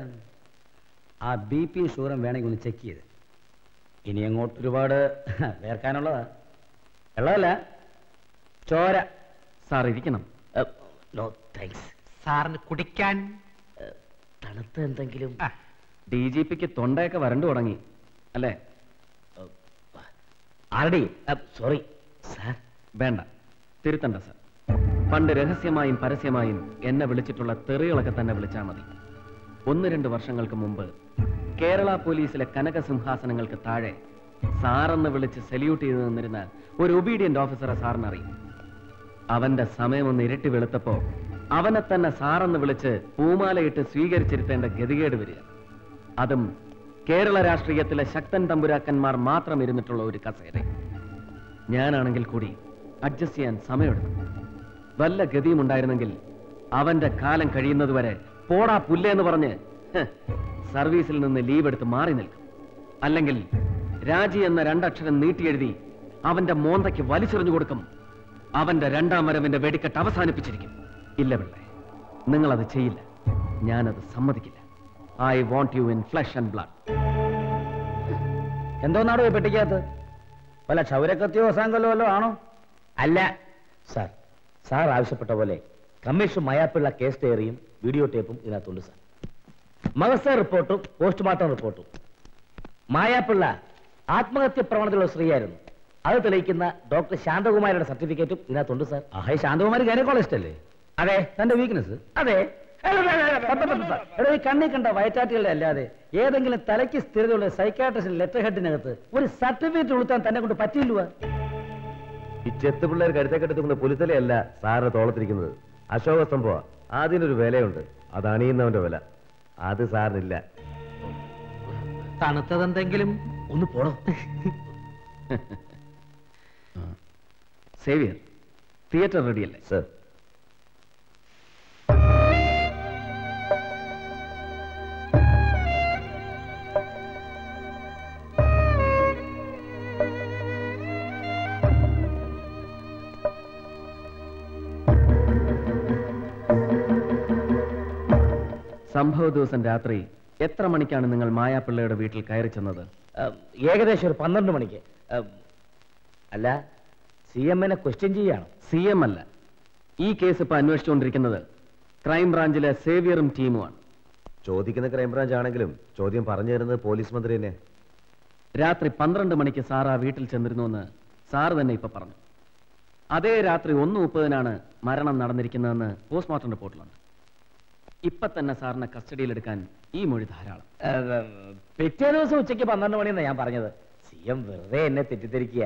ആ ബി പി ഷുഗറും വേണമെങ്കിൽ ഒന്ന് ചെക്ക് ചെയ്ത്. ഇനി അങ്ങോട്ട് ഒരുപാട് വേർക്കാനുള്ളതാ. വെള്ളമല്ല ചോര. സാർ ഇരിക്കണം. നോ താങ്ക്സ് സാറിന് കുടിക്കാൻ. തണുത്ത എന്തെങ്കിലും? ഡി ജി പിക്ക് തൊണ്ടയൊക്കെ വരണ്ടു തുടങ്ങി അല്ലേ? ആരുടെ? Sorry sir? വേണ്ട. തിരുത്തണ്ട സാർ. പണ്ട് രഹസ്യമായും പരസ്യമായും എന്നെ വിളിച്ചിട്ടുള്ള തെറികളൊക്കെ തന്നെ വിളിച്ചാൽ മതി. ഒന്ന് രണ്ട് വർഷങ്ങൾക്ക് മുമ്പ് കേരള പോലീസിലെ കനകസിംഹാസനങ്ങൾക്ക് താഴെ സാറെന്ന് വിളിച്ച് സല്യൂട്ട് ചെയ്തു നിന്നിരുന്ന ഒരു ഒബീഡിയന്റ് ഓഫീസറെ സാറിനറിയും. അവന്റെ സമയമൊന്ന് ഇരട്ടി വെളുത്തപ്പോ അവനെ തന്നെ സാറെന്ന് വിളിച്ച് പൂമാലയിട്ട് സ്വീകരിച്ചിരുത്തേണ്ട ഗതികേട് വരിക. അതും കേരള രാഷ്ട്രീയത്തിലെ ശക്തൻ തമ്പുരാക്കന്മാർ മാത്രം ഇരുന്നിട്ടുള്ള ഒരു കസേര. ഞാനാണെങ്കിൽ കൂടി അഡ്ജസ്റ്റ് ചെയ്യാൻ സമയമെടുക്കും. വല്ല ഗതിയും ഉണ്ടായിരുന്നെങ്കിൽ അവന്റെ കാലം കഴിയുന്നതുവരെ പോടാ പുല്ലേ എന്ന് പറഞ്ഞ് സർവീസിൽ നിന്ന് ലീവ് എടുത്ത് മാറി നിൽക്കും. അല്ലെങ്കിൽ രാജി എന്ന രണ്ടക്ഷരം നീട്ടിയെഴുതി അവന്റെ മോന്തയ്ക്ക് വലിച്ചെറിഞ്ഞു കൊടുക്കും. അവന്റെ രണ്ടാം വരവിന്റെ വെടിക്കെട്ട് അവസാനിപ്പിച്ചിരിക്കും. ഇല്ല പിള്ളെ നിങ്ങൾ അത് ചെയ്യില്ല. ഞാനത് സമ്മതിക്കില്ല. I won't you in flesh and blood എന്തോ ഈ പെട്ടിക്കകത്ത്? വല്ല ക്ഷൗരക്കത്തിയോ അസാങ്കല്ലോ വല്ലോ ആണോ? അല്ല. സാർ സാർ ആവശ്യപ്പെട്ട പോലെ കമ്മീഷൻ മയാപ്പിള്ള കേസ് ഡയറിയും വീഡിയോ ടേപ്പും ഇതിനകത്തുണ്ട് സാർ. മകസ റിപ്പോർട്ടും പോസ്റ്റ്മോർട്ടം റിപ്പോർട്ടും. മായാപ്പിള്ള ആത്മഹത്യ പ്രവണതയുള്ള സ്ത്രീയായിരുന്നു. അത് തെളിയിക്കുന്ന ഡോക്ടർ ശാന്തകുമാരിയുടെ സർട്ടിഫിക്കറ്റും ഇതിനകത്തുണ്ട് സാർ ആഹേ ശാന്തകുമാരി ഗൈനക്കോളജിസ്റ്റ് അല്ലേ അതെ തന്റെ വീക്ക്നെസ് അതെ എടോ ഈ കണ്ണി കണ്ട വയറ്റാറ്റുകളുടെ അല്ലാതെ ഏതെങ്കിലും തലയ്ക്ക് സ്ഥിരതയുള്ള സൈക്കാട്രിസ്റ്റിന്റെ ലെറ്റർ ഹെഡിനകത്ത് ഒരു സർട്ടിഫിക്കറ്റ് ഉളുത്താൻ തന്നെ കൊണ്ട് പറ്റിയില്ല ഈ ചെത്ത് പിള്ളേർ കരുത്തേക്കെടുത്തുകൊണ്ട് പുലിത്തലയല്ല സാറിന് തോളത്തിരിക്കുന്നത് അശോക സംഭവ അതിനൊരു വിലയുണ്ട് അത് അണിയുന്നവന്റെ വില അത് സാറിനില്ല തണുത്തതെന്തെങ്കിലും ഒന്ന് പോണോ സേവിയർ. തിയേറ്റർ റെഡിയല്ലേ? സർ. സംഭവ ദിവസം രാത്രി എത്ര മണിക്കാണ് നിങ്ങൾ മായാപ്പിള്ളയുടെ വീട്ടിൽ കയറി ചെന്നത്? ഏകദേശം ഒരു പന്ത്രണ്ട് മണിക്ക്. അല്ല സി എമ്മിനെ ക്വസ്റ്റ്യൻ ചെയ്യാണ്. സി എം അല്ല. ഈ കേസ് ഇപ്പൊ അന്വേഷിച്ചുകൊണ്ടിരിക്കുന്നത് ക്രൈംബ്രാഞ്ചിലെ സേവിയറും ടീമുമാണ്. ചോദിക്കുന്ന ക്രൈംബ്രാഞ്ച് ആണെങ്കിലും ചോദ്യം പറഞ്ഞു തരുന്നത് പോലീസ് മന്ത്രി തന്നെ. രാത്രി പന്ത്രണ്ട് മണിക്ക് സാർ ആ വീട്ടിൽ ചെന്നിരുന്നുവെന്ന് സാർ തന്നെ ഇപ്പൊ പറഞ്ഞു. അതേ രാത്രി ഒന്ന് മുപ്പതിനാണ് മരണം നടന്നിരിക്കുന്നതെന്ന് പോസ്റ്റ്മോർട്ടം റിപ്പോർട്ടിലുണ്ട് ഇപ്പൊ തന്നെ സാറിനെ കസ്റ്റഡിയിലെടുക്കാൻ ഈ മൊഴി ധാരാളം. പിറ്റേ ദിവസം ഉച്ചയ്ക്ക് പന്ത്രണ്ട് മണിയെന്നാ ഞാൻ പറഞ്ഞത്. സി എം വെറുതെ എന്നെ തെറ്റിദ്ധരിക്കുക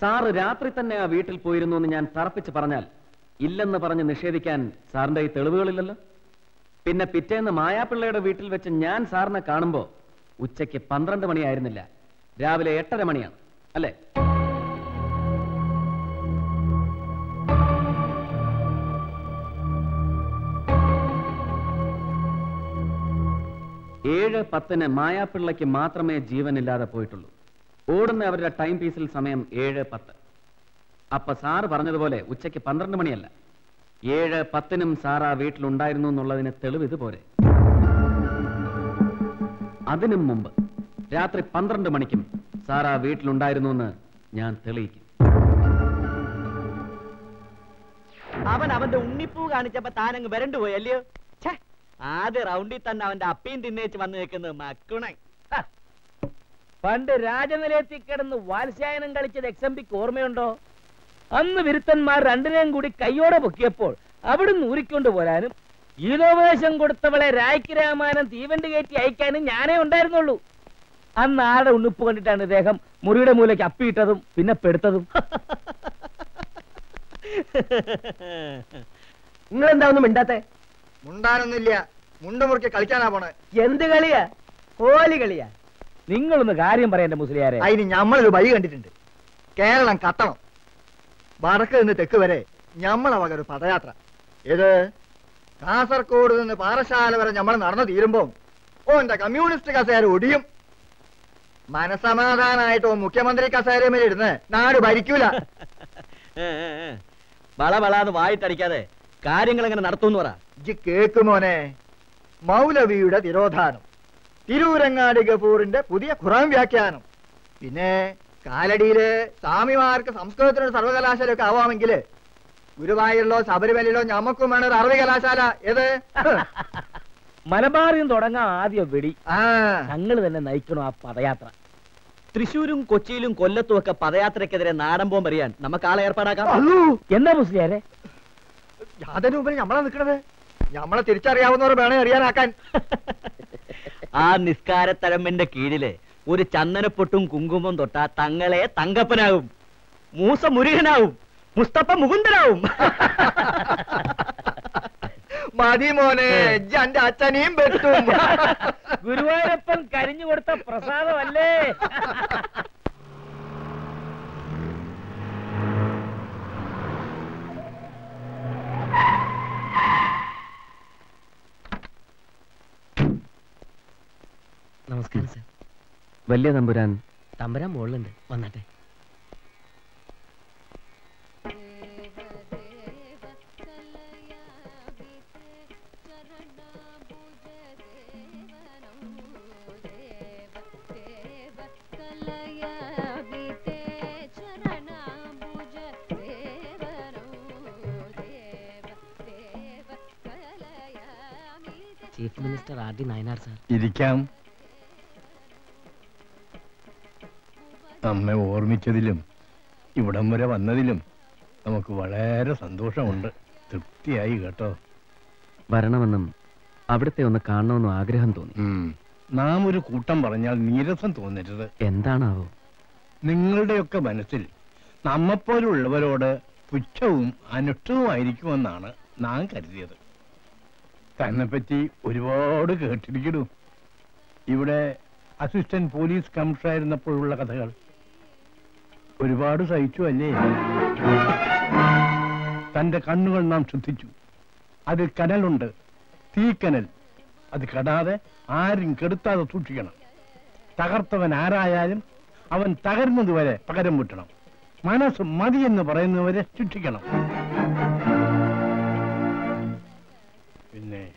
സാറ് രാത്രി തന്നെ ആ വീട്ടിൽ പോയിരുന്നു എന്ന് ഞാൻ തറപ്പിച്ച് പറഞ്ഞാൽ ഇല്ലെന്ന് പറഞ്ഞ് നിഷേധിക്കാൻ സാറിന്റെ ഈ തെളിവുകളില്ലല്ലോ? പിന്നെ പിറ്റേന്ന് മായാപ്പിള്ളയുടെ വീട്ടിൽ വെച്ച് ഞാൻ സാറിനെ കാണുമ്പോ ഉച്ചയ്ക്ക് പന്ത്രണ്ട് മണിയായിരുന്നില്ല. രാവിലെ എട്ടര മണിയാണ്. അല്ലേ? ഏഴ് പത്തിന് മായാപ്പിള്ളയ്ക്ക് മാത്രമേ ജീവനില്ലാതെ പോയിട്ടുള്ളൂ. ഓടുന്ന അവരുടെ ടൈം പീസിൽ സമയം ഏഴ് പത്ത്. അപ്പൊ സാറ് പറഞ്ഞതുപോലെ ഉച്ചയ്ക്ക് പന്ത്രണ്ട് മണിയല്ല. ഏഴ് പത്തിനും ആ വീട്ടിലുണ്ടായിരുന്നു എന്നുള്ളതിന് തെളിവ് ഇതുപോലെ അതിനും മുമ്പ് രാത്രി പന്ത്രണ്ട് മണിക്കും ആ വീട്ടിലുണ്ടായിരുന്നു എന്ന് ഞാൻ തെളിയിക്കും. അവൻ അവന്റെ ഉണ്ണിപ്പൂ കാണിച്ചപ്പോ താനങ്ങ് വരണ്ടു പോയി അല്ലയോ? ഛേ, ആദ്യ റൗണ്ടിൽ തന്നെ അവന്റെ അപ്പീൻ തിന്നേച്ച് വന്നു നിൽക്കുന്നത് മക്കുണൻ. ഹ, പണ്ട് രാജനിലയത്തിൽ കിടന്ന് വാത്സ്യായനം കളിച്ചത് എക്സംബിക്ക് ഓർമ്മയുണ്ടോ? അന്ന് വിരുത്തന്മാർ രണ്ടിനെയും കൂടി കയ്യോടെ പൊക്കിയപ്പോൾ അവിടുന്ന് ഊരിക്കൊണ്ട് പോരാനും ഗീതോപദേശം കൊടുത്തവളെ രായ്ക്ക് രാമാനം തീവണ്ടി കയറ്റി അയക്കാനും ഞാനേ ഉണ്ടായിരുന്നുള്ളൂ. അന്ന് ആരുടെ ഉണ്ണിപ്പ് കണ്ടിട്ടാണ് ഇദ്ദേഹം മുറിയുടെ മൂലയ്ക്ക് അപ്പിയിട്ടതും പിന്നെ പെടുത്തതും? നിങ്ങൾ എന്താ ഒന്നും മിണ്ടാത്തെ? മുണ്ടാനൊന്നുമില്ല. മുണ്ട മുറുക്കി കളിക്കാനാ പോണേ. എന്ത് കളിയാ? കോലി കളിയാ? നിങ്ങളൊന്ന് കാര്യം പറയണ്ട മുസ്ലിയാരെ. അതിന് ഞമ്മളൊരു വഴി കണ്ടിട്ടുണ്ട്. കേരളം കത്തണം. വടക്ക് നിന്ന് തെക്ക് വരെ ഞമ്മളെ വക ഒരു പദയാത്ര. ഏത്? കാസർഗോഡ് നിന്ന് പാറശാല വരെ നമ്മൾ നടന്നു തീരുമ്പോ ഓന്റെ കമ്മ്യൂണിസ്റ്റ് കസേര ഒടിയും. മനസമാധാനായിട്ട് മുഖ്യമന്ത്രി മുഖ്യമന്ത്രി കസേരമേൽ ഇരുന്ന് നാട് ഭരിക്കൂല. വളവളാന്ന് വായിട്ടടിക്കാതെ കാര്യങ്ങൾ എങ്ങനെ നടത്തുമെന്ന് പറ. ഇജ്ജ് കേക്കുമോനെ മൗലവിയുടെ തിരോധാനം തിരൂരങ്ങാടി ഗഫൂറിന്റെ പുതിയ ഖുറാൻ വ്യാഖ്യാനം. പിന്നെ കാലടിയിൽ സ്വാമിമാർക്ക് സംസ്കൃതത്തിന് സർവകലാശാലയൊക്കെ ആവാമെങ്കിൽ ഗുരുവായൂരിലോ ശബരിമലയിലോ ഞമ്മക്കും വേണം ഒരു അറബി കലാശാല. ഏത്? മലബാറിൽ തുടങ്ങാൻ ആദ്യ വെടി. ആ. ഞങ്ങൾ തന്നെ നയിക്കണം ആ പദയാത്ര. തൃശൂരും കൊച്ചിയിലും കൊല്ലത്തും ഒക്കെ പദയാത്രക്കെതിരെ നാടൻ ബോംബ് നമുക്ക് ആളെ ഏർപ്പാടാക്കാം. എന്താ മുസ്ലിയാരെ? യാതൊരു മുമ്പിൽ നമ്മളാ നിക്കണത്. ഞമ്മളെ തിരിച്ചറിയാവുന്നവർ വേണേ അറിയാനാക്കാൻ. ആ നിസ്കാരത്തഴമ്പിന്റെ കീഴിൽ ഒരു ചന്ദനപ്പൊട്ടും കുങ്കുമം തൊട്ട തങ്ങളെ തങ്കപ്പനാവും മൂസ മുരുകനാവും. മുസ്തഫ മുകുന്ദനാവും. മതി മോനെ എന്റെ അച്ഛനെയും വെട്ടും. ഗുരുവായൂരപ്പൻ കരിഞ്ഞു കൊടുത്ത പ്രസാദമല്ലേ? നമസ്കാരം സാർ. വലിയ തമ്പുരാൻ. തമ്പുരാൻ മുകളിലുണ്ട്. വന്നാട്ടെ. Chief minister R D Nayanar sir. ഇരിക്കാം. നമ്മെ ഓർമ്മിച്ചതിലും ഇവിടം വരെ വന്നതിലും നമുക്ക് വളരെ സന്തോഷമുണ്ട്. തൃപ്തിയായി കേട്ടോ. വരണമെന്നും അവിടുത്തെ ഒന്ന് കാണണമെന്നും ആഗ്രഹം തോന്നി. നാം ഒരു കൂട്ടം പറഞ്ഞാൽ നീരസം തോന്നരുത്. എന്താണാവോ? നിങ്ങളുടെയൊക്കെ മനസ്സിൽ നമ്മെപ്പോലുള്ളവരോട് പുച്ഛവും അനുഷ്ഠവുമായിരിക്കുമെന്നാണ് നാം കരുതിയത്. തന്നെപ്പറ്റി ഒരുപാട് കേട്ടിരിക്കണു ഇവിടെ അസിസ്റ്റന്റ് പോലീസ് കമ്മീഷണർ ആയിരുന്നപ്പോഴുള്ള കഥകൾ. ഒരുപാട് സഹിച്ചു അല്ലേ? തന്റെ കണ്ണുകൾ നാം ശ്രദ്ധിച്ചു. അതിൽ കനലുണ്ട്. തീക്കനൽ. അത് കടാതെ ആരും കെടുത്താതെ സൂക്ഷിക്കണം. തകർത്തവൻ ആരായാലും അവൻ തകർന്നതുവരെ പകരം വീട്ടണം മനസ്സ് മതി എന്ന് പറയുന്നവരെ ശിക്ഷിക്കണം. പിന്നെ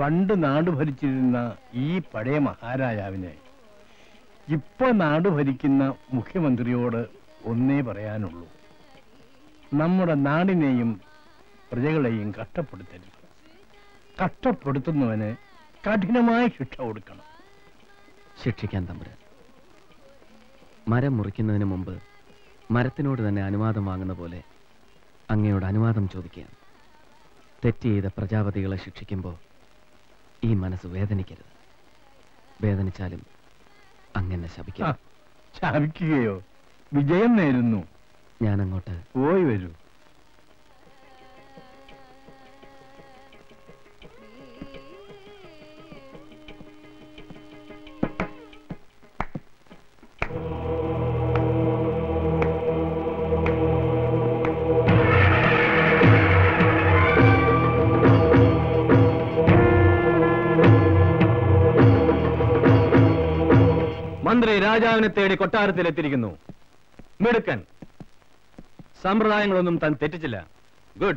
പണ്ട് നാട് ഭരിച്ചിരുന്ന ഈ പഴയ മഹാരാജാവിനെ ഇപ്പൊ നാട് ഭരിക്കുന്ന മുഖ്യമന്ത്രിയോട് ഒന്നേ പറയാനുള്ളൂ. നമ്മുടെ നാടിനെയും പ്രജകളെയും കഷ്ടപ്പെടുത്തരുത്. കഷ്ടപ്പെടുത്തുന്നവന് കഠിനമായ ശിക്ഷ കൊടുക്കണം. ശിക്ഷിക്കാൻ തമ്പുരാൻ. മരം മുറിക്കുന്നതിന് മുമ്പ് മരത്തിനോട് തന്നെ അനുവാദം വാങ്ങുന്ന പോലെ അങ്ങയോട് അനുവാദം ചോദിക്കുകയാണ് തെറ്റ് ചെയ്ത പ്രജാപതികളെ ശിക്ഷിക്കുമ്പോൾ ഈ മനസ്സ് വേദനിക്കരുത്. വേദനിച്ചാലും അങ്ങനെ ശപിക്കാം. ശപിക്കുകയോ? വിജയം നേരുന്നു. ഞാൻ അങ്ങോട്ട് പോയി വരൂ. രാജാവിനെ തേടി കൊട്ടാരത്തിൽ കൊട്ടാരത്തിലെത്തിയിരിക്കുന്നു. മിടുക്കൻ. സമ്പ്രദായങ്ങളൊന്നും താൻ തെറ്റിച്ചില്ല. ഗുഡ്.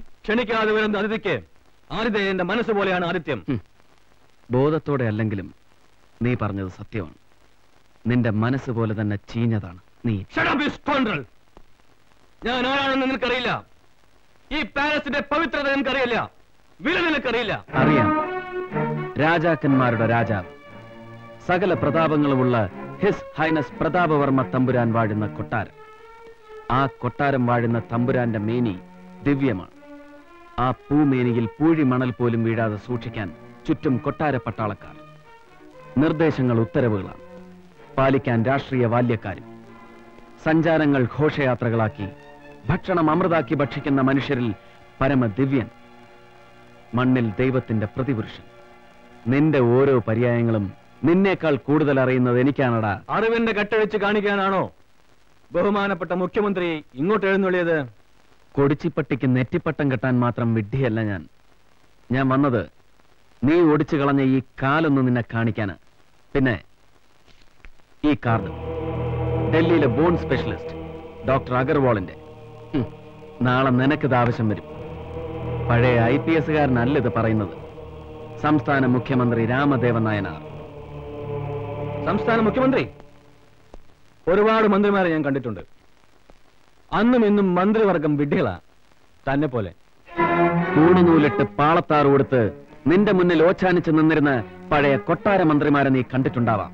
ക്ഷണിക്കാതെ വരുന്ന അതിഥിക്ക് ആതിഥേയന്റെ മനസ്സ് പോലെയാണ് ആദിത്യം ബോധത്തോടെ അല്ലെങ്കിലും നീ പറഞ്ഞത് സത്യമാണ്. നിന്റെ മനസ്സ് പോലെ തന്നെ ചീഞ്ഞതാണ്. നീ ഞാൻ ആരാണെന്ന് നിനക്കറിയില്ല. ഈ പാലസിന്റെ പവിത്രത നിനക്കറിയില്ല വില നിനക്കറിയില്ല. അറിയാം. രാജാക്കന്മാരുടെ രാജാവ് സകല പ്രതാപങ്ങളുമുള്ള ഹിസ് ഹൈനസ് പ്രതാപവർമ്മ തമ്പുരാൻ വാഴുന്ന കൊട്ടാരം. ആ കൊട്ടാരം വാഴുന്ന തമ്പുരാന്റെ മേനി ദിവ്യമാണ്. ആ പൂമേനിയിൽ പൂഴി മണൽ പോലും വീഴാതെ സൂക്ഷിക്കാൻ ചുറ്റും കൊട്ടാര പട്ടാളക്കാർ നിർദ്ദേശങ്ങൾ ഉത്തരവുകളാണ്. പാലിക്കാൻ രാഷ്ട്രീയ ബാല്യക്കാരും സഞ്ചാരങ്ങൾ ഘോഷയാത്രകളാക്കി ഭക്ഷണം അമൃതാക്കി ഭക്ഷിക്കുന്ന മനുഷ്യരിൽ പരമദിവ്യൻ. മണ്ണിൽ ദൈവത്തിന്റെ പ്രതിപുരുഷൻ. നിന്റെ ഓരോ പര്യായങ്ങളും നിന്നേക്കാൾ കൂടുതൽ അറിയുന്നത് എനിക്കാണടാ. അറിവിന്റെ കെട്ടഴിച്ച് കാണിക്കാനാണോ? ബഹുമാനപ്പെട്ട മുഖ്യമന്ത്രി ഇങ്ങോട്ട് എഴുന്നള്ളിയത്? കൊടിച്ചിപ്പട്ടിക്ക് നെറ്റിപ്പട്ടം കെട്ടാൻ മാത്രം വിഡ്ഢിയല്ല ഞാൻ. ഞാൻ വന്നത് നീ ഓടിച്ചു കളഞ്ഞ ഈ കാലൊന്ന് നിന്നെ കാണിക്കാന്. പിന്നെ ഈ കാർഡ്. ഡൽഹിയിലെ ബോൺ സ്പെഷ്യലിസ്റ്റ് ഡോക്ടർ അഗർവാളിന്റെ. നാളെ നിനക്കിത് ആവശ്യം വരും. പഴയ ഐ പി എസുകാരനല്ല ഇത് പറയുന്നത്. സംസ്ഥാന മുഖ്യമന്ത്രി രാമദേവൻ നായനാർ. സംസ്ഥാന മുഖ്യമന്ത്രി. ഒരുപാട് മന്ത്രിമാരെ ഞാൻ കണ്ടിട്ടുണ്ട്. അന്നും ഇന്നും മന്ത്രിവർഗം വിഡ്ഢികളാ. തന്നെ പോലെ. ഊണുനൂലിട്ട് പാളത്താറ് കൊടുത്ത് നിന്റെ മുന്നിൽ ഓച്ചാനിച്ച് നിന്നിരുന്ന പഴയ കൊട്ടാര മന്ത്രിമാരെ നീ കണ്ടിട്ടുണ്ടാവാം.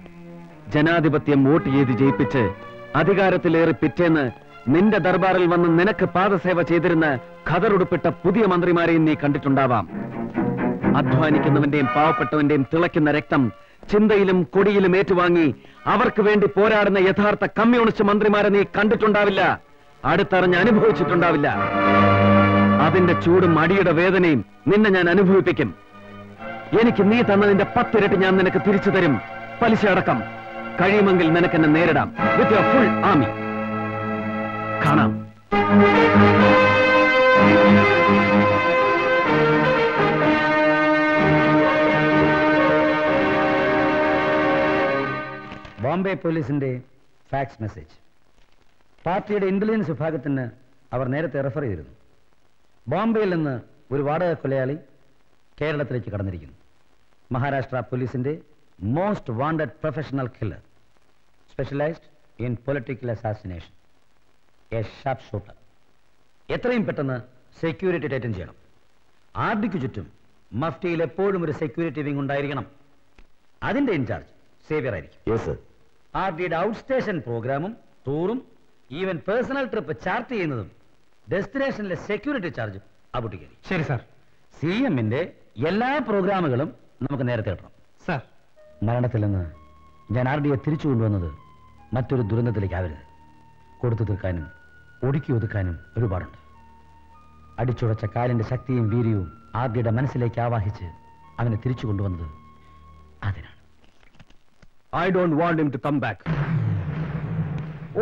ജനാധിപത്യം വോട്ട് ചെയ്ത് ജയിപ്പിച്ച് അധികാരത്തിലേറി പിറ്റേന്ന് നിന്റെ ദർബാറിൽ വന്ന് നിനക്ക് പാദസേവ ചെയ്തിരുന്ന ഖദറുടുപ്പിട്ട പുതിയ മന്ത്രിമാരെയും നീ കണ്ടിട്ടുണ്ടാവാം. അധ്വാനിക്കുന്നവന്റെയും പാവപ്പെട്ടവന്റെയും തിളയ്ക്കുന്ന രക്തം ചിന്തയിലും കൊടിയിലും ഏറ്റുവാങ്ങി അവർക്ക് വേണ്ടി പോരാടുന്ന യഥാർത്ഥ കമ്മ്യൂണിസ്റ്റ് മന്ത്രിമാരെ നീ കണ്ടിട്ടുണ്ടാവില്ല. അടുത്തറിഞ്ഞ് അനുഭവിച്ചിട്ടുണ്ടാവില്ല. അതിന്റെ ചൂടും അടിയുടെ വേദനയും നിന്നെ ഞാൻ അനുഭവിപ്പിക്കും. എനിക്ക് നീ തന്നതിന്റെ പത്തിരട്ടി ഞാൻ നിനക്ക് തിരിച്ചു തരും. പലിശ അടക്കം. കഴിയുമെങ്കിൽ നിനക്ക് എന്നെ നേരിടാം. വിത്ത് യുവർ ഫുൾ ആമി കാണാം. ബോംബെ പോലീസിന്റെ ഫാക്സ് മെസ്സേജ്. പാർട്ടിയുടെ ഇന്റലിജൻസ് വിഭാഗത്തിന് അവർ നേരത്തെ റെഫർ ചെയ്തിരുന്നു. ബോംബെയിൽ നിന്ന് ഒരു വാടക കൊലയാളി കേരളത്തിലേക്ക് കടന്നിരിക്കുന്നു. മഹാരാഷ്ട്ര പോലീസിന്റെ most wanted professional killer specialised in political assassination a sharp shooter. എത്രയും പെട്ടെന്ന് സെക്യൂരിറ്റി ടൈറ്റൻ ചെയ്യണം. ആർഡിക്ക് ചുറ്റും മഫ്റ്റിയിൽ എപ്പോഴും ഒരു സെക്യൂരിറ്റി വിങ് ഉണ്ടായിരിക്കണം. അതിന്റെ ഇൻചാർജ് സേവിയർ ആയിരിക്കും. യെസ് ആർ ഡിയുടെ ഔട്ട് സ്റ്റേഷൻ പ്രോഗ്രാമും ടൂറും ഈവൻ പേഴ്സണൽ ട്രിപ്പ് ചാർട്ട് ചെയ്യുന്നതും ഡെസ്റ്റിനേഷനിലെ സെക്യൂരിറ്റി ചാർജും അബുട്ടിക്കരി ശരി സാർ. സി എമ്മിന്റെ എല്ലാ പ്രോഗ്രാമുകളും നമുക്ക് നേരത്തെ കിട്ടണം. സാർ. മരണത്തിൽ നിന്ന് ഞാൻ ആർ ഡിയെ തിരിച്ചു കൊണ്ടുവന്നത് മറ്റൊരു ദുരന്തത്തിലേക്കാവരുത് കൊടുത്തു തീർക്കാനും ഒടുക്കി ഒതുക്കാനും ഒരുപാടുണ്ട്. അടിച്ചുടച്ച കാലിന്റെ ശക്തിയും വീര്യവും ആർ ഡിയുടെ മനസ്സിലേക്ക് ആവാഹിച്ച് അവനെ തിരിച്ചു കൊണ്ടുവന്നത് അതിനാണ്. I don't want him to come back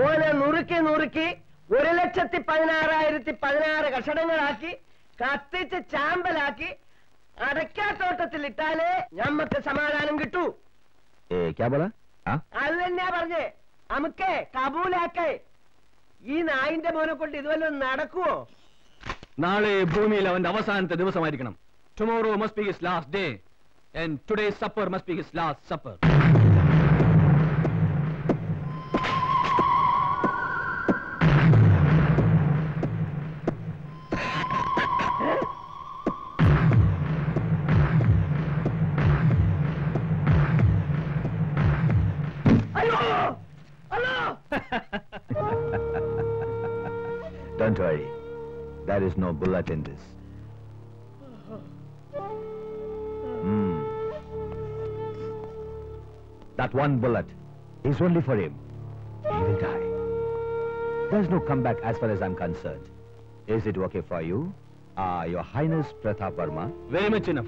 ഓനെ നുറുക്കി നുറുക്കി ഒരു ലക്ഷത്തി പതിനാറായിരത്തി പതിനാറ് കഷണങ്ങളാക്കി കത്തിച്ച് ചാമ്പലാക്കി അടയ്ക്കാത്തോട്ടത്തിൽ ഇട്ടാലേ ഞമ്മക്ക് സമാധാനം കിട്ടൂ. അത് തന്നെയാ പറഞ്ഞേ. നമുക്കേ കബൂലാക്കേ. ഈ നായിന്റെ മോനെ കൊണ്ട് ഇതുവല്ലോ നടക്കുവോ? നാളെ ഭൂമിയിൽ അവന്റെ അവസാനത്തെ ദിവസമായിരിക്കണം. Tomorrow must be his last day and today supper must be his last supper Don't worry. There is no bullet in this. Hmm. That one bullet is only for him. He will die. There's no comeback as far as I'm concerned. Is it okay for you? Ah, uh, Your Highness Pratap Verma? Very much enough.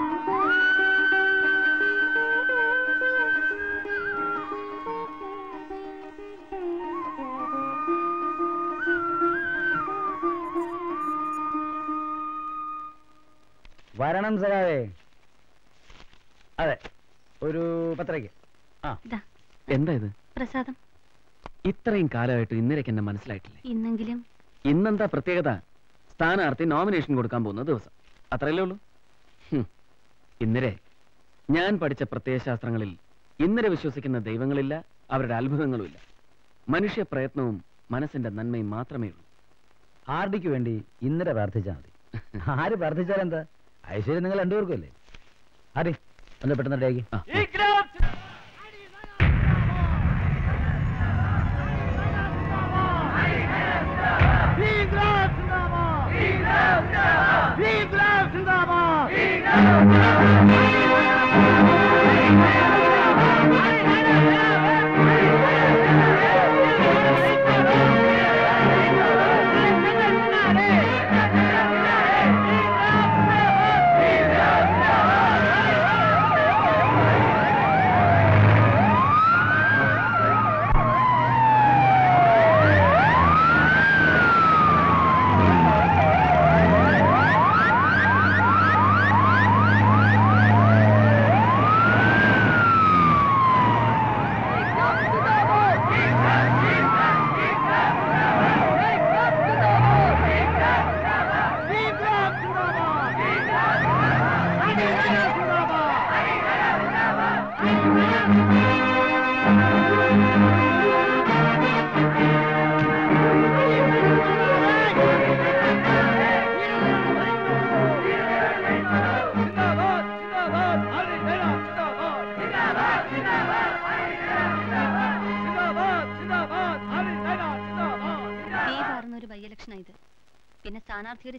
വരണം സഖാവേ. അതെ ഒരു പത്രയ്ക്ക്. ആ. എന്താ ഇത്? പ്രസാദം. ഇത്രയും കാലമായിട്ട് ഇന്നലേക്ക് എന്നെ മനസ്സിലായിട്ടില്ല? ഇന്നെങ്കിലും. ഇന്നെന്താ പ്രത്യേകത? സ്ഥാനാർത്ഥി നോമിനേഷൻ കൊടുക്കാൻ പോകുന്ന ദിവസം. അത്രയല്ലേ ഉള്ളൂ? ഇന്നലെ ഞാൻ പഠിച്ച പ്രത്യയശാസ്ത്രങ്ങളിൽ ഇന്നലെ വിശ്വസിക്കുന്ന ദൈവങ്ങളില്ല അവരുടെ അത്ഭുതങ്ങളുമില്ല. മനുഷ്യ പ്രയത്നവും മനസ്സിന്റെ നന്മയും മാത്രമേ ഉള്ളൂ. ആർഡിക്ക് വേണ്ടി ഇന്നലെ പ്രാർത്ഥിച്ചാൽ മതി. ആര് പ്രാർത്ഥിച്ചാൽ എന്താ? ഐശ്വര്യം നിങ്ങൾ രണ്ടുപേർക്കും അല്ലേ ആര്? ഒന്ന് പെട്ടെന്ന് റെഡിയാക്കി. തീപാറുന്ന ഒരു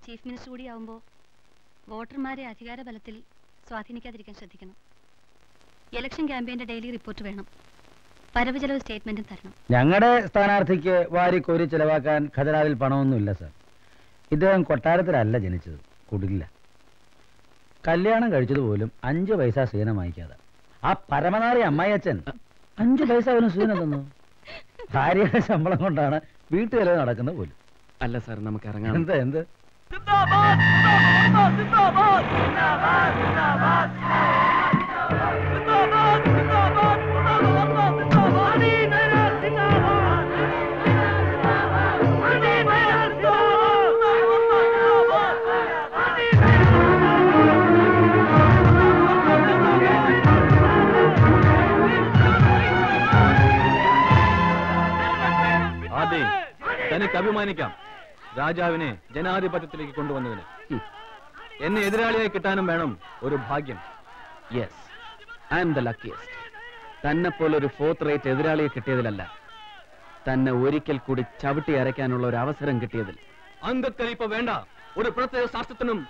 ഒരു ചീഫ് മിനിസ്റ്റർ കൂടി ആവുമ്പോൾ വോട്ടർമാരെ അധികാര ബലത്തിൽ സ്വാധീനിക്കാതിരിക്കാൻ ശ്രദ്ധിക്കണം. ഇലക്ഷൻ ക്യാമ്പയിന്റെ ഡെയിലി റിപ്പോർട്ട് വേണം. വരവ് ചെലവ് സ്റ്റേറ്റ്മെന്റും തരണം. ഞങ്ങളുടെ സ്ഥാനാർത്ഥിക്ക് വാരിക്കോരി ചെലവാക്കാൻ ഖജനാവിൽ പണമൊന്നുമില്ല സാർ. ഇദ്ദേഹം കൊട്ടാരത്തിലല്ല ജനിച്ചത് കുടില്ല. കല്യാണം കഴിച്ചതുപോലും അഞ്ച് പൈസ സീനം വാങ്ങിക്കാതെ. ആ പരമനാറി അമ്മായി അച്ഛൻ അഞ്ച് പൈസ അവന് സീനം തന്നു. ഭാര്യയുടെ ശമ്പളം കൊണ്ടാണ് വീട്ടുചെലവ് നടക്കുന്നത് പോലും. അല്ല സാർ നമുക്ക് ഇറങ്ങാം. എന്താ എന്ത്? ആദ്യം തനിക്ക് അഭിമാനിക്കാം രാജാവിനെ ജനാധിപത്യത്തിലേക്ക് കൊണ്ടുവന്നതിന്. എന്നെ എതിരാളിയായി കിട്ടാനും വേണം ഒരു ഭാഗ്യം. Yes I'm the luckiest തന്നെ പോലെ ഒരു ഫോർത്ത് റേറ്റ് എതിരാളിയെ കിട്ടിയതിലല്ല. തന്നെ ഒരിക്കൽ കൂടി ചവിട്ടി അരയ്ക്കാനുള്ള ഒരു അവസരം കിട്ടിയതിൽ. അംഗക്കലിപ്പ വേണ്ട. ഒരു പ്രത്യേക ശാസ്ത്രത്തിനും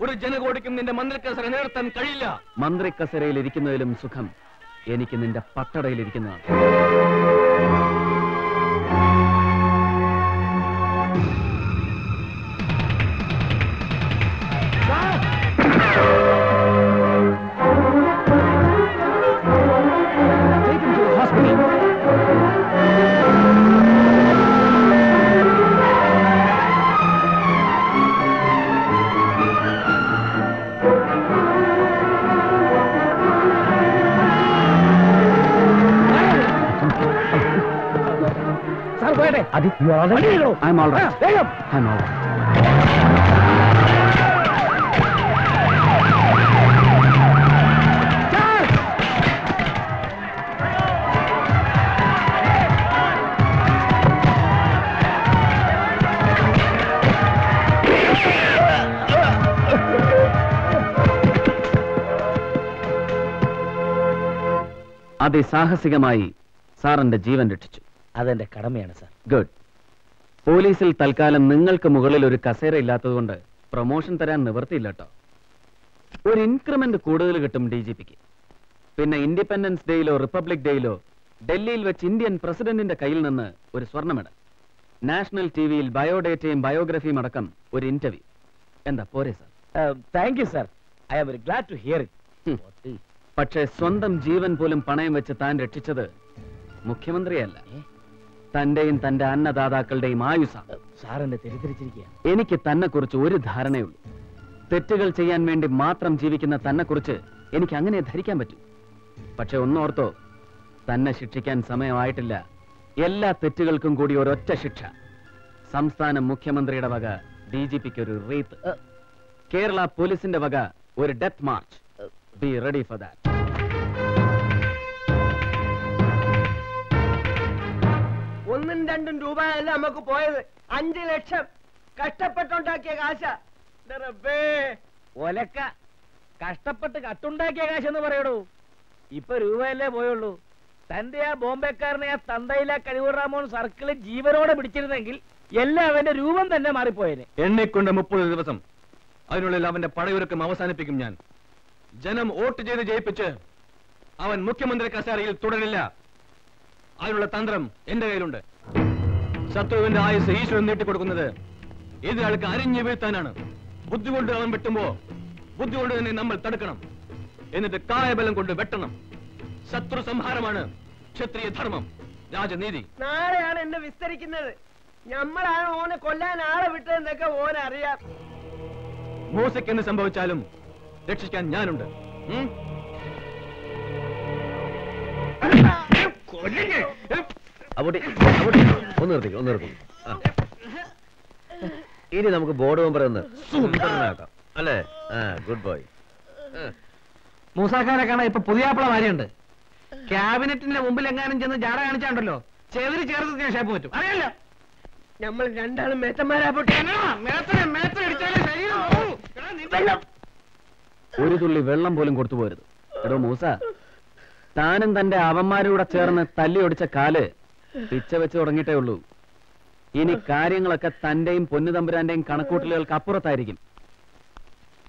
ഒരു ജനകോടിക്കും നിന്റെ മന്ത്രിക്കസര നിലനിർത്താൻ കഴിയില്ല. മന്ത്രിക്കസരയിൽ ഇരിക്കുന്നതിലും സുഖം. എനിക്ക് നിന്റെ പട്ടടയിൽ ഇരിക്കുന്നതാണ്. I'm all right. വേഗം I'm all right. അതിസാഹസികമായി സാറിന്റെ ജീവൻ രക്ഷിച്ചു അതെന്റെ കടമയാണ് സർ. ഗുഡ്. പോലീസിൽ തൽക്കാലം നിങ്ങൾക്ക് മുകളിൽ ഒരു കസേര ഇല്ലാത്തതുകൊണ്ട് പ്രൊമോഷൻ തരാൻ നിവർത്തിയില്ല കേട്ടോ ഒരു ഇൻക്രിമെന്റ് കൂടുതൽ കിട്ടും ഡി ജി പിക്ക് പിന്നെ ഇൻഡിപെൻഡൻസ് ഡേയിലോ റിപ്പബ്ലിക് ഡേയിലോ ഡൽഹിയിൽ വെച്ച് ഇന്ത്യൻ പ്രസിഡന്റിന്റെ കയ്യിൽ നിന്ന് ഒരു സ്വർണമെഡൽ നാഷണൽ ടി വിയിൽ ബയോഡേറ്റയും ബയോഗ്രഫിയും അടക്കം ഒരു ഇന്റർവ്യൂ. എന്താ പോരെ sir? Thank you sir. I am very glad to hear it. പക്ഷേ സ്വന്തം ജീവൻ പോലും പണയം വെച്ച് താൻ രക്ഷിച്ചത് മുഖ്യമന്ത്രിയല്ല. തന്റെയും തന്റെ അന്നദാതാക്കളുടെയും ആയുസാണ്. സാറിന്റെ എന്നെ തെറ്റിദ്ധരിച്ചിരിക്കുക എനിക്ക് തന്നെ കുറിച്ച് ഒരു ധാരണയുള്ളൂ. തെറ്റുകൾ ചെയ്യാൻ വേണ്ടി മാത്രം ജീവിക്കുന്ന തന്നെ കുറിച്ച് എനിക്ക് അങ്ങനെ ധരിക്കാൻ പറ്റൂ. പക്ഷെ ഒന്നോർത്തോ തന്നെ ശിക്ഷിക്കാൻ സമയമായിട്ടില്ല. എല്ലാ തെറ്റുകൾക്കും കൂടി ഒരൊറ്റ ശിക്ഷ. സംസ്ഥാന മുഖ്യമന്ത്രിയുടെ വക ഡി ജി പിക്ക് ഒരു റീത്ത്. കേരള പോലീസിന്റെ വക ഒരു death march. Be ready for that രണ്ടും രൂപ അല്ല നമുക്ക് പോയത്. അഞ്ചു ലക്ഷം കഷ്ടപ്പെട്ടുണ്ടാക്കിയ കാശ. ഒലക്ക. കഷ്ടപ്പെട്ട് കട്ടുണ്ടാക്കിയ കാശെന്ന് പറയടൂ. ഇപ്പൊ രൂപയല്ലേ പോയുള്ളൂ. തന്റെ ആ ബോംബെക്കാരനെ ആ തന്തയിലെ കഴിവുറാമോൻ സർക്കിളിൽ ജീവനോടെ പിടിച്ചിരുന്നെങ്കിൽ എല്ലാം അവന്റെ രൂപം തന്നെ മാറിപ്പോയേനെ. എണ്ണിക്കൊണ്ട് മുപ്പത് ദിവസം. അതിനുള്ളിൽ അവന്റെ പടയൊരുക്കം അവസാനിപ്പിക്കും ഞാൻ. ജനം വോട്ട് ചെയ്ത് ജയിപ്പിച്ച് അവൻ മുഖ്യമന്ത്രി കസേരയിൽ തുടരില്ല. അതിനുള്ള തന്ത്രം എന്റെ കയ്യിലുണ്ട്. ശത്രുവിന്റെ ആയുസ് ഈശ്വരൻ നീട്ടിക്കൊടുക്കുന്നത്. എതിരാൾക്ക് അരിഞ്ഞു വീഴ്ത്താനാണ്. ബുദ്ധി കൊണ്ട് അവൻ വെട്ടുമ്പോ ബുദ്ധി കൊണ്ട് തന്നെ നമ്മൾ തടുക്കണം. എന്നിട്ട് കായബലം കൊണ്ട് വെട്ടണം. ശത്രു സംഹാരമാണ് ക്ഷത്രിയ ധർമ്മം. രാജനീതി. നാളെയാണ് എന്നെ വിസ്തരിക്കുന്നത്. ഞമ്മളാണ് ഓനെ കൊല്ലാൻ ആളെ വിട്ടതെന്നൊക്കെ ഓൻ അറിയാം. മൂസയ്ക്ക് എന്ന് സംഭവിച്ചാലും രക്ഷിക്കാൻ ഞാനുണ്ട്. ഉം? അവിടെ അവിടെ ഒന്ന് നിർത്തിക്കും ഒന്ന് നിർത്തിക്കും. ഇനി നമുക്ക് ബോർഡ് മെമ്പർ ഒന്ന് സുന്ദരനാക്കാം. അല്ലേ? ആ ഗുഡ് ബോയ് മൂസാഖാനെ കാണാൻ ഇപ്പൊ പുതിയ ആപ്പിള മാരിയുണ്ട്. ക്യാബിനറ്റിന്റെ മുമ്പിൽ എങ്ങാനും ചെന്ന് ജാട കാണിച്ചാണ്ടല്ലോ. ചെവിരി ചേർത്ത് ഞാൻ ഷേപ്പ് പറ്റും. അറിയല്ലോ. നമ്മൾ രണ്ടാളും മേത്തന്മാരാ ഒരു തുള്ളി വെള്ളം പോലും കൊടുത്തു പോരുത്. എടോ മൂസ താനും തന്റെ അവന്മാരൂടെ ചേർന്ന് തല്ലി ഒടിച്ച കാൽ പിച്ച വെച്ച് തുടങ്ങിയിട്ടേ ഉള്ളൂ. ഇനി കാര്യങ്ങളൊക്കെ തന്റെയും പൊന്നുതമ്പുരാന്റെയും കണക്കൂട്ടലുകൾക്ക് അപ്പുറത്തായിരിക്കും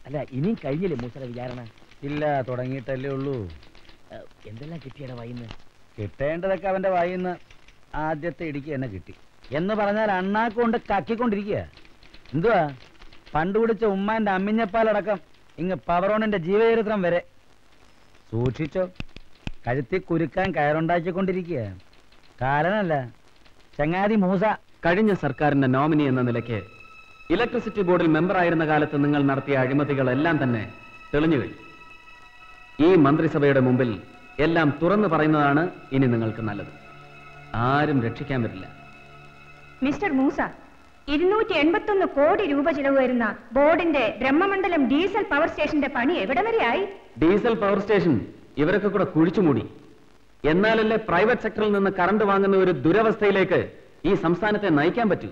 അല്ല ഇനിയും കഴിഞ്ഞില്ലേ മൂസയുടെ വിചാരണ? ഇല്ല തുടങ്ങിയിട്ടല്ലേ ഉള്ളൂ. എന്തെല്ലാം കിട്ടിയാണ് വൈന്ന് കിട്ടേണ്ടതൊക്കെ അവന്റെ വായിന്ന്. ആദ്യത്തെ ഇടിക്ക് തന്നെ കിട്ടി. എന്ന് പറഞ്ഞാൽ അണ്ണാക്കൊണ്ട് കക്കിക്കൊണ്ടിരിക്കുക. എന്തുവാ? പണ്ട് കുടിച്ച ഉമ്മാന്റെ അമ്മിഞ്ഞപ്പാലടക്കം ഇങ്ങ് പവറോണിന്റെ ജീവചരിത്രം വരെ. സൂക്ഷിച്ചോ? കഴുത്തി കുരുക്കാൻ കയറുണ്ടാക്കിക്കൊണ്ടിരിക്കുക. കാലനല്ല ചങ്ങാതി മൂസ. കഴിഞ്ഞ സർക്കാരിന്റെ നോമിനി എന്ന നിലയ്ക്ക് ഇലക്ട്രിസിറ്റി ബോർഡിൽ മെമ്പർ ആയിരുന്ന കാലത്ത് നിങ്ങൾ നടത്തിയ അഴിമതികളെല്ലാം തന്നെ തെളിഞ്ഞു കഴിഞ്ഞു. ഈ മന്ത്രിസഭയുടെ മുമ്പിൽ എല്ലാം തുറന്നു പറയുന്നതാണ് ഇനി നിങ്ങൾക്ക് നല്ലത്. ആരും രക്ഷിക്കാൻ പറ്റില്ല മിസ്റ്റർ മൂസ ഇരുന്നൂറ്റി എൺപത്തൊന്ന് കോടി രൂപ ചിലവ് വരുന്ന ബോർഡിന്റെ ബ്രഹ്മമണ്ഡലം ഡീസൽ പവർ സ്റ്റേഷന്റെ പണി എവിടെ വരെയായി? ഡീസൽ പവർ സ്റ്റേഷൻ ഇവരൊക്കെ കൂടെ കുഴിച്ചുമൂടി എന്നാലല്ലേ പ്രൈവറ്റ് സെക്ടറിൽ നിന്ന് കറണ്ട് വാങ്ങുന്ന ഒരു ദുരവസ്ഥയിലേക്ക് ഈ സംസ്ഥാനത്തെ നയിക്കാൻ പറ്റൂ?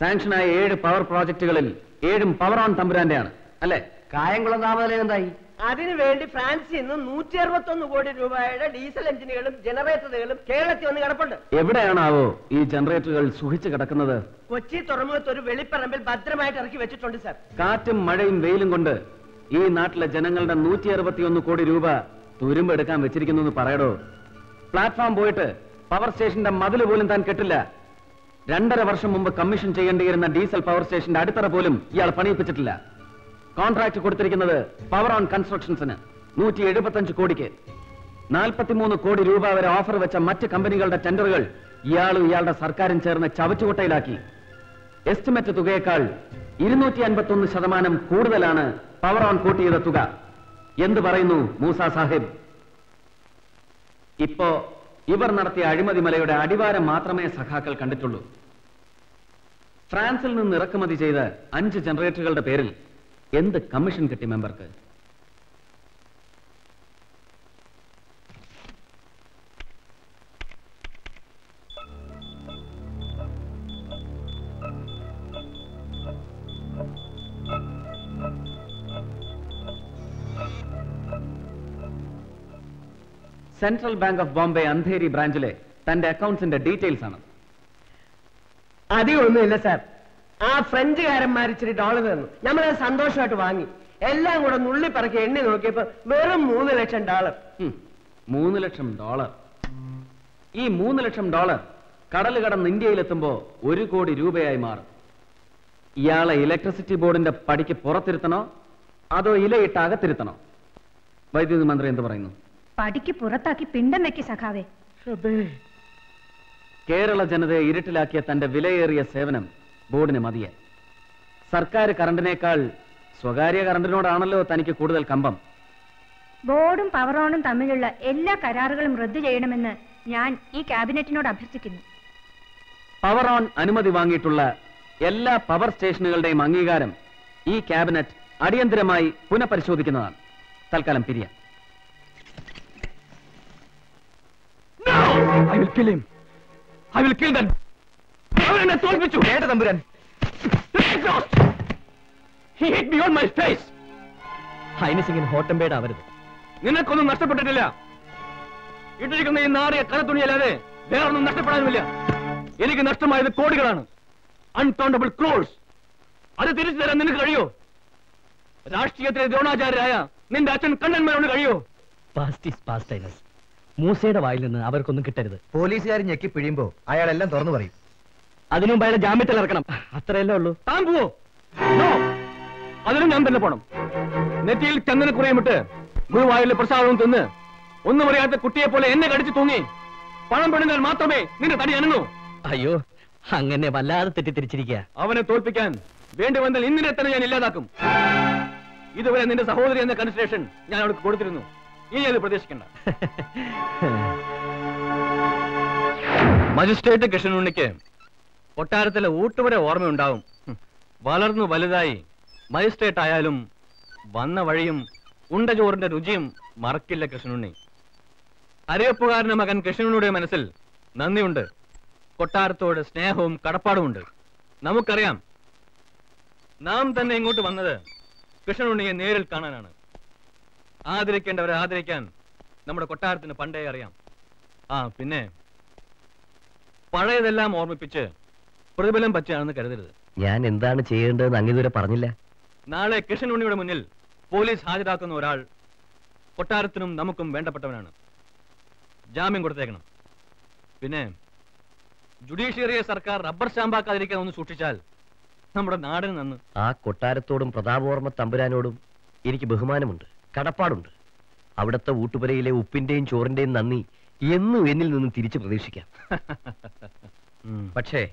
സാങ്ഷനായ ഏഴ് പവർ പ്രോജക്റ്റുകളിൽ ഏഴും പവർ ഓൺ തമ്പുരാന്റെയാണ്. അല്ലെ? കായംകുളം താപനില എന്തായി? അതിനു വേണ്ടി ഫ്രാൻസിൽ നിന്ന് നൂറ്റി അറുപത്തൊന്ന് കോടി രൂപയുടെ ഡീസൽ എഞ്ചിനുകളും ജനറേറ്ററുകളും കേരളത്തിൽ വന്ന് കിടപ്പുണ്ട്. എവിടെയാണാവോ ഈ ജനറേറ്ററുകൾ സുഹിച്ചു കിടക്കുന്നത്? കൊച്ചി തുറമുഖത്ത് ഒരു വെളിപ്പറമ്പിൽ ഭദ്രമായിട്ട് ഇറക്കി വെച്ചിട്ടുണ്ട് സാർ കാറ്റും മഴയും വെയിലും കൊണ്ട് ഈ നാട്ടിലെ ജനങ്ങളുടെ നൂറ്റി അറുപത്തിയൊന്ന് കോടി രൂപ തുരുമ്പെടുക്കാൻ വെച്ചിരിക്കുന്നു എന്ന് പറയടോ. പ്ലാറ്റ്ഫോം പോയിട്ട് പവർ സ്റ്റേഷന്റെ മതിൽ പോലും താൻ കെട്ടില്ല. രണ്ടര വർഷം മുമ്പ് കമ്മീഷൻ ചെയ്യേണ്ടിയിരുന്ന ഡീസൽ പവർ സ്റ്റേഷന്റെ അടിത്തറ പോലും ഇയാൾ പണിയിപ്പിച്ചിട്ടില്ല. കോൺട്രാക്ട് കൊടുത്തിരിക്കുന്നത് പവർ ഓൺ കൺസ്ട്രക്ഷൻസിന് നൂറ്റി എഴുപത്തഞ്ച് കോടിക്ക്. നാൽപ്പത്തിമൂന്ന് കോടി രൂപ വരെ ഓഫർ വെച്ച മറ്റ് കമ്പനികളുടെ ടെൻഡറുകൾ ഇയാളും ഇയാളുടെ സർക്കാരും ചേർന്ന് ചവച്ചുകൊട്ടയിലാക്കി എസ്റ്റിമേറ്റ് തുകയേക്കാൾ ഇരുന്നൂറ്റി അൻപത്തി ഒന്ന് ശതമാനം കൂടുതലാണ് പവർ ഓൺ കൂട്ടിയത് തുക. എന്ത് പറയുന്നു മൂസ സാഹിബ്? ഇപ്പോ ഇവർ നടത്തിയ അഴിമതി മലയുടെ അടിവാരം മാത്രമേ സഖാക്കൾ കണ്ടിട്ടുള്ളൂ. ഫ്രാൻസിൽ നിന്ന് ഇറക്കുമതി ചെയ്ത അഞ്ച് ജനറേറ്ററുകളുടെ പേരിൽ എന്ത് കമ്മീഷൻ കിട്ടി മെമ്പർക്ക്? Central bank of Bombay Andheri ബ്രാഞ്ചിലെ തന്റെ അക്കൗണ്ട്സിന്റെ ഡീറ്റെയിൽസ് ആണ് അധികമൊന്നുമില്ല സാർ. ആ ഫ്രഞ്ചുകാരന്മാർ ഇച്ചിരി ഡോളർ തന്നു. നമ്മൾ അത് സന്തോഷമായിട്ട് വാങ്ങി. എല്ലാം കൂടെ നുള്ളി പറക്കി എണ്ണി നോക്കിയപ്പോ വെറും മൂന്ന് ലക്ഷം ഡോളർ. മൂന്ന് ലക്ഷം ഡോളർ. ഈ മൂന്ന് ലക്ഷം ഡോളർ കടൽ കടന്ന് ഇന്ത്യയിലെത്തുമ്പോ ഒരു കോടി രൂപയായി മാറും. ഇയാളെ ഇലക്ട്രിസിറ്റി ബോർഡിന്റെ പടിക്ക് പുറത്തിരുത്തണോ? അതോ ഇലയിട്ട് അകത്തിരുത്തണോ വൈദ്യുതി മന്ത്രി എന്ത് പറയുന്നു? പടിക്ക് പുറത്താക്കി പിണ്ടം വെക്കി സഖാവേ. കേരള ജനതയെ ഇരുട്ടിലാക്കിയ തന്റെ വിലയേറിയ സേവനം ബോർഡിന് മതിയായി സർക്കാർ കറണ്ടിനേക്കാൾ സ്വകാര്യ കറണ്ടിനോടാണല്ലോ തനിക്ക് കൂടുതൽ കമ്പം. ബോർഡും പവറോണും തമ്മിലുള്ള എല്ലാ കരാറുകളും റദ്ദു ചെയ്യണമെന്ന് ഞാൻ ഈ ക്യാബിനറ്റിനോട് അഭ്യർത്ഥിക്കുന്നു. പവർ ഓൺ അനുമതി വാങ്ങിയിട്ടുള്ള എല്ലാ പവർ സ്റ്റേഷനുകളുടെയും അംഗീകാരം ഈ ക്യാബിനറ്റ് അടിയന്തരമായി പുനഃപരിശോധിക്കുന്നതാണ്. തൽക്കാലം പിരിയാം. I will kill him. I will kill them. അവരെന്നെ തോൽപ്പിച്ചു. കേട്ട തമ്പുരാൻ. He hit me on my face. Highness ഇങ്ങനെ ഹോട്ടംബേഡ് ആവരുത്. നിനക്കൊന്നും നഷ്ടപ്പെട്ടിട്ടില്ല. ഇട്ടിരിക്കുന്ന ഈ നാറിയ കടത്തുണിയല്ലാതെ വേറൊന്നും നഷ്ടപ്പെടാനുമില്ല. എനിക്ക് നഷ്ടമായത് കോടികളാണ്. അൺകൗണ്ടബിൾ ക്രോൾസ് അത് തിരിച്ചു തരാൻ നിനക്ക് കഴിയോ? രാഷ്ട്രീയത്തിലെ ദ്രോണാചാര്യരായ നിന്റെ അച്ഛൻ കണ്ണന്മാരോട് കഴിയോ? പാസ്റ്റ് ഈസ് പാസ്റ്റ് മൂസയുടെ വായിൽ നിന്ന് അവർക്കൊന്നും കിട്ടരുത്. പോലീസുകാർ ഞെക്കി പിഴിയുമ്പോ അയാളെല്ലാം തുറന്നു പറയും. അതിനു മുമ്പ് അയാളെ ജാമ്യത്തിൽ ഇറക്കണം. അത്രയല്ലേ ഉള്ളൂ. താൻ പോവോ? അതിനും ഞാൻ തന്നെ പോണം. നെറ്റിയിൽ ചന്ദന കുറയുമിട്ട് ഗുരുവായൂരിലെ പ്രസാദവും തിന്ന് ഒന്നും അറിയാത്ത കുട്ടിയെ പോലെ എന്നെ കടിച്ചു തൂങ്ങി പണം പെടുന്നാൽ മാത്രമേ നിന്റെ തടി അനങ്ങൂ. അയ്യോ അങ്ങനെ വല്ലാതെ തെറ്റിദ്ധരിച്ചിരിക്കുക അവനെ തോൽപ്പിക്കാൻ വേണ്ടി വന്നാൽ ഇന്നിനെ തന്നെ ഞാൻ ഇല്ലാതാക്കും. ഇതുവരെ നിന്റെ സഹോദരി എന്ന കൺസിഡറേഷൻ ഞാൻ അവൾക്ക് കൊടുത്തിരുന്നു. ഇനി അത് പ്രതീക്ഷിക്കണ്ട. മജിസ്ട്രേറ്റ് കൃഷ്ണനുണ്ണിക്ക് കൊട്ടാരത്തിലെ ഊട്ടുവരെ ഓർമ്മയുണ്ടാവും. വളർന്നു വലുതായി മജിസ്ട്രേറ്റ് ആയാലും വന്ന വഴിയും ഉണ്ട ചോറിന്റെ രുചിയും മറക്കില്ല കൃഷ്ണനുണ്ണി. അരയപ്പുകാരന്റെ മകൻ കൃഷ്ണനുണ്ണിയുടെ മനസ്സിൽ നന്ദിയുണ്ട്. കൊട്ടാരത്തോട് സ്നേഹവും കടപ്പാടുമുണ്ട് നമുക്കറിയാം. നാം തന്നെ ഇങ്ങോട്ട് വന്നത് കൃഷ്ണനുണ്ണിയെ നേരിൽ കാണാനാണ്. ആദരിക്കേണ്ടവരെ ആദരിക്കാൻ നമ്മുടെ കൊട്ടാരത്തിന് പണ്ടേ അറിയാം. ആ പിന്നെ പഴയതെല്ലാം ഓർമ്മിപ്പിച്ച് പ്രതിഫലം പറ്റാണെന്ന് കരുതരുത്. ഞാൻ എന്താണ് ചെയ്യേണ്ടതെന്ന് അങ്ങിതുവരെ പറഞ്ഞില്ല. നാളെ കൃഷ്ണനുണ്ണിയുടെ മുന്നിൽ പോലീസ് ഹാജരാക്കുന്ന ഒരാൾ കൊട്ടാരത്തിനും നമുക്കും വേണ്ടപ്പെട്ടവനാണ്. ജാമ്യം കൊടുത്തേക്കണം. പിന്നെ ജുഡീഷ്യറിയെ സർക്കാർ റബ്ബർ സ്റ്റാമ്പാക്കാതിരിക്കാൻ ഒന്ന് സൂക്ഷിച്ചാൽ നമ്മുടെ നാടിന് നന്ന്. ആ കൊട്ടാരത്തോടും പ്രതാപവർമ്മ തമ്പുരാനോടും എനിക്ക് ബഹുമാനമുണ്ട്. കടപ്പാടുണ്ട്. അവിടുത്തെ ഊട്ടുപുരയിലെ ഉപ്പിന്റെയും ചോറിന്റെയും നന്ദി എന്നും എന്നിൽ നിന്നും തിരിച്ചു പ്രതീക്ഷിക്കാം. പക്ഷേ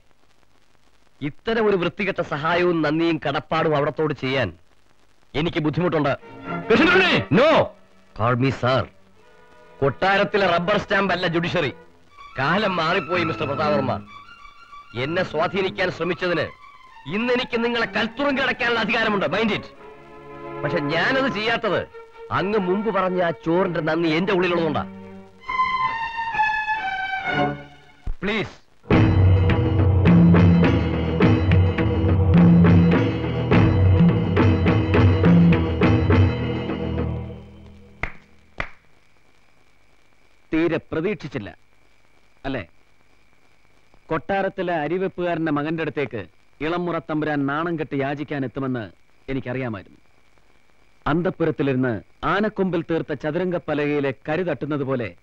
ഇത്തരം ഒരു വൃത്തികെട്ട സഹായവും നന്ദിയും കടപ്പാടും അവിടത്തോട് ചെയ്യാൻ എനിക്ക് ബുദ്ധിമുട്ടുണ്ട്. നോ കോൾ മീ സാർ കൊട്ടാരത്തിലെ റബ്ബർ സ്റ്റാമ്പ് അല്ല ജുഡീഷ്യറി. കാലം മാറിപ്പോയി മിസ്റ്റർ പ്രതാപവർമ്മ. എന്നെ സ്വാധീനിക്കാൻ ശ്രമിച്ചതിന് ഇന്ന് എനിക്ക് നിങ്ങളെ കൽത്തുറം കിടക്കാനുള്ള അധികാരമുണ്ട്. മൈൻഡ് ഇറ്റ് പക്ഷെ ഞാനത് ചെയ്യാത്തത് അങ്ങ് മുമ്പ് പറഞ്ഞ ആ ചോറിന്റെ നന്ദി എന്റെ ഉള്ളിലുള്ളതുകൊണ്ടാ. പ്ലീസ് തീരെ പ്രതീക്ഷിച്ചില്ല. അല്ലേ? കൊട്ടാരത്തിലെ അരിവെപ്പുകാരന്റെ മകന്റെ അടുത്തേക്ക് ഇളമുറ തമ്പുരാൻ നാണം കെട്ട് യാചിക്കാൻ എത്തുമെന്ന് എനിക്കറിയാമായിരുന്നു. അന്തപ്പുരത്തിലിരുന്ന് ആനക്കൊമ്പിൽ തീർത്ത ചതുരംഗപ്പലകയിലെ കരു തട്ടുന്നത് പോലെ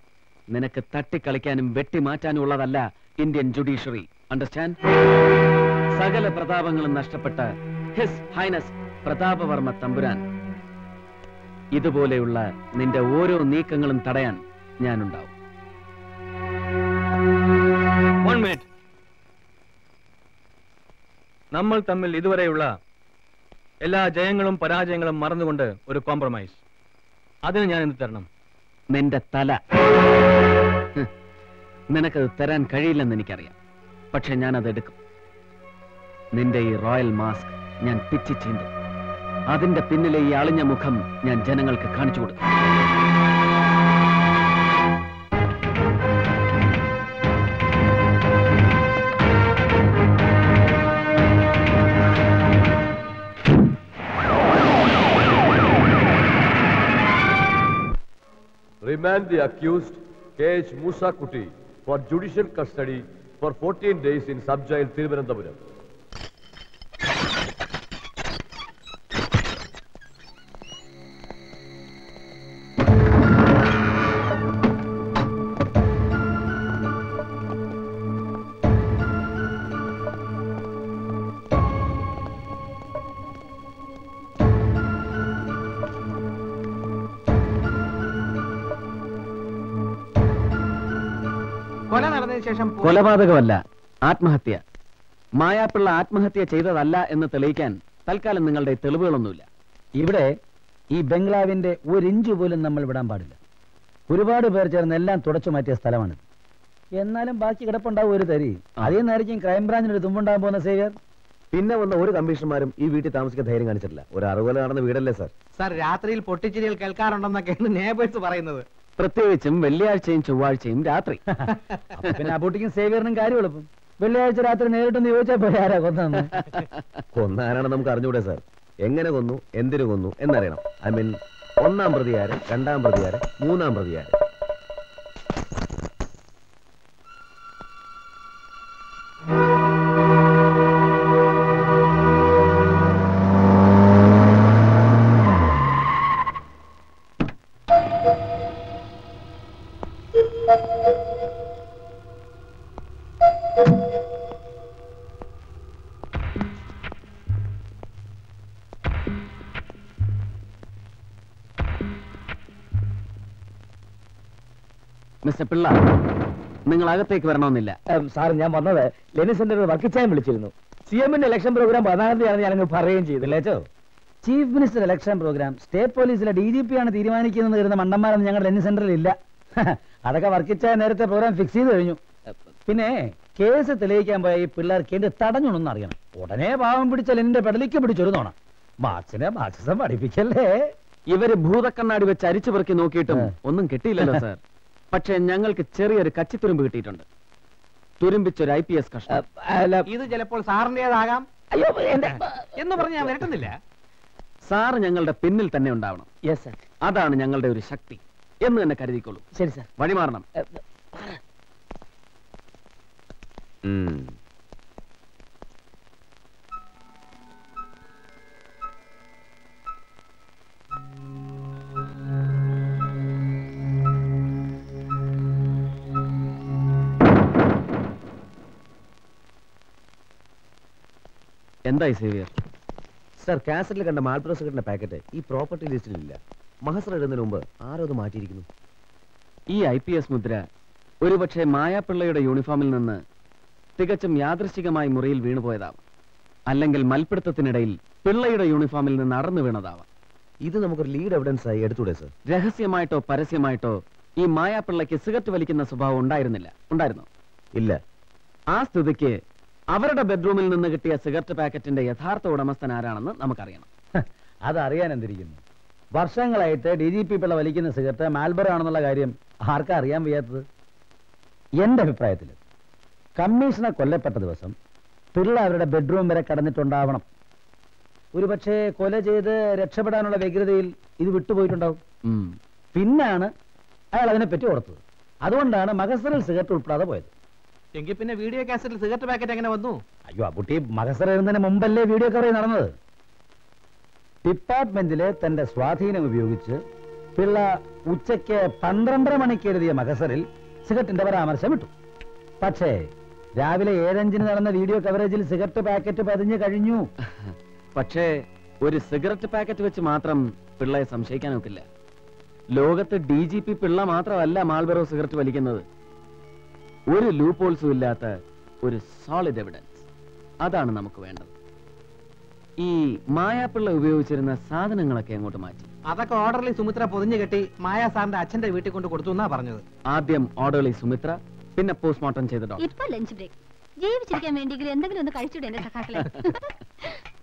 നിനക്ക് തട്ടിക്കളിക്കാനും വെട്ടിമാറ്റാനും ഉള്ളതല്ല ഇന്ത്യൻ ജുഡീഷ്യറി. അണ്ടർസ്റ്റാൻഡ് സകല പ്രതാപങ്ങളും നഷ്ടപ്പെട്ട ഹിസ് ഹൈനസ് പ്രതാപവർമ്മ തമ്പുരാൻ. ഇതുപോലെയുള്ള നിന്റെ ഓരോ നീക്കങ്ങളും തടയാൻ ഞാനുണ്ടാവും. നമ്മൾ തമ്മിൽ ഇതുവരെയുള്ള എല്ലാ ജയങ്ങളും പരാജയങ്ങളും മറന്നുകൊണ്ട് ഒരു കോംപ്രമൈസ് അതിന് ഞാൻ എന്ത് തരണം? നിന്റെ തല. നിനക്കത് തരാൻ കഴിയില്ലെന്ന് എനിക്കറിയാം. പക്ഷെ ഞാൻ അത് എടുക്കും. നിന്റെ ഈ റോയൽ മാസ്ക് ഞാൻ പിച്ചി ചീന്തും അതിന്റെ പിന്നിലെ ഈ അളിഞ്ഞ മുഖം ഞാൻ ജനങ്ങൾക്ക് കാണിച്ചു കൊടുക്കും. Remand the accused K.H. Musa Kuti for judicial custody for 14 days in sub-jail Thiruvananthapuram. ശേഷം കൊലപാതകമല്ല ആത്മഹത്യ. മായാപ്പിള്ള ആത്മഹത്യ ചെയ്തതല്ല എന്ന് തെളിയിക്കാൻ തൽക്കാലം നിങ്ങളുടെ തെളിവുകളൊന്നുമില്ല. ഇവിടെ ഈ ബംഗ്ലാവിന്റെ ഒരു ഇഞ്ച് പോലും നമ്മൾ വിടാൻ പാടില്ല. ഒരുപാട് പേർ ചേർന്ന് എല്ലാം തുടച്ചു മാറ്റിയ സ്ഥലമാണ് എന്നാലും ബാക്കി കിടപ്പുണ്ടാവും ഒരു തരി. അതേ നേരക്കും ക്രൈംബ്രാഞ്ചിന് ഒരു തുമ്പുണ്ടാകാൻ പോകുന്ന സേവ്യർ. പിന്നെ വന്ന ഒരു കമ്മീഷണർമാരും ഈ വീട്ടിൽ താമസിക്കാൻ ധൈര്യം കാണിച്ചിട്ടില്ല. ഒരു അറുപോലെ നടന്ന വീടല്ലേ സാർ? സാർ രാത്രിയിൽ പൊട്ടിച്ചിരികൾ കേൾക്കാറുണ്ടെന്നൊക്കെയാണ് നേബേഴ്സ് പറയുന്നത്. പ്രത്യേകിച്ചും വെള്ളിയാഴ്ചയും ചൊവ്വാഴ്ചയും രാത്രി. പിന്നെ അബൂട്ടിക്കും സേവിയറിനും കാര്യം എളുപ്പം. വെള്ളിയാഴ്ച രാത്രി നേരിട്ടൊന്ന് ചോദിച്ചാൽ പോയി ആരാ കൊന്നു കൊന്നാരാണ് നമുക്ക് അറിഞ്ഞൂടെ സാർ. എങ്ങനെ കൊന്നു എന്തിനു കൊന്നു എന്നറിയണം. ഐ മീൻ ഒന്നാം പ്രതിയാരെ രണ്ടാം പ്രതിയാരെ മൂന്നാം പ്രതിയാര്. പിള്ള നിങ്ങൾ അകത്തേക്ക് വരണമെന്നില്ല. സാർ ഞാൻ വന്നത് ലെനി സെന്ററിൽ വർക്ക് ചെയ്യാൻ വിളിച്ചിരുന്നു. സി എമ്മിന്റെ ഇലക്ഷൻ പ്രോഗ്രാം പതിനാലാം തീയതിയാണ് ഞാനങ്ങ് പറയുകയും ചെയ്തില്ലേച്ചോ chief minister election programme state പോലീസിലെ ഡി ജി പി ആണ് തീരുമാനിക്കുന്നത് വരുന്ന മണ്ടന്മാരൊന്നും ഞങ്ങളുടെ ലെനി സെന്ററിൽ ഇല്ല. അതൊക്കെ വർക്കിച്ച നേരത്തെ പ്രോഗ്രാം ഫിക്സ് ചെയ്ത് കഴിഞ്ഞു. പിന്നെ കേസ് തെളിയിക്കാൻ പോയ ഈ പിള്ളേർക്ക് എന്ത് തടഞ്ഞുണെന്ന് അറിയണം? ഉടനെ പാവം പിടിച്ച ലെനിന്റെ പെടലിക്ക് പിടിച്ചൊരു നോണം. മാർച്ചിനെ മാർക്സിസം പഠിപ്പിക്കല്ലേ? ഇവർ ഭൂതക്കണ്ണാടി വെച്ച് അരിച്ചു പെറുക്കി നോക്കിയിട്ടും ഒന്നും കിട്ടിയില്ലല്ലോ സാർ. പക്ഷേ ഞങ്ങൾക്ക് ചെറിയൊരു കച്ചിത്തുരുമ്പ് കിട്ടിയിട്ടുണ്ട്. തുരുമ്പിച്ചൊരു ഐ പി എസ് കഷ്ണം. ഇത് ചിലപ്പോൾ സാറിന്റേതാകാം അയ്യോ എന്ന് പറഞ്ഞ് ഞാൻ വരട്ടുന്നില്ല. സാർ ഞങ്ങളുടെ പിന്നിൽ തന്നെ ഉണ്ടാവണം. യെസ് സാർ അതാണ് ഞങ്ങളുടെ ഒരു ശക്തി. എന്ന് തന്നെ കരുതിക്കൊള്ളൂ ശരി സാർ വഴിമാറണം. ഉം. എന്തായി സേവിയർ? സർ കാസറ്റിൽ കണ്ട മാൽപ്രോ സിഗരറ്റിന്റെ പാക്കറ്റ് ഈ പ്രോപ്പർട്ടി ലിസ്റ്റിലില്ല. മഹസർ ഇടുന്നതിന് മുമ്പ് ആരോ അത് മാറ്റിയിരിക്കുന്നു. ഈ ഐ പി എസ് മുദ്ര ഒരുപക്ഷെ മായാപിള്ളയുടെ യൂണിഫോമിൽ നിന്ന് തികച്ചും യാദൃശികമായി മുറിയിൽ വീണുപോയതാവാം അല്ലെങ്കിൽ മൽപിടുത്തത്തിനിടയിൽ പിള്ളയുടെ യൂണിഫോമിൽ നിന്ന് അടർന്നു വീണതാവാം. ഇത് നമുക്കൊരു ലീഡ് എവിഡൻസ് ആയി എടുത്തൂടെ സർ? രഹസ്യമായിട്ടോ പരസ്യമായിട്ടോ ഈ മായാപിള്ളയ്ക്ക് സിഗരറ്റ് വലിക്കുന്ന സ്വഭാവം ഉണ്ടായിരുന്നില്ല. ഉണ്ടായിരുന്നോ? ഇല്ല. ആ സ്ഥിതിക്ക് അവരുടെ ബെഡ്റൂമിൽ നിന്ന് കിട്ടിയ സിഗരറ്റ് പാക്കറ്റിന്റെ യഥാർത്ഥ ഉടമസ്ഥൻ ആരാണെന്ന് നമുക്കറിയണം. അതറിയാൻ എന്തിരിക്കുന്നു? വർഷങ്ങളായിട്ട് ഡി ജി പി പിള്ള വലിക്കുന്ന സിഗരറ്റ് മാൽബറോ ആണെന്നുള്ള കാര്യം ആർക്കാ അറിയാൻ വയ്യാത്തത്? എന്റെ അഭിപ്രായത്തിൽ കമ്മീഷണർ കൊല്ലപ്പെട്ട ദിവസം പിള്ള അവരുടെ ബെഡ്റൂം വരെ കടന്നിട്ടുണ്ടാവണം. ഒരുപക്ഷെ കൊല ചെയ്ത് രക്ഷപ്പെടാനുള്ള വ്യഗ്രതയിൽ ഇത് വിട്ടുപോയിട്ടുണ്ടാവും. പിന്നാണ് അയാൾ അതിനെപ്പറ്റി ഓർത്തത്. അതുകൊണ്ടാണ് മകസറിൽ സിഗരറ്റ് ഉൾപ്പെടാതെ പോയത്. എങ്കിൽ പിന്നെ വീഡിയോ കാസറ്റിൽ സിഗരറ്റ് പാക്കറ്റ് എങ്ങനെ വന്നു? അയ്യോ ആ കുട്ടി മകസർ എഴുതുന്നതിന് മുമ്പല്ലേ വീഡിയോ കവറേ നടന്നത്? ഡിപ്പാർട്ട്മെന്റിലെ തന്റെ സ്വാധീനം ഉപയോഗിച്ച് പിള്ള ഉച്ചയ്ക്ക് പന്ത്രണ്ടര മണിക്ക് എഴുതിയ മകസറിൽ സിഗരറ്റിന്റെ പരാമർശം ഇട്ടു. പക്ഷേ രാവിലെ ഏഴഞ്ചിന് നടന്ന വീഡിയോ കവറേജിൽ സിഗരറ്റ് പാക്കറ്റ് പതിഞ്ഞു കഴിഞ്ഞു. പക്ഷേ ഒരു സിഗരറ്റ് പാക്കറ്റ് വെച്ച് മാത്രം പിള്ളയെ സംശയിക്കാനൊക്കില്ല ലോകത്ത് ഡി ജി പി പിള്ള മാത്രമല്ല മാൾബറോ സിഗരറ്റ് വലിക്കുന്നത്. ഒരു ലൂപ്പോൾസും ഇല്ലാത്ത ഒരു സോളിഡ് എവിഡൻസ് അതാണ് നമുക്ക് വേണ്ടത്. ഈ മായാപ്പിള്ള ഉപയോഗിച്ചിരുന്ന സാധനങ്ങളൊക്കെ അങ്ങോട്ട് മാറ്റി. അതൊക്കെ ഓർഡറിൽ സുമിത്ര പൊതിഞ്ഞു കെട്ടി മായാ സാറിന്റെ അച്ഛന്റെ വീട്ടിൽ കൊണ്ട് കൊടുത്തു എന്നാ പറഞ്ഞത്. ആദ്യം ഓർഡർലി സുമിത്ര പിന്നെ പോസ്റ്റ്മോർട്ടം ചെയ്ത ഡോക്ടർ ഇപ്പൊ ലഞ്ച് ബ്രേക്ക് ജീവിച്ചിരിക്കാൻ വേണ്ടിയെങ്കിലും എന്തെങ്കിലും ഒന്ന് കഴിച്ചൂടെ എന്റെ സഖാക്കളെ?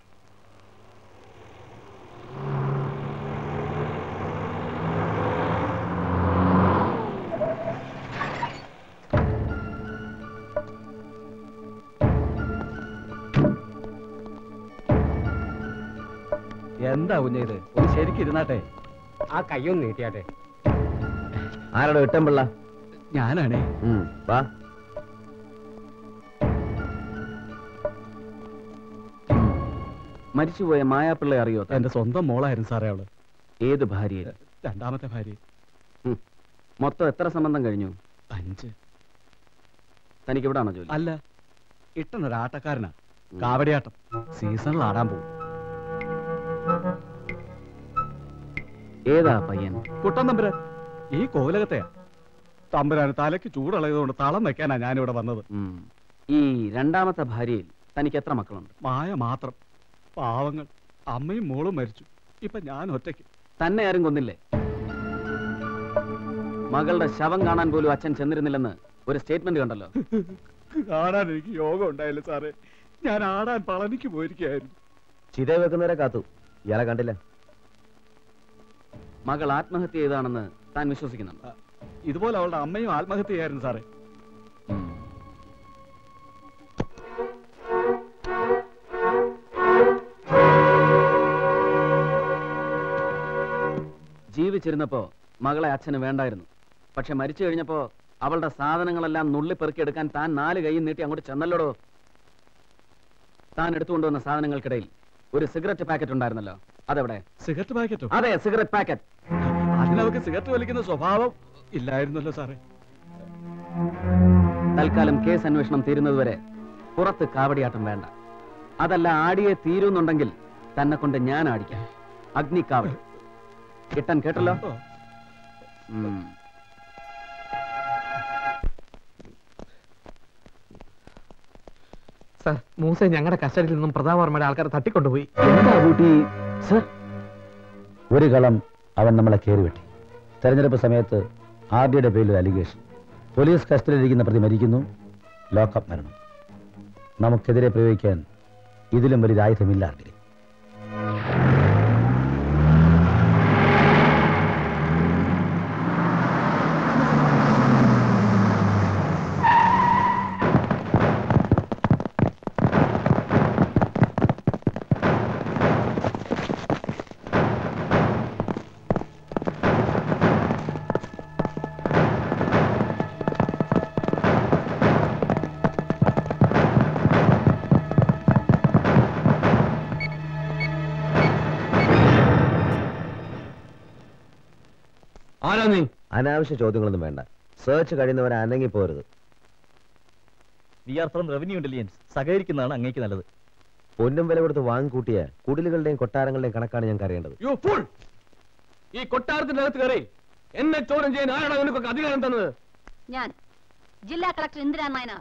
എന്താ കുഞ്ഞ ഇത് ഒന്ന് ശരിക്കും ഇരുന്നാട്ടെ. ആ കയ്യൊന്ന് നീട്ടിയാട്ടെ. ആരാടോ ഇട്ടമ്പിള്ള ഞാനാണേ. വാ. മരിച്ചുപോയ മായാപ്പിള്ള അറിയോ? എന്റെ സ്വന്തം മോളായിരുന്നു സാറേ അവൾ. ഏത് ഭാര്യ രണ്ടാമത്തെ ഭാര്യ മൊത്തം എത്ര സംബന്ധം കഴിഞ്ഞു? അഞ്ച്. തനിക്ക് എവിടാണോ ജോലി? അല്ല ഇട്ടനൊരു ആട്ടക്കാരനാ കാവടിയാട്ടം. സീസണിൽ ആടാൻ പോകും. ഏതാ പയ്യൻ? കുട്ടൻ തമ്പുരാൻ. ഈ കോവിലകത്തെയാ തമ്പുരാന് തലയ്ക്ക് ചൂടുള്ളതുകൊണ്ട് തളം വെക്കാനാ ഞാനിവിടെ വന്നത്. ഈ രണ്ടാമത്തെ ഭാര്യയിൽ തനിക്ക് എത്ര മക്കളുണ്ട്? മായ മാത്രം. പാവങ്ങൾ. അമ്മയും മോളും മരിച്ചു. ഇപ്പൊ ഞാൻ ഒറ്റയ്ക്ക്. തന്നെ ആരും കൊന്നില്ലേ? മകളുടെ ശവം കാണാൻ പോലും അച്ഛൻ ചെന്നിരുന്നില്ലെന്ന് ഒരു സ്റ്റേറ്റ്മെന്റ് കണ്ടല്ലോ. കാണാൻ എനിക്ക് യോഗം ഉണ്ടായില്ല സാറേ. ഞാൻ ആടാൻ പളനിക്ക് പോയിരിക്കുകയായിരുന്നു. ചിത വെക്കുന്നവരെ കാത്തു. ഇയാളെ കണ്ടില്ല. മകൾ ആത്മഹത്യ ചെയ്താണെന്ന് താൻ വിശ്വസിക്കുന്നുണ്ട്. ഇതുപോലെ അവളുടെ അമ്മയും ആത്മഹത്യ ചെയ്യായിരുന്നു സാറേ. ജീവിച്ചിരുന്നപ്പോ മകളെ അച്ഛന് വേണ്ടായിരുന്നു. പക്ഷെ മരിച്ചു കഴിഞ്ഞപ്പോ അവളുടെ സാധനങ്ങളെല്ലാം നുള്ളിപ്പെറുക്കിയെടുക്കാൻ താൻ നാല് കൈയും നീട്ടി അങ്ങോട്ട് ചെന്നല്ലോടോ? താൻ എടുത്തുകൊണ്ടുവന്ന സാധനങ്ങൾക്കിടയിൽ ഒരു സിഗരറ്റ് പാക്കറ്റ് ഉണ്ടായിരുന്നല്ലോ. അതെവിടെ? Cigarette packet? അതെ സിഗരറ്റ് പാക്കറ്റ്. അതിനവർക്ക് സിഗരറ്റ് വലിക്കുന്ന സ്വഭാവം ഇല്ലായിരുന്നല്ലോ സാറേ. തൽക്കാലം കേസ് അന്വേഷണം തീരുന്നതുവരെ പുറത്ത് കാവടിയാട്ടം വേണ്ട. അതല്ല ആടിയെ തീരുന്നുണ്ടെങ്കിൽ തന്നെ കൊണ്ട് ഞാൻ ആടിക്കാം. അഗ്നി അഗ്നിക്കാവടി. കിട്ടാൻ കേട്ടല്ലോ? ഉം. മൂസ ഞങ്ങളുടെ കസ്റ്റഡിയിൽ നിന്നും പ്രതാപവർമ്മയുടെ ആൾക്കാരെ തട്ടിക്കൊണ്ടുപോയി. എന്താ കൂട്ടി സർ. ഒരു കളം അവൻ നമ്മളെ കയറി വെട്ടി. തെരഞ്ഞെടുപ്പ് സമയത്ത് ആർ ഡിയുടെ പേരിൽ അലിഗേഷൻ. പോലീസ് കസ്റ്റഡിയിലിരിക്കുന്ന പ്രതി മരിക്കുന്നു. ലോക്കപ്പ് മരണം. നമുക്കെതിരെ പ്രയോഗിക്കാൻ ഇതിലും വലിയ ആയുധമില്ല അനാവശ്യ ചോദ്യങ്ങളൊന്നും വേണ്ട. സെർച്ച് കഴിയുന്നവരെ അനങ്ങി പോരുത്. We are from revenue intelligence സഹകരിക്കുന്നതാണ് അങ്ങേക്ക് നല്ലത്. പൊന്നും വില കൊടുത്ത് വാങ്ങിക്കൂട്ടിയ കുടിലുകളുടെയും കൊട്ടാരങ്ങളുടെയും കണക്കാണ് ഞങ്ങൾക്ക് അറിയേണ്ടത് യു ഫുൾ ഈ കൊട്ടാരത്തിന്റെ അകത്ത് കയറി എന്നെ ചോദ്യം ചെയ്യാൻ ആരാണ് നിനക്കൊക്കെ അധികാരം തന്നത്? ഞാൻ. ജില്ലാ കളക്ടർ ഇന്ദിരാ നായനാർ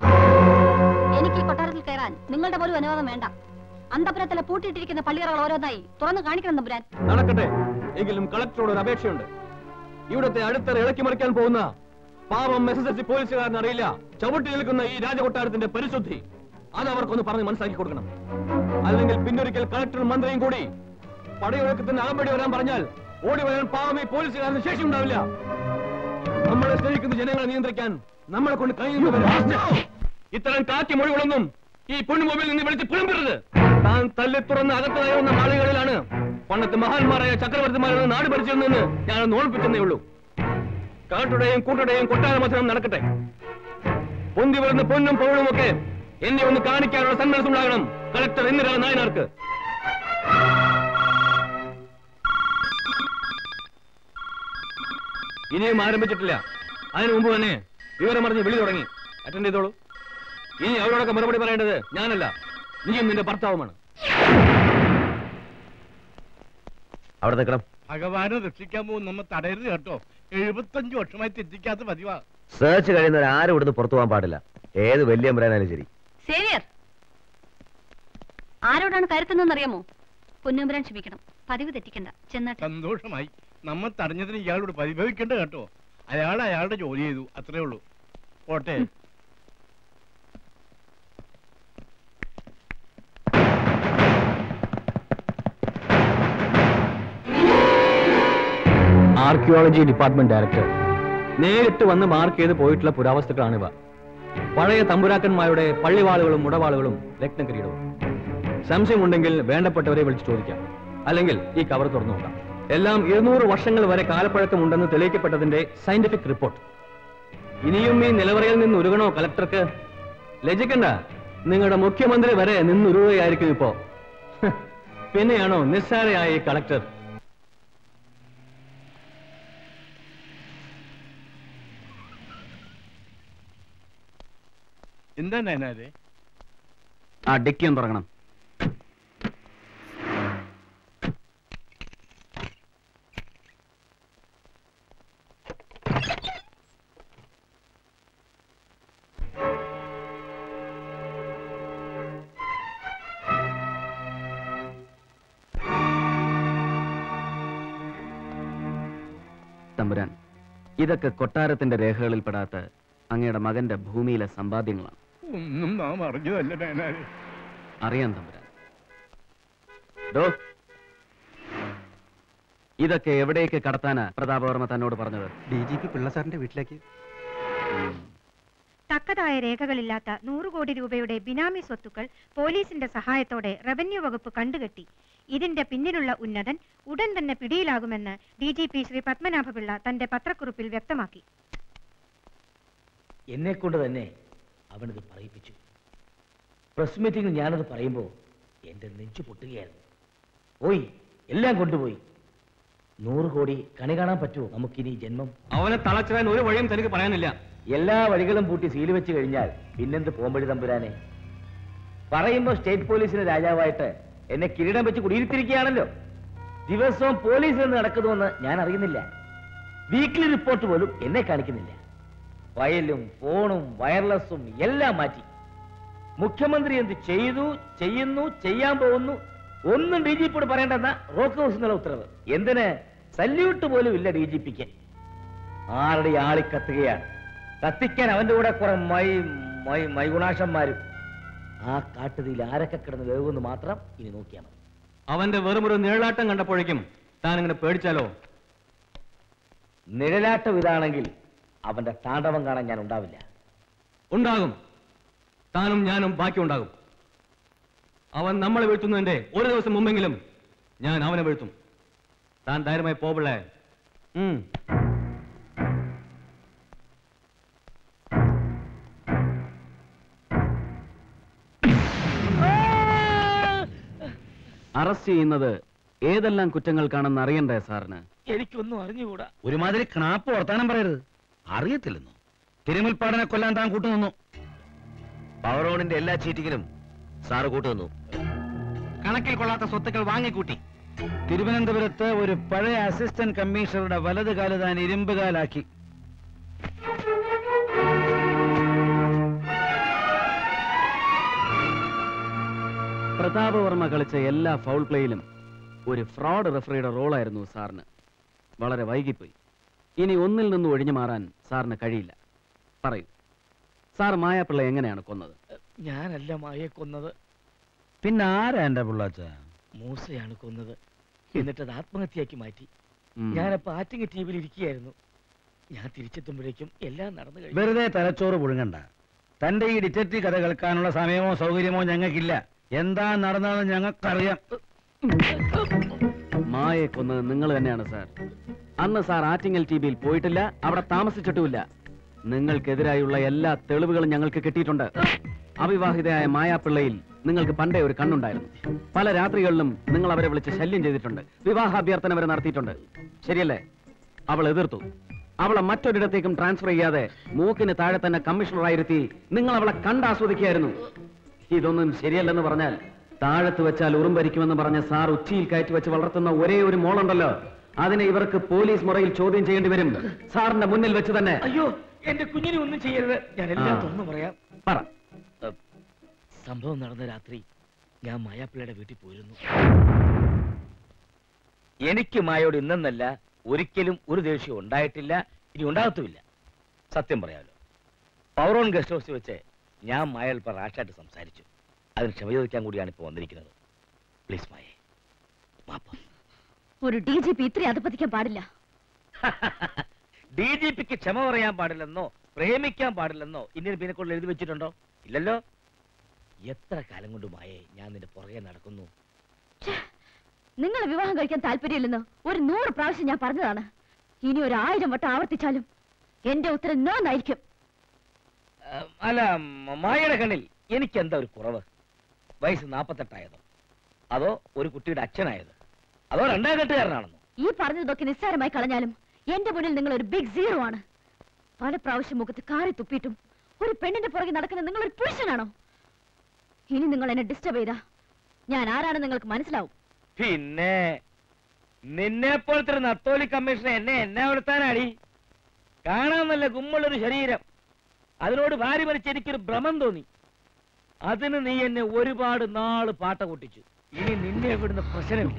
എനിക്ക് ഈ കൊട്ടാരത്തിൽ കയറാൻ നിങ്ങളുടെ പോലും അനുവാദം വേണ്ട. അന്തപുരത്തിലെ പൂട്ടിയിട്ടിരിക്കുന്ന പള്ളിയറകൾ ഓരോന്നായി തുറന്നു കാണിക്കണം തമ്പുരാൻ. നടക്കട്ടെ. എങ്കിലും കളക്ടറോട് ഒരു അപേക്ഷയുണ്ട്. ഇവിടുത്തെ അടുത്തറ ഇളക്കി മറിക്കാൻ പോകുന്ന പാപം എസ് എസ് എൽ സി പോലീസുകാരൻ അറിയില്ല. ചവിട്ടി നിൽക്കുന്ന ഈ രാജകൊട്ടാരത്തിന്റെ പരിശുദ്ധി. അത് അവർക്കൊന്ന് പറഞ്ഞ് മനസ്സിലാക്കി കൊടുക്കണം. അല്ലെങ്കിൽ പിന്നൊരിക്കൽ കളക്ടറും മന്ത്രിയും കൂടി പടയൊഴുക്കത്തിന് അകമ്പടി വരാൻ പറഞ്ഞാൽ ഓടി വരാൻ പാവം ഈ പോലീസുകാരന് ശേഷി ഉണ്ടാവില്ല. നമ്മളെ സ്നേഹിക്കുന്ന ജനങ്ങളെ നിയന്ത്രിക്കാൻ നമ്മളെ കൊണ്ട് കഴിയുന്നവരെ ഇത്തരം കാറ്റി മൊഴികളൊന്നും ഈ പൊണ്ണുമൊബിൽ നിന്ന് വിളിച്ച് പുലമ്പരുത് താൻ തല്ലി തുറന്ന് വന്ന നാളുകളിലാണ് പണ്ടത്തെ മഹാന്മാരായ ചക്രവർത്തിമാരെ നാട് ഭരിച്ചിരുന്നെന്ന് ഞാൻ ഓർപ്പിച്ചെന്നേ ഉള്ളൂ. കാട്ടുടെയും കൂട്ടുടെയും കൊട്ടാര മത്സരം നടക്കട്ടെ. പൊന്തി വരുന്ന പൊന്നും പൗളും ഒക്കെ എന്നെ ഒന്ന് കാണിക്കാനുള്ള സന്മനസ്സുണ്ടാകണം കളക്ടർ ഇന്ദിരാ നായനാർക്ക്. ഇനിയും ആരംഭിച്ചിട്ടില്ല. അതിനു മുമ്പ് തന്നെ വിവരമറിഞ്ഞ് വിളി തുടങ്ങി. അറ്റൻഡ് ചെയ്തോളൂ. ഇനി അവരോടൊക്കെ മറുപടി പറയേണ്ടത് ഞാനല്ല. നീയും നിന്റെ ഭർത്താവുമാണ്. അവിടെ നിൽക്കണം. ഭഗവാനെ രക്ഷിക്കാൻ പോകും നമ്മ തടയരുത് കേട്ടോ. എഴുപത്തഞ്ചു വർഷമായി തെറ്റിക്കാത്ത പതിവാ. സെർച്ച് കഴിയുന്നവർ ആരും ഇവിടുന്ന് പുറത്തു പോകാൻ പാടില്ല. ഏത് വലിയ അമ്പരാനാലും ശരി. സേവിയർ ആരോടാണ് കരുത്തുന്നതെന്ന് അറിയാമോ പൊന്നുമ്പരാൻ ക്ഷമിക്കണം. പതിവ് തെറ്റിക്കണ്ട. ചെന്നാട്ടെ. സന്തോഷമായി. നമ്മൾ തടഞ്ഞതിന് ഇയാളോട് പരിഭവിക്കണ്ട കേട്ടോ. അയാൾ അയാളുടെ ജോലി ചെയ്തു. അത്രേ ഉള്ളൂ. പോട്ടെ. ആർക്കിയോളജി ഡിപ്പാർട്ട്മെന്റ് ഡയറക്ടർ നേരിട്ട് വന്ന് മാർക്ക് ചെയ്ത് പോയിട്ടുള്ള പുരാവസ്തുക്കളാണിവ പഴയ തമ്പുരാക്കന്മാരുടെ പള്ളിവാളുകളും മുടവാളുകളും രത്നകിരീടവും സംശയമുണ്ടെങ്കിൽ വേണ്ടപ്പെട്ടവരെ വിളിച്ച് ചോദിക്കാം. അല്ലെങ്കിൽ ഈ കവർ തുറന്നു നോക്കാം. എല്ലാം ഇരുന്നൂറ് വർഷങ്ങൾ വരെ കാലപ്പഴക്കമുണ്ടെന്ന് തെളിയിക്കപ്പെട്ടതിന്റെ സയന്റിഫിക് റിപ്പോർട്ട് ഇനിയും ഈ നിലവറയിൽ നിന്ന് ഉരുകണോ കലക്ടർക്ക് ലജിക്കണ്ട നിങ്ങളുടെ മുഖ്യമന്ത്രി വരെ നിന്നുരുകയായിരിക്കും ഇപ്പോ. പിന്നെയാണോ നിസ്സാരയായ ഈ കളക്ടർ എന്താ തമ്പുരാൻ ഇതൊക്കെ കൊട്ടാരത്തിന്റെ രേഖകളിൽപ്പെടാത്ത അങ്ങയുടെ മകന്റെ ഭൂമിയിലെ സമ്പാദ്യങ്ങളാണ്. ഒന്നും നാം അറിഞ്ഞതല്ല മേനാരെ അറിയാം തമ്പുരാൻ. ഇതൊക്കെ എവിടേക്ക് കടത്താനാ പ്രതാപവർമ്മ തന്നോട് പറഞ്ഞത്? ഡി ജി പി പിള്ളസാറിന്റെ വീട്ടിലേക്ക്. തക്കതായ രേഖകളില്ലാത്ത നൂറ് കോടി രൂപയുടെ ബിനാമി സ്വത്തുക്കൾ പോലീസിന്റെ സഹായത്തോടെ റവന്യൂ വകുപ്പ് കണ്ടുകെട്ടി. ഇതിന്റെ പിന്നിലുള്ള ഉന്നതൻ ഉടൻ തന്നെ പിടിയിലാകുമെന്ന് D G P Shri Padmanabha Pillai തന്റെ പത്രക്കുറിപ്പിൽ വ്യക്തമാക്കി. എന്നെ കൊണ്ട് തന്നെ അവനത് പറയിപ്പിച്ചു. പ്രസ് മീറ്റിംഗിൽ ഞാനത് പറയുമ്പോൾ എന്റെ നെഞ്ചു പൊട്ടുകയായിരുന്നു. പോയി എല്ലാം കൊണ്ടുപോയി. നൂറ് കോടി കണി കാണാൻ പറ്റുമോ? നമുക്കിനി ജന്മം. അവനെ തളച്ചിടാൻ ഒരു വഴിയും തനിക്ക് പറയാനില്ല. എല്ലാ വഴികളും പൂട്ടി സീൽ വെച്ച് കഴിഞ്ഞാൽ പിന്നെന്ത് പോംവഴി തമ്പുരാനെ? പറയുമ്പോൾ സ്റ്റേറ്റ് പോലീസിന് രാജാവായിട്ട് എന്നെ കിരീടം വെച്ച് കുടിയിരുത്തിരിക്കുകയാണല്ലോ ദിവസവും പോലീസിൽ നിന്ന് നടക്കുന്നുവെന്ന് ഞാൻ അറിയുന്നില്ല. വീക്ക്ലി റിപ്പോർട്ട് പോലും എന്നെ കാണിക്കുന്നില്ല. ഫയലും ഫോണും വയർലെസ്സും എല്ലാം മാറ്റി. മുഖ്യമന്ത്രി എന്ത് ചെയ്തു ചെയ്യുന്നു ചെയ്യാൻ പോകുന്നു ഒന്നും ഡി ജി പിയോട് പറയേണ്ടെന്ന റോക്ക് ഹൗസ് എന്നുള്ള ഉത്തരവ്. എന്തിന്? സല്യൂട്ട് പോലും ഇല്ല ഡി ജി പിക്ക്. ആരുടെ ആളി കത്തുകയാണ് കത്തിക്കാൻ അവന്റെ കൂടെ കുറെ മൈ മൈ മൈഗുണാശന്മാരും. ആ കാട്ടുതീയിൽ ആരൊക്കെ കിടന്ന് വേവുമെന്ന് മാത്രം ഇനി നോക്കിയാൽ മതി. അവന്റെ വെറുമൊരു നിഴലാട്ടം കണ്ടപ്പോഴേക്കും താൻ ഇങ്ങനെ പേടിച്ചാലോ? നിഴലാട്ടം ഇതാണെങ്കിൽ അവന്റെ താണ്ഡവം കാണാൻ ഞാൻ ഉണ്ടാവില്ല. ഉണ്ടാകും. താനും ഞാനും ബാക്കി ഉണ്ടാകും. അവൻ നമ്മളെ വീഴ്ത്തുന്നതിന്റെ ഒരു ദിവസം മുമ്പെങ്കിലും ഞാൻ അവനെ വീഴ്ത്തും. താൻ ധൈര്യമായി പോപിള്ളേ അറസ്റ്റ് ചെയ്യുന്നത് ഏതെല്ലാം കുറ്റങ്ങൾക്കാണെന്ന് അറിയണ്ടേ സാറിന്? എനിക്കൊന്നും അറിഞ്ഞുകൂടാ. ഒരുമാതിരി ക്ണാപ്പ് വർത്താനം പറയരുത്. അറിയത്തില്ലെന്നു? തിരുമുൽപ്പാടനെ കൊല്ലാൻ താൻ കൂട്ടുനിന്നു. പവറോണിന്റെ എല്ലാ ചീറ്റിങ്ങിനും സാറ് കൂട്ടുനിന്നു. കണക്കിൽ കൊള്ളാത്ത സ്വത്തുക്കൾ വാങ്ങിക്കൂട്ടി. തിരുവനന്തപുരത്ത് ഒരു പഴയ അസിസ്റ്റന്റ് കമ്മീഷണറുടെ വലത് കാൽ താൻ ഇരുമ്പുകാലാക്കി പ്രതാപവർമ്മ കളിച്ച എല്ലാ ഫൗൾ പ്ലേയിലും ഒരു ഫ്രോഡ് റെഫറിയുടെ റോളായിരുന്നു സാറിന്. വളരെ വൈകിപ്പോയി. ഇനി ഒന്നിൽ നിന്നും ഒഴിഞ്ഞു മാറാൻ സാറിന് കഴിയില്ല. പറയൂ. സാർ മായാപ്പിള്ള എങ്ങനെയാണ് കൊന്നത്? ഞാനല്ല മായയെ കൊന്നത്. പിന്നെ ആരാ എന്റെ പിള്ളാച്ച? മൂസയാണ് കൊന്നത്. എന്നിട്ട് അത് ആത്മഹത്യയാക്കി മാറ്റി. ഞാനപ്പോ ആറ്റിങ്ങ ടീവിൽ ഇരിക്കുകയായിരുന്നു. ഞാൻ തിരിച്ചെത്തുമ്പോഴേക്കും എല്ലാം നടന്നു കഴിഞ്ഞു. വെറുതെ തലച്ചോറ് പുഴുങ്ങണ്ട. തന്റെ ഈ ഡിറ്റക്റ്റീവ് കഥ കേൾക്കാനുള്ള സമയമോ സൗകര്യമോ ഞങ്ങൾക്കില്ല. എന്താ നടന്നതെന്ന് ഞങ്ങൾക്കറിയാം. മായെ കൊന്നത് നിങ്ങൾ തന്നെയാണ് സാർ. അന്ന് സാർ ആറ്റിങ്ങൽ ടി വിയിൽ പോയിട്ടില്ല അവിടെ താമസിച്ചിട്ടുമില്ല. നിങ്ങൾക്കെതിരായുള്ള എല്ലാ തെളിവുകളും ഞങ്ങൾക്ക് കിട്ടിയിട്ടുണ്ട്. അവിവാഹിതയായ മായാപ്പിള്ളയിൽ നിങ്ങൾക്ക് പണ്ടേ ഒരു കണ്ണുണ്ടായിരുന്നു. പല രാത്രികളിലും നിങ്ങൾ അവരെ വിളിച്ച് ശല്യം ചെയ്തിട്ടുണ്ട്. വിവാഹാഭ്യർത്ഥന വരെ നടത്തിയിട്ടുണ്ട്. ശരിയല്ലേ? അവൾ എതിർത്തു. അവളെ മറ്റൊരിടത്തേക്കും ട്രാൻസ്ഫർ ചെയ്യാതെ മൂക്കിന് താഴെ തന്നെ കമ്മീഷണറായിരുത്തി നിങ്ങൾ അവളെ കണ്ടാസ്വദിക്കുകയായിരുന്നു. ഇതൊന്നും ശരിയല്ലെന്ന് പറഞ്ഞാൽ താഴത്ത് വെച്ചാൽ ഉറുമ്പരിക്കുമെന്ന് പറഞ്ഞ സാർ ഉച്ചയിൽ കയറ്റി വെച്ച് വളർത്തുന്ന ഒരേ ഒരു മോളുണ്ടല്ലോ. അതിനെ ഇവർക്ക് പോലീസ് മുറയിൽ ചോദ്യം ചെയ്യേണ്ടി വരും. സാറിന്റെ മുന്നിൽ വെച്ച് തന്നെ. അയ്യോ എന്റെ കുഞ്ഞിനെ ഒന്നും ചെയ്യരുത്. ഞാൻ എല്ലാം. തുറന്നു പറയാം. പറ. സംഭവം നടന്ന രാത്രി ഞാൻ മായാപ്പിള്ളയുടെ വീട്ടിൽ പോയിരുന്നു. എനിക്ക് മായോട് ഇന്നെന്നല്ല ഒരിക്കലും ഒരു ദേഷ്യം ഉണ്ടായിട്ടില്ല. ഇനി ഉണ്ടാകത്തുമില്ല. സത്യം പറയാമല്ലോ പവറോൺ ഗസ്റ്റ് ഹൗസിൽ വെച്ച് ഞാൻ മായൽപ്പ റാഷായിട്ട് സംസാരിച്ചു. അതിന് ക്ഷമ ചോദിക്കാൻ കൂടിയാണ് ഇപ്പോൾ വന്നിരിക്കുന്നത്. പ്ലീസ് മായേ മാപ്പ് ഒരു ഡി ജി പി ഇത്രയും അധപ്പതിക്കാൻ പാടില്ല. ഡി ജി പിക്ക് ക്ഷമ പറയാൻ പാടില്ലെന്നോ പ്രേമിക്കാൻ പാടില്ലെന്നോ ഇന്ത്യൻ പീനക്കോഡിൽ എഴുതി വെച്ചിട്ടുണ്ടോ? ഇല്ലല്ലോ? എത്ര കാലം കൊണ്ട് മായേ ഞാൻ നിന്റെ പുറകെ നടക്കുന്നു. നിങ്ങളെ വിവാഹം കഴിക്കാൻ താല്പര്യമില്ലെന്ന്? ഒരു നൂറ് പ്രാവശ്യം ഞാൻ പറഞ്ഞതാണ്. ഇനി ഒരു ആയിരം വട്ടം ആവർത്തിച്ചാലും എന്റെ ഉത്തരം നോന്നായിരിക്കും അല്ല മായയുടെ കണ്ണിൽ എനിക്ക് എന്താ ഒരു കുറവ്? വയസ്സ് നാപ്പത്തെട്ടായതോ? അതോ ഒരു കുട്ടിയുടെ അച്ഛനായത്? അതോ രണ്ടാം കെട്ടുകാരനാണെന്നോ? ഈ പറഞ്ഞതൊക്കെ നിസ്സാരമായി കളഞ്ഞാലും എന്റെ മുന്നിൽ നിങ്ങൾ ഒരു ബിഗ് സീറോ ആണ്. പല പ്രാവശ്യം മുഖത്ത് കാറി തുപ്പിയിട്ടും ഒരു പെണ്ണിന്റെ പുറകെ നടക്കുന്ന നിങ്ങൾ ഒരു പുരുഷനാണോ? ഇനി നിങ്ങൾ എന്നെ ഡിസ്റ്റർബ് ചെയ്താ ഞാൻ ആരാണെന്ന് നിങ്ങൾക്ക് മനസ്സിലാവും. പിന്നെ നിന്നെ പോലത്തെ ഒരു നത്തോലി കമ്മീഷൻ എന്നെ എന്നെ വളർത്താനാടി കാണാൻ നല്ല ഗുമ്മുള്ളൊരു ശരീരം. അതിനോട് ഭാര്യ മരിച്ച് എനിക്കൊരു ഭ്രമം തോന്നി. അതിന് നീ എന്നെ ഒരുപാട് നാൾ പാട്ട കൂട്ടിച്ചു ഇനി നിന്നെ ഇവിടുന്ന് പ്രശ്നമില്ല.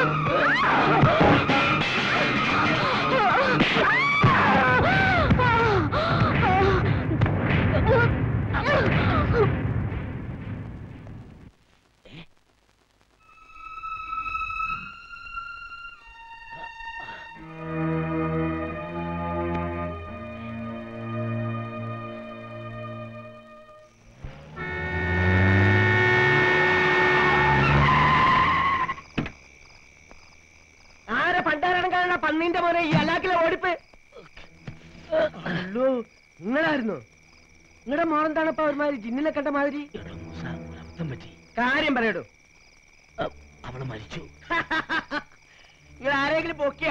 Ah! മോളെന്താണപ്പ ഒരുമാതിരി ജിന്നിനെ കണ്ട മാതിരി? കാര്യം പറയടോ. അവൾ മരിച്ചു. നിങ്ങൾ ആരെങ്കിലും പൊക്കിയ?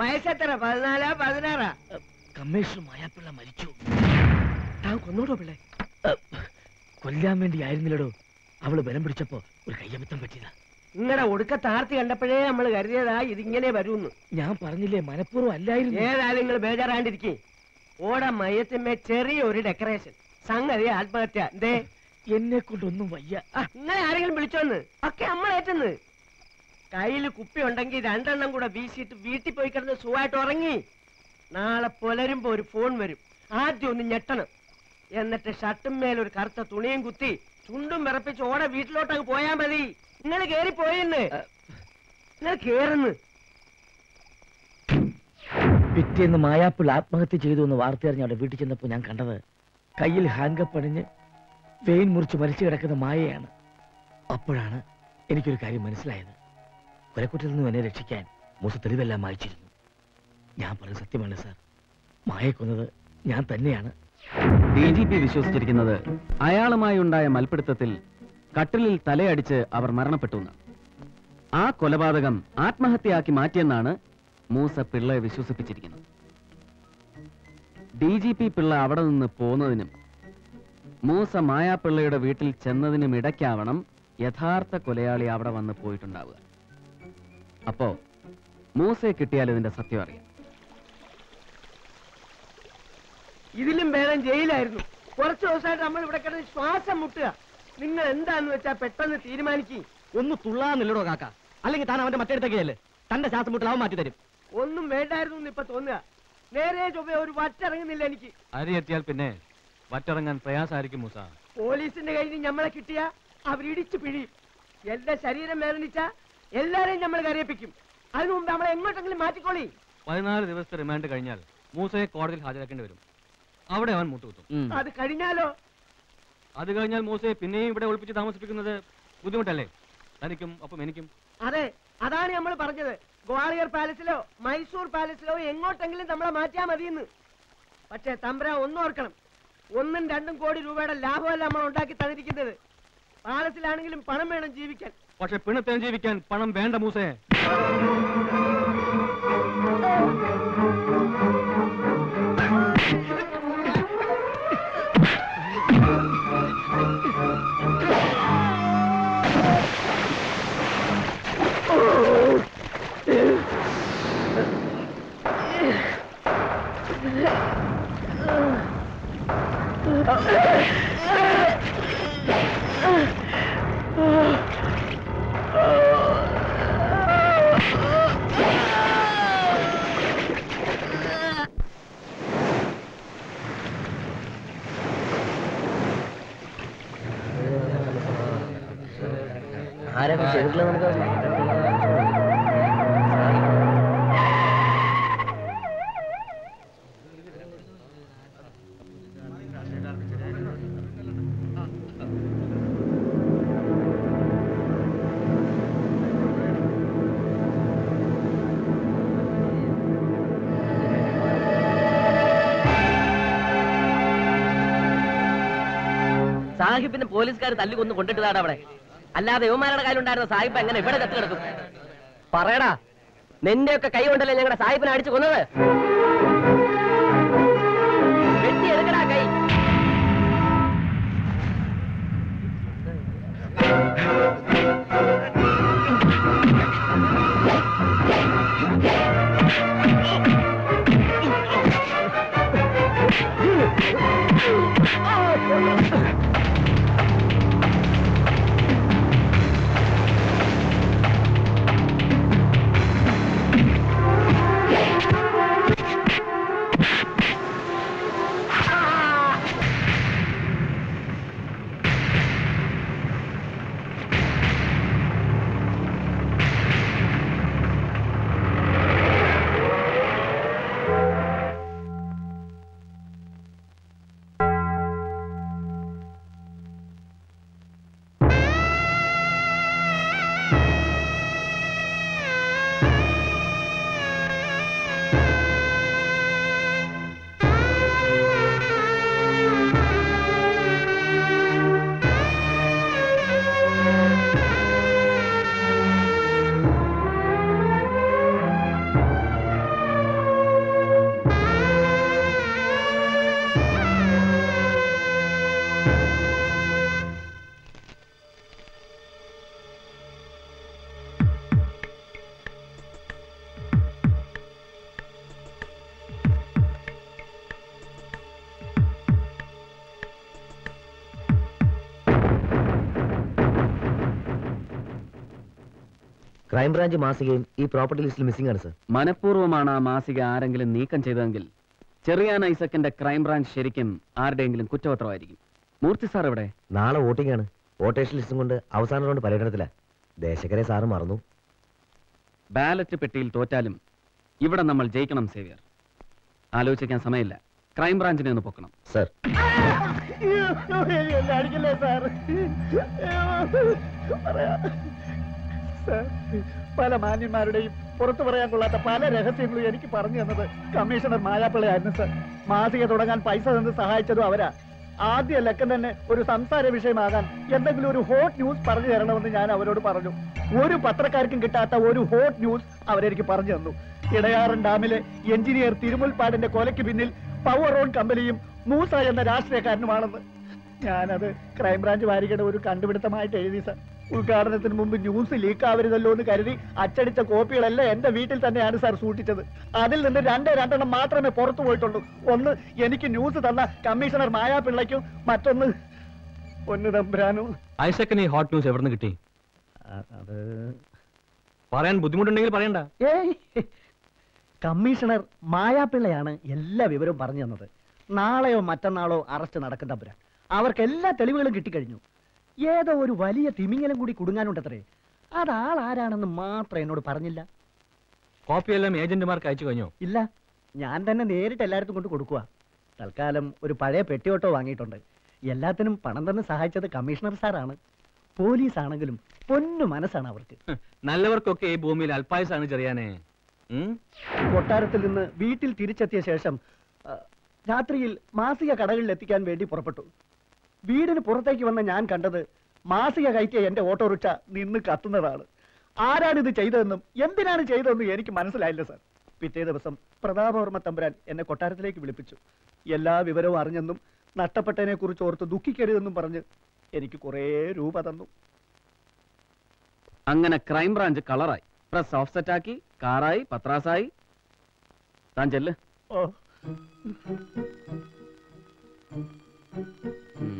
വയസ്സെത്ര? പതിനാലാ പതിനാറാ? കമ്മീഷണർ മായാപ്പിള്ള മരിച്ചു. താൻ കൊന്നോടോ പിള്ളേ? കൊല്ലാൻ വേണ്ടി ആയിരുന്നില്ലടോ. അവൾ ബലം പിടിച്ചപ്പോ ഒരു കയ്യമിത്തം പറ്റിയതാ. നിങ്ങളുടെ ഒടുക്ക താർത്തി കണ്ടപ്പോഴേ നമ്മൾ കരുതിയതാ ഇതിങ്ങനെ വരുമെന്ന് ഞാൻ പറഞ്ഞില്ലേ മനഃപൂർവം അല്ലായിരുന്നു. ഏതായാലും നിങ്ങൾ ബേജാറാണ്ടിരിക്കേ. ഓട മയത്തിന്മേ ചെറിയ ഒരു ഡെക്കറേഷൻ. സംഗതി ആത്മഹത്യ. എന്തേ എന്നെ കൊണ്ടൊന്നും വയ്യ. ഇങ്ങനെ ആരെങ്കിലും വിളിച്ചോന്ന്? ഒക്കെ നമ്മളേറ്റെന്ന് കയ്യിൽ കുപ്പി ഉണ്ടെങ്കിൽ രണ്ടെണ്ണം കൂടെ വീശിയിട്ട് വീട്ടിൽ പോയി കിടന്ന് സുഖമായിട്ട് ഉറങ്ങി. നാളെ പുലരുമ്പോ ഒരു ഫോൺ വരും. ആദ്യം ഒന്ന് ഞെട്ടണം. എന്നിട്ട് ഷർട്ടും മേലൊരു കറുത്ത തുണിയും കുത്തി ചുണ്ടും വിറപ്പിച്ച് ഓടെ വീട്ടിലോട്ട് അങ്ങ് പോയാ മതി. നിങ്ങൾ കേറി പോയിന്ന്. നിങ്ങൾ കേറുന്നു. പിറ്റേന്ന് മായാപ്പിൾ ആത്മഹത്യ ചെയ്തു എന്ന് വാർത്തയറിഞ്ഞ അവിടെ വീട്ടിൽ ചെന്നപ്പോ ഞാൻ കണ്ടത് കയ്യിൽ ഹാങ്കപ്പണിഞ്ഞ് വെയിൻ മുറിച്ച് മരിച്ചു കിടക്കുന്ന മായയാണ്. അപ്പോഴാണ് എനിക്കൊരു കാര്യം മനസ്സിലായത്. കൊലക്കുറ്റിൽ നിന്ന് എന്നെ രക്ഷിക്കാൻ മൂസ തെളിവെല്ലാം വായിച്ചിരുന്നു ഞാൻ പറഞ്ഞ സത്യമാണ് സാർ. മായയെ കൊന്നത് ഞാൻ തന്നെയാണ്. ഡി ജി പി വിശ്വസിച്ചിരിക്കുന്നത് അയാളുമായി ഉണ്ടായ മൽപ്പിടുത്തത്തിൽ കട്ടിലിൽ തലയടിച്ച് അവർ മരണപ്പെട്ടു ആ കൊലപാതകം ആത്മഹത്യയാക്കി മാറ്റിയെന്നാണ് മൂസ പിള്ളയെ വിശ്വസിപ്പിച്ചിരിക്കുന്നത്. ഡി ജി പി പിള്ള അവിടെ നിന്ന് പോന്നതിനും മൂസ മായാപിള്ളയുടെ വീട്ടിൽ ചെന്നതിനും ഇടയ്ക്കാവണം യഥാർത്ഥ കൊലയാളി അവിടെ വന്ന് പോയിട്ടുണ്ടാവുക. അപ്പോ മൂസയെ കിട്ടിയാൽ ഇതിന്റെ സത്യം അറിയാം. ഇതിലും ഭേദം ജയിലായിരുന്നു. കുറച്ച് ദിവസമായിട്ട് നമ്മൾ ഇവിടെ കിടന്ന് ശ്വാസം മുട്ടുക. നിങ്ങൾ എന്താന്ന് വെച്ചാ പെട്ടെന്ന് തീരുമാനിക്കും. ഒന്ന് തുള്ളാന്നില്ലടോ കാക്ക. അല്ലെങ്കിൽ താൻ അവന്റെ മറ്റേടത്തേക്കല്ലേ തന്റെ ശ്വാസം മുട്ടൽ അവൻ മാറ്റി തരും ഒന്നും വേണ്ടായിരുന്നു ഇപ്പൊ തോന്നുക. നേരെ ചൊവ്വ ഒരു വറ്റിറങ്ങുന്നില്ല എനിക്ക്. അരി എത്തിയാൽ പിന്നെ വറ്റിറങ്ങാൻ പ്രയാസമായിരിക്കും മൂസ. പോലീസിന്റെ കയ്യിൽ നമ്മളെ കിട്ടിയ അവരിടിച്ചു പിഴി എന്റെ ശരീരം വേദനിച്ച എല്ലാരെയും നമ്മൾ കരയിപ്പിക്കും. അതിനു മുമ്പ് നമ്മളെ എങ്ങോട്ടെങ്കിലും മാറ്റിക്കോളി. പതിനാല് ദിവസത്തെ റിമാൻഡ് കഴിഞ്ഞാൽ മൂസയെ കോടതിയിൽ ഹാജരാക്കേണ്ടി വരും. അവിടെ അവൻ മുട്ടുകുത്തും അത് കഴിഞ്ഞാലോ? അത് കഴിഞ്ഞാൽ മൂസയെ പിന്നെയും ഇവിടെ ഒളിപ്പിച്ച് താമസിപ്പിക്കുന്നത് ബുദ്ധിമുട്ടല്ലേ? തനിക്കും ഒപ്പം എനിക്കും. അതെ അതാണ് നമ്മൾ പറഞ്ഞത്. ഗ്വാളിയർ പാലസിലോ മൈസൂർ പാലസിലോ എങ്ങോട്ടെങ്കിലും നമ്മളെ മാറ്റിയാ മതിയെന്ന്. പക്ഷേ തമ്പ്ര ഒന്നും ഓർക്കണം. ഒന്നും രണ്ടും കോടി രൂപയുടെ ലാഭമല്ല നമ്മൾ ഉണ്ടാക്കി തന്നിരിക്കുന്നത്. പാലസിലാണെങ്കിലും പണം വേണം ജീവിക്കാൻ. പക്ഷെ പിണത്തേൻ ജീവിക്കാൻ പണം വേണ്ട മൂസയെ ആരൊക്കെ ചെയ്തിട്ടില്ല നമുക്ക് സാഹിബിന് പോലീസുകാർ തല്ലിക്കൊന്ന് കൊണ്ടിട്ടതാണ് അവിടെ. അല്ലാതെ യുവമാരുടെ കയ്യിലുണ്ടായിരുന്ന സാഹിബ് എങ്ങനെ ഇവിടെ ചത്തു കിടക്കും പറയടാ നിന്റെയൊക്കെ കൈ കൊണ്ടല്ലേ ഞങ്ങളുടെ സാഹിബിനെ അടിച്ചു കൊന്നത്? കൈ. ആ ക്രൈംബ്രാഞ്ച് മാസികയും ഈ പ്രോപ്പർട്ടി ലിസ്റ്റിൽ മിസ്സിംഗ് ആണ് സർ മനഃപൂർവമാണ് ആ മാസിക ആരെങ്കിലും നീക്കം ചെയ്തതെങ്കിൽ ചെറിയാൻ ഐസക്കിന്റെ ക്രൈംബ്രാഞ്ച് ശരിക്കും ആരുടെയെങ്കിലും കുറ്റപത്രമായിരിക്കും. മൂർത്തി സാർ എവിടെ? നാളെ വോട്ടിംഗ് ആണ്. വോട്ടേഷൻ ലിസ്റ്റും കൊണ്ട് അവസാന റൗണ്ട് പര്യടനത്തിലാ. ദേശക്കരെ സാറ് മറന്നു. ബാലറ്റ് പെട്ടിയിൽ തോറ്റാലും ഇവിടെ നമ്മൾ ജയിക്കണം സേവിയർ. ആലോചിക്കാൻ സമയമില്ല. ക്രൈംബ്രാഞ്ചിനെ ഒന്ന് പൊക്കണം. സർ അടിക്കില്ലേ സാർ പല മാന്യന്മാരുടെയും പുറത്തു പറയാൻ കൊള്ളാത്ത പല രഹസ്യങ്ങളും എനിക്ക് പറഞ്ഞു തന്നത് കമ്മീഷണർ മായാപ്പിള്ളയായിരുന്നു സർ. മാസിക തുടങ്ങാൻ പൈസ തന്ന് സഹായിച്ചതും അവരാ. ആദ്യ ലക്കം തന്നെ ഒരു സംസാര വിഷയമാകാൻ എന്തെങ്കിലും ഒരു ഹോട്ട് ന്യൂസ് പറഞ്ഞു തരണമെന്ന് ഞാൻ അവരോട് പറഞ്ഞു. ഒരു പത്രക്കാർക്കും കിട്ടാത്ത ഒരു ഹോട്ട് ന്യൂസ് അവരെനിക്ക് പറഞ്ഞു തന്നു. ഇടയാറൻ ഡാമിലെ എഞ്ചിനീയർ തിരുമുൽപ്പാടിന്റെ കൊലയ്ക്ക് പിന്നിൽ പവർ ഓൺ കമ്പനിയും മൂസ എന്ന രാഷ്ട്രീയക്കാരനുമാണെന്ന്. ഞാനത് ക്രൈംബ്രാഞ്ച് വാരികയുടെ ഒരു കണ്ടുപിടുത്തമായിട്ട് എഴുതി സാർ. ഉദ്ഘാടനത്തിന് മുമ്പ് ന്യൂസ് ലീക്ക് ആവരുതല്ലോ എന്ന് കരുതി അച്ചടിച്ച കോപ്പികളെല്ലാം എന്റെ വീട്ടിൽ തന്നെയാണ് സാർ സൂക്ഷിച്ചത്. അതിൽ നിന്ന് രണ്ടേ രണ്ടെണ്ണം മാത്രമേ പുറത്തു പോയിട്ടുള്ളൂ. ഒന്ന് എനിക്ക് ന്യൂസ് തന്ന കമ്മീഷണർ മായാ പിള്ളയ്ക്കും മറ്റൊന്ന് ഒന്ന് തമ്പുരാനും. ഐസക്കിന് ഈ ഹോട്ട് ന്യൂസ് എവിടെ നിന്ന് കിട്ടി? അത് പറയാൻ ബുദ്ധിമുട്ടുണ്ടെങ്കിൽ പറയണ്ട. കമ്മീഷണർ മായാപ്പിള്ളയാണ് എല്ലാ വിവരവും പറഞ്ഞു തന്നത്. നാളെയോ മറ്റന്നാളോ അറസ്റ്റ് നടക്കുന്ന തമ്പുരാൻ. അവർക്ക് എല്ലാ തെളിവുകളും കിട്ടിക്കഴിഞ്ഞു. ഏതോ ഒരു വലിയ തിമിങ്ങലം കൂടി കുടുങ്ങാനുണ്ടത്രേ. അതാൾ ആരാണെന്ന് മാത്രം എന്നോട് പറഞ്ഞില്ല. കോപ്പിയെല്ലാം ഏജന്റുമാർക്ക് അയച്ചു കഴിഞ്ഞോ? ഇല്ല. ഞാൻ തന്നെ നേരിട്ട് എല്ലായിടത്തും കൊണ്ട് കൊടുക്കുക തൽക്കാലം ഒരു പഴയ പെട്ടിയോട്ടോ വാങ്ങിയിട്ടുണ്ട്. എല്ലാത്തിനും പണം തന്നെ സഹായിച്ചത് കമ്മീഷണർ സാറാണ്. പോലീസ് ആണെങ്കിലും പൊന്നു മനസ്സാണ് അവർക്ക്. നല്ലവർക്കൊക്കെ ഈ ഭൂമിയിൽ അൽപായസാണ് ചെറിയാനേ? കൊട്ടാരത്തിൽ നിന്ന് വീട്ടിൽ തിരിച്ചെത്തിയ ശേഷം രാത്രിയിൽ മാസിക കടകളിൽ എത്തിക്കാൻ വേണ്ടി പുറപ്പെട്ടു. വീടിന് പുറത്തേക്ക് വന്ന ഞാൻ കണ്ടത് മാസിക കയറ്റിയ എന്റെ ഓട്ടോറിക്ഷ നിന്ന് കത്തുന്നതാണ്. ആരാണ് ഇത് ചെയ്തതെന്നും എന്തിനാണ് ചെയ്തതെന്നും എനിക്ക് മനസ്സിലായില്ല സാർ. പിറ്റേ ദിവസം പ്രതാപവർമ്മ തമ്പുരാൻ എന്നെ കൊട്ടാരത്തിലേക്ക് വിളിപ്പിച്ചു. എല്ലാ വിവരവും അറിഞ്ഞെന്നും നഷ്ടപ്പെട്ടതിനെ കുറിച്ച് ഓർത്ത് ദുഃഖിക്കരുതെന്നും പറഞ്ഞ് എനിക്ക് കുറേ രൂപ തന്നു. അങ്ങനെ ക്രൈംബ്രാഞ്ച് കളറായി. പ്രസ് ഓഫ്സെറ്റ് ആക്കി കാറായി പത്രാസായി. താൻ ചെല്ല്. ഓ. ഉം.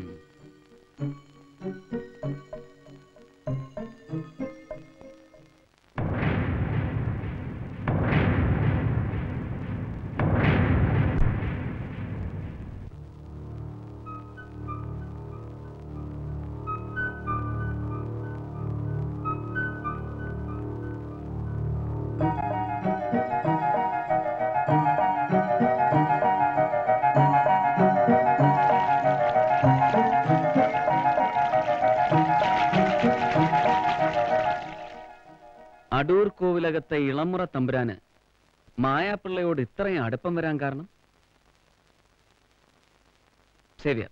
അടൂർ കോവിലകത്തെ ഇളമുറ തമ്പുരാന് മായാപ്പിള്ളയോട് ഇത്രയും അടുപ്പം വരാൻ കാരണം? ശരിയാ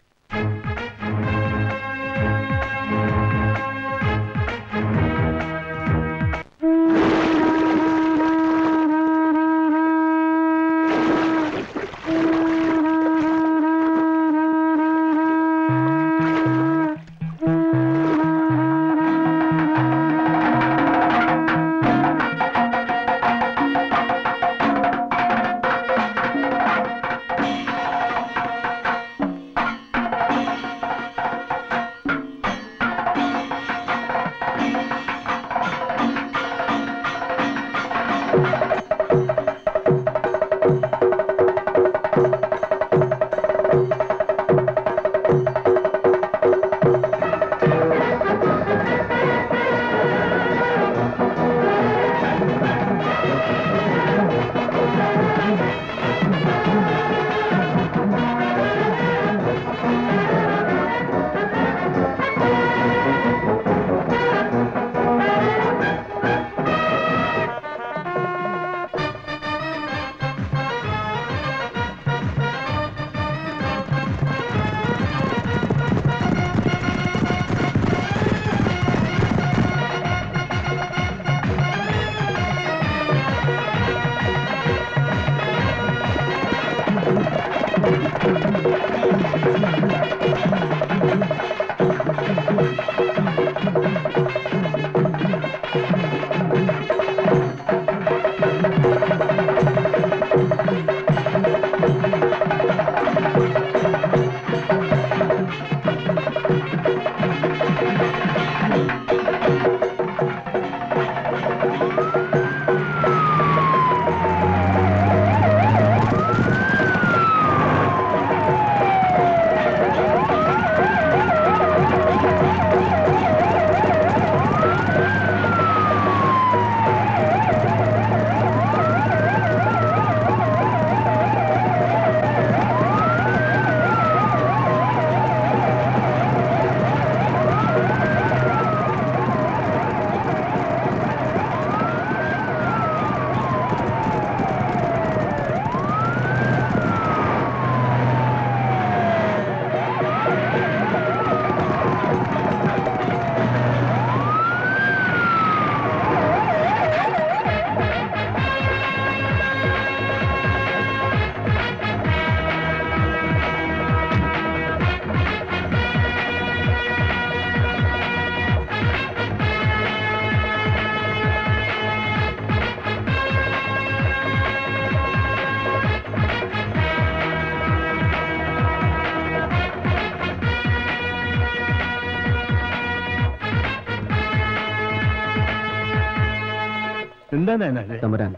തമ്പുരാൻ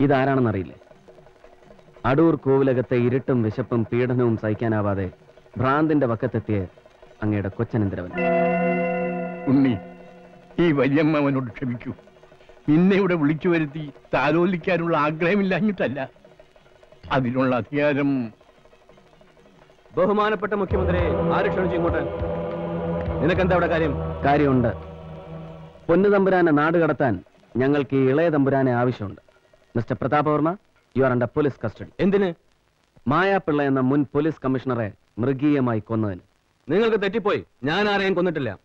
ഇതാരാണെന്നറിയില്ലേ? അടൂർ കോവിലകത്തെ ഇരുട്ടും വിശപ്പും പീഡനവും സഹിക്കാനാവാതെ ഭ്രാന്തിന്റെ വക്കത്തെത്തിയ അങ്ങയുടെ കൊച്ചനന്തിരവൻ ഉണ്ണി ഈ വല്യമ്മ അവനോട് ക്ഷമിക്കൂ. നിന്നെ ഇവിടെ വിളിച്ചു വരുത്തി താലോലിക്കാനുള്ള ആഗ്രഹമില്ലാഞ്ഞിട്ടല്ല. അതിനുള്ള അധികാരം ബഹുമാനപ്പെട്ട മുഖ്യമന്ത്രി ആര് ക്ഷണിച്ചു ഇങ്ങോട്ട്? നിനക്കെന്താ ഇവിടെ കാര്യം? കാര്യമുണ്ട്. പൊന്നുതമ്പുരാനെ നാട് കടത്താൻ ഞങ്ങൾക്ക് ഈ ഇളയ തമ്പുരാനെ ആവശ്യമുണ്ട്. Mister Prathapavarma you are under police custody എന്തിന്? മായാപ്പിള്ള എന്ന മുൻ പോലീസ് കമ്മീഷണറെ മൃഗീയമായി കൊന്നതിന്. നിങ്ങൾക്ക് തെറ്റിപ്പോയി. ഞാൻ ആരെയും കൊന്നിട്ടില്ല.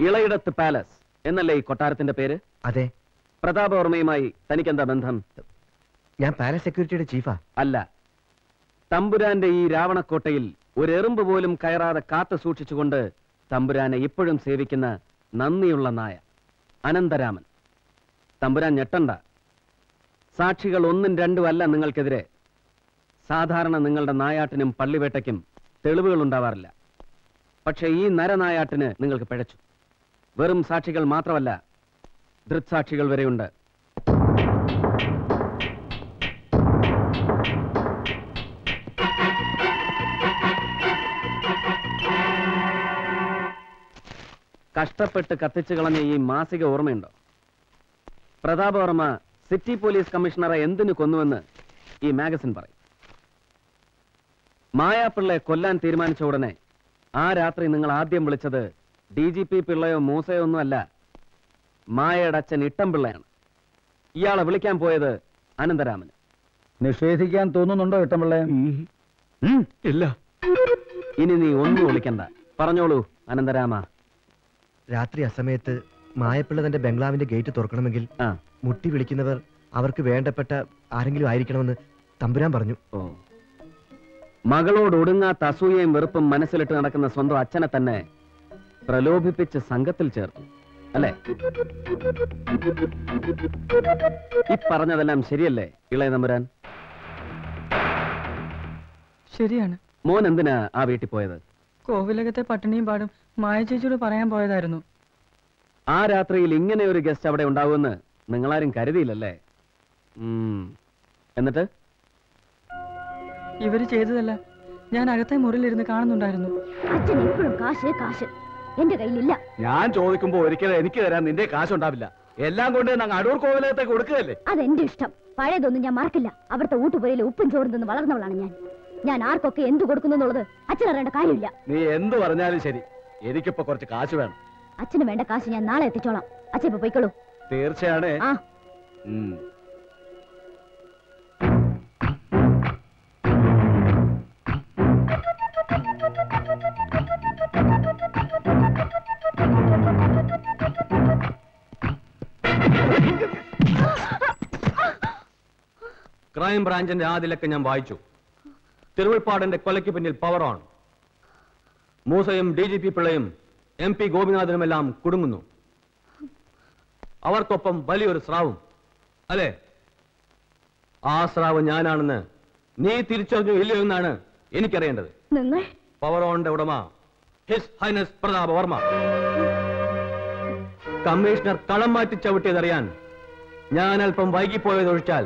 ഇളയിടത്ത് പാലസ് എന്നല്ലേ ഈ കൊട്ടാരത്തിന്റെ പേര്? അതെ. പ്രതാപവർമ്മയുമായി തനിക്കെന്താ ബന്ധം? ഞാൻ പാലസ് സെക്യൂരിറ്റിയുടെ ചീഫാ അല്ല. തമ്പുരാന്റെ ഈ രാവണക്കോട്ടയിൽ ഒരു എറുമ്പ് പോലും കയറാതെ കാത്തു സൂക്ഷിച്ചുകൊണ്ട് തമ്പുരാനെ ഇപ്പോഴും സേവിക്കുന്ന നന്ദിയുള്ള നായ അനന്തരാമൻ. തമ്പുരാൻ ഞെട്ടണ്ട. സാക്ഷികൾ ഒന്നും രണ്ടും അല്ല നിങ്ങൾക്കെതിരെ. സാധാരണ നിങ്ങളുടെ നായാട്ടിനും പള്ളിവേട്ടയ്ക്കും തെളിവുകൾ ഉണ്ടാവാറില്ല. പക്ഷേ ഈ നരനായാട്ടിന് നിങ്ങൾക്ക് പിഴച്ചു. വെറും സാക്ഷികൾ മാത്രമല്ല ദൃക്സാക്ഷികൾ വരെയുണ്ട്. കഷ്ടപ്പെട്ട് കത്തിച്ചു കളഞ്ഞ ഈ മാസിക ഓർമ്മയുണ്ടോ? പ്രതാപവർമ്മ സിറ്റി പോലീസ് കമ്മീഷണറെ എന്തിനു കൊന്നുവെന്ന് ഈ മാഗസിൻ പറയും. മായാപ്പിള്ളയെ കൊല്ലാൻ തീരുമാനിച്ച ഉടനെ ആ രാത്രി നിങ്ങൾ ആദ്യം വിളിച്ചത് ഡി ജി പി പിള്ളയോ മൂസയോ ഒന്നുമല്ല മായയുടെ അച്ഛൻ ഇട്ടംപിള്ളയാണ് ഇയാളെ വിളിക്കാൻ പോയത് അനന്തരാമന്. നിഷേധിക്കാൻ തോന്നുന്നുണ്ടോ ഇട്ടമ്പിള്ളേ ഇല്ല. ഇനി നീ ഒന്നും വിളിക്കണ്ട. പറഞ്ഞോളൂ അനന്തരാമ. രാത്രി അസമയത്ത് മായപ്പിള്ള തന്റെ ബംഗ്ലാവിന്റെ ഗേറ്റ് തുറക്കണമെങ്കിൽ മുട്ടി വിളിക്കുന്നവർ അവർക്ക് വേണ്ടപ്പെട്ട ആരെങ്കിലും ആയിരിക്കണമെന്ന് തമ്പുരാൻ പറഞ്ഞു. മകളോട് ഒടുങ്ങാത്ത അസൂയയും വെറുപ്പും മനസ്സിലിട്ട് നടക്കുന്ന സ്വന്തം അച്ഛനെ തന്നെ പ്രലോഭിപ്പിച്ച് സംഘത്തിൽ ചേർത്തു. അല്ലേ? ഈ പറഞ്ഞതെല്ലാം ശരിയല്ലേ ഇളയ നമ്പുരാൻ ശരിയാണ്. മോൻ എന്തിനാ ആ വീട്ടിൽ പോയത്? കോവിലകത്തെ പട്ടിണിയും പാടും. മായ ചേച്ചിയോട് പറയാൻ പോയതായിരുന്നു. ആ രാത്രിയിൽ ഇങ്ങനെ ഒരു ഗസ്റ്റ് അവിടെ ഉണ്ടാവുമെന്ന് നിങ്ങളാരും കരുതിയില്ലല്ലേ? എന്നിട്ട്? ഇവർ ചെയ്തതല്ല. ഞാൻ അകത്തെ മുറിയിലിരുന്ന് കാണുന്നുണ്ടായിരുന്നു. അച്ഛൻ എപ്പോഴും കാശ് കാശ്. എന്റെ കയ്യിലില്ല. ഞാൻ ചോദിക്കുമ്പോ ഒരിക്കലും എനിക്ക് തരാൻ നിന്റെ കാശുണ്ടാവില്ല. എല്ലാം കൊണ്ട് അടൂർ കോവിലകത്തേക്ക് കൊടുക്കുകയല്ലേ അതെന്റെ ഇഷ്ടം. പഴയതൊന്നും ഞാൻ മറക്കില്ല. അവിടുത്തെ ഊട്ടുപുരയിൽ ഉപ്പും ചോറും തിന്ന് വളർന്നവളാണ് ഞാൻ. ഞാൻ ആർക്കൊക്കെ എന്ത് കൊടുക്കുന്നു എന്നുള്ളത് അച്ഛൻ അറിയേണ്ട കാര്യമില്ല. നീ എന്ത് പറഞ്ഞാലും ശരി. എനിക്കിപ്പോ കുറച്ച് കാശ് വേണം. അച്ഛന് വേണ്ട കാശ് ഞാൻ നാളെ എത്തിച്ചോളാം. അച്ഛൻ ഇപ്പൊ പോയിക്കോളൂ. തീർച്ചയാണ്. ക്രൈം ബ്രാഞ്ചിന്റെ ആദിലൊക്കെ ഞാൻ വായിച്ചു. തിരുവൾപ്പാടിന്റെ കൊലയ്ക്ക് പിന്നിൽ പവർ ഓൺ മൂസയും ഡി ജി പി പിള്ളയും എം പി ഗോപിനാഥനുമെല്ലാം കുടുങ്ങുന്നു അവർക്കൊപ്പം വലിയൊരു സ്രാവും അല്ലേ ആ സ്രാവ് ഞാനാണെന്ന് നീ തിരിച്ചറിഞ്ഞു ഇല്ലയോ എന്നാണ് എനിക്കറിയേണ്ടത് പവറോണിന്റെ പവർ ഓണിന്റെ ഉടമ his highness Pratap Varma commissioner കളം മാറ്റി ചവിട്ടിയതറിയാൻ ഞാൻ അല്പം വൈകിപ്പോയതൊഴിച്ചാൽ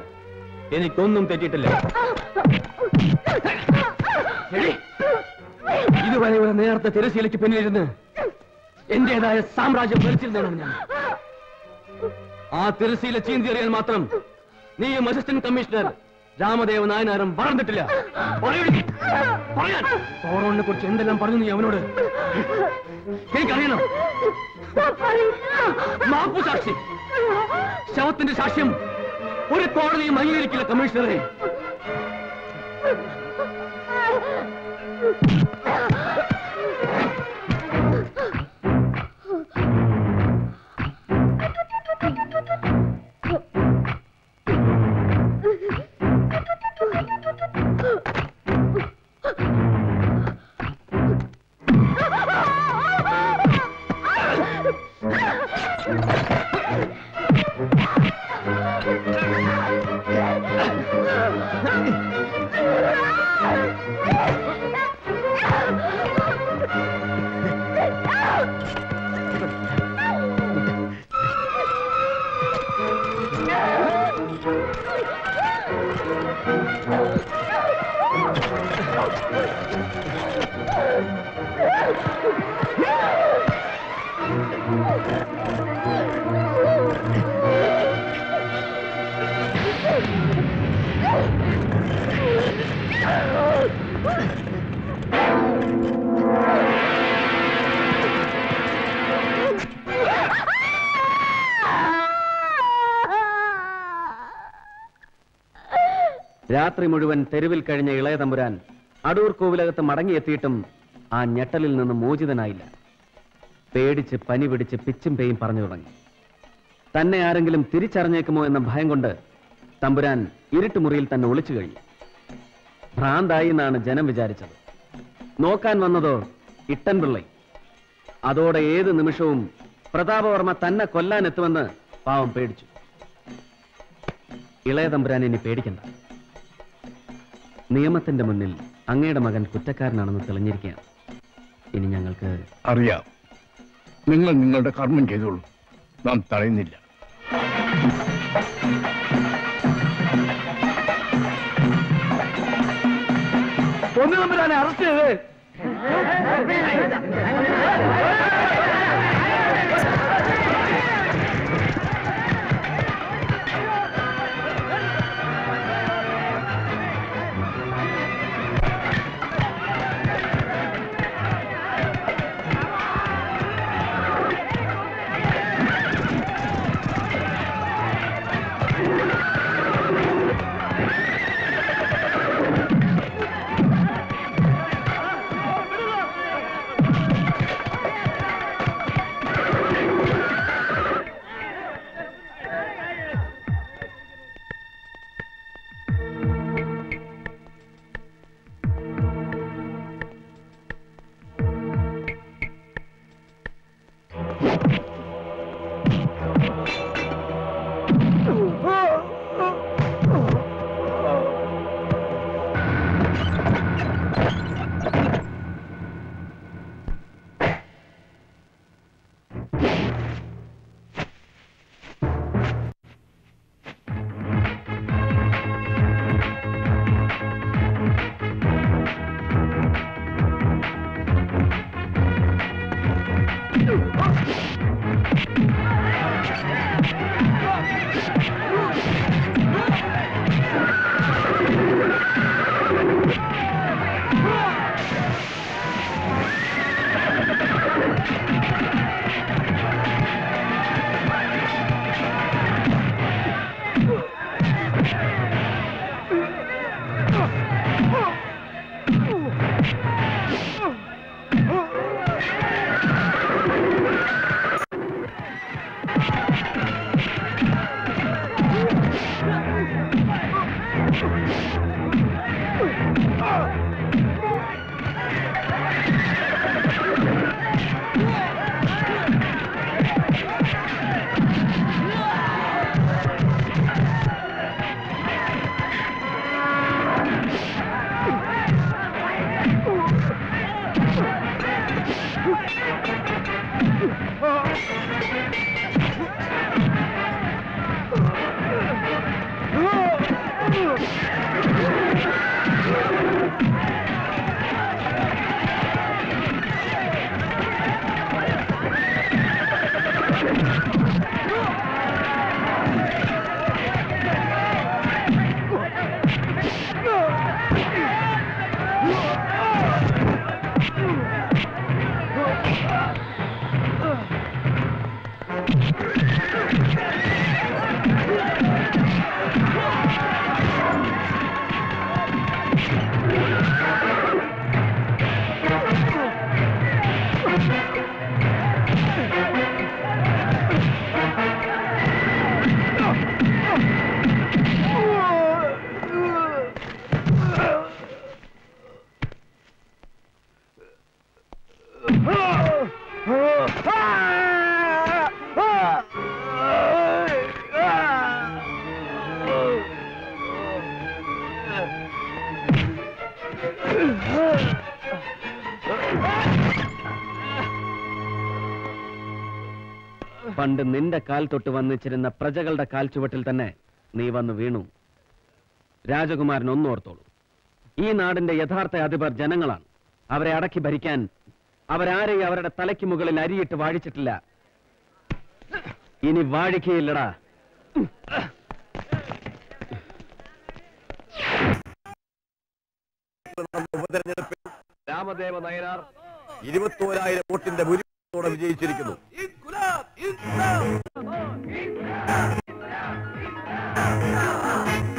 എനിക്കൊന്നും തെറ്റിയിട്ടില്ല എടി, ഇതുവരെ നേരത്തെ തിരശീലയ്ക്ക് പിന്നിലിരുന്ന് എന്റേതായ സാമ്രാജ്യം ഭരിച്ചിരുന്നതാണ് ഞാൻ. ആ തിരശീല ചീന്തിയറിയാൻ മാത്രം നീ അസിസ്റ്റന്റ് കമ്മീഷണർ രാമദേവ നായനാരം പറയടി, പറയാൻ. കുറിച്ച് എന്തെല്ലാം പറഞ്ഞു നീ അവനോട്? എനിക്കറിയണം. മാപ്പു സാക്ഷി. ശവത്തിന്റെ സാക്ഷ്യം ഒരു കോടതിയും അംഗീകരിക്കില്ല കമ്മീഷണറെ. രാത്രി മുഴുവൻ തെരുവിൽ കഴിഞ്ഞ ഇളയ തമ്പുരാൻ അടൂർ കോവിലകത്ത് മടങ്ങിയെത്തിയിട്ടും ആ ഞെട്ടലിൽ നിന്ന് മോചിതനായില്ല. പേടിച്ച് പനി പിടിച്ച് പിച്ചും പേയും പറഞ്ഞു തുടങ്ങി. തന്നെ ആരെങ്കിലും തിരിച്ചറിഞ്ഞേക്കുമോ എന്ന ഭയം കൊണ്ട് തമ്പുരാൻ ഇരുട്ടുമുറിയിൽ തന്നെ ഒളിച്ചു കഴിഞ്ഞു. ഭ്രാന്തായി എന്നാണ് ജനം വിചാരിച്ചത്. നോക്കാൻ വന്നതോ ഇട്ടൻപിള്ളൈ അതോടെ ഏത് നിമിഷവും പ്രതാപവർമ്മ തന്നെ കൊല്ലാൻ എത്തുമെന്ന് പാവം പേടിച്ചു. ഇളയ തമ്പുരാൻ ഇനി പേടിക്കണ്ട. നിയമത്തിന്റെ മുന്നിൽ അങ്ങയുടെ മകൻ കുറ്റക്കാരനാണെന്ന് തെളിഞ്ഞിരിക്കുകയാണ്. ഇനി ഞങ്ങൾക്ക് അറിയാം. നിങ്ങൾ നിങ്ങളുടെ കർമ്മം ചെയ്തോളൂ. നാം തടയുന്നില്ല. ഒന്ന് തമ്പുരാനെ അറസ്റ്റ് ചെയ്ത്. പണ്ട് നിന്റെ കാൽ തൊട്ട് വന്നിച്ചിരുന്ന പ്രജകളുടെ കാൽ ചുവട്ടിൽ തന്നെ നീ വന്ന് വീണു. രാജകുമാരൻ ഒന്നോർത്തോളൂ. ഈ നാടിന്റെ യഥാർത്ഥ അധിപർ ജനങ്ങളാണ്. അവരെ അടക്കി ഭരിക്കാൻ അവരാരെയും അവരുടെ തലയ്ക്ക് മുകളിൽ അരിയിട്ട് വാഴിച്ചിട്ടില്ല. ഇനി വാഴിക്കയില്ലടാ. ഉപതെരഞ്ഞെടുപ്പിൽ രാമദേവ നയനാർ ഇരുപത്തോരായിരം വോട്ടിന്റെ ഭൂരിപക്ഷത്തോടെ വിജയിച്ചിരിക്കുന്നു. 인싸! 인싸! 인싸! 인싸! 인싸! 인싸!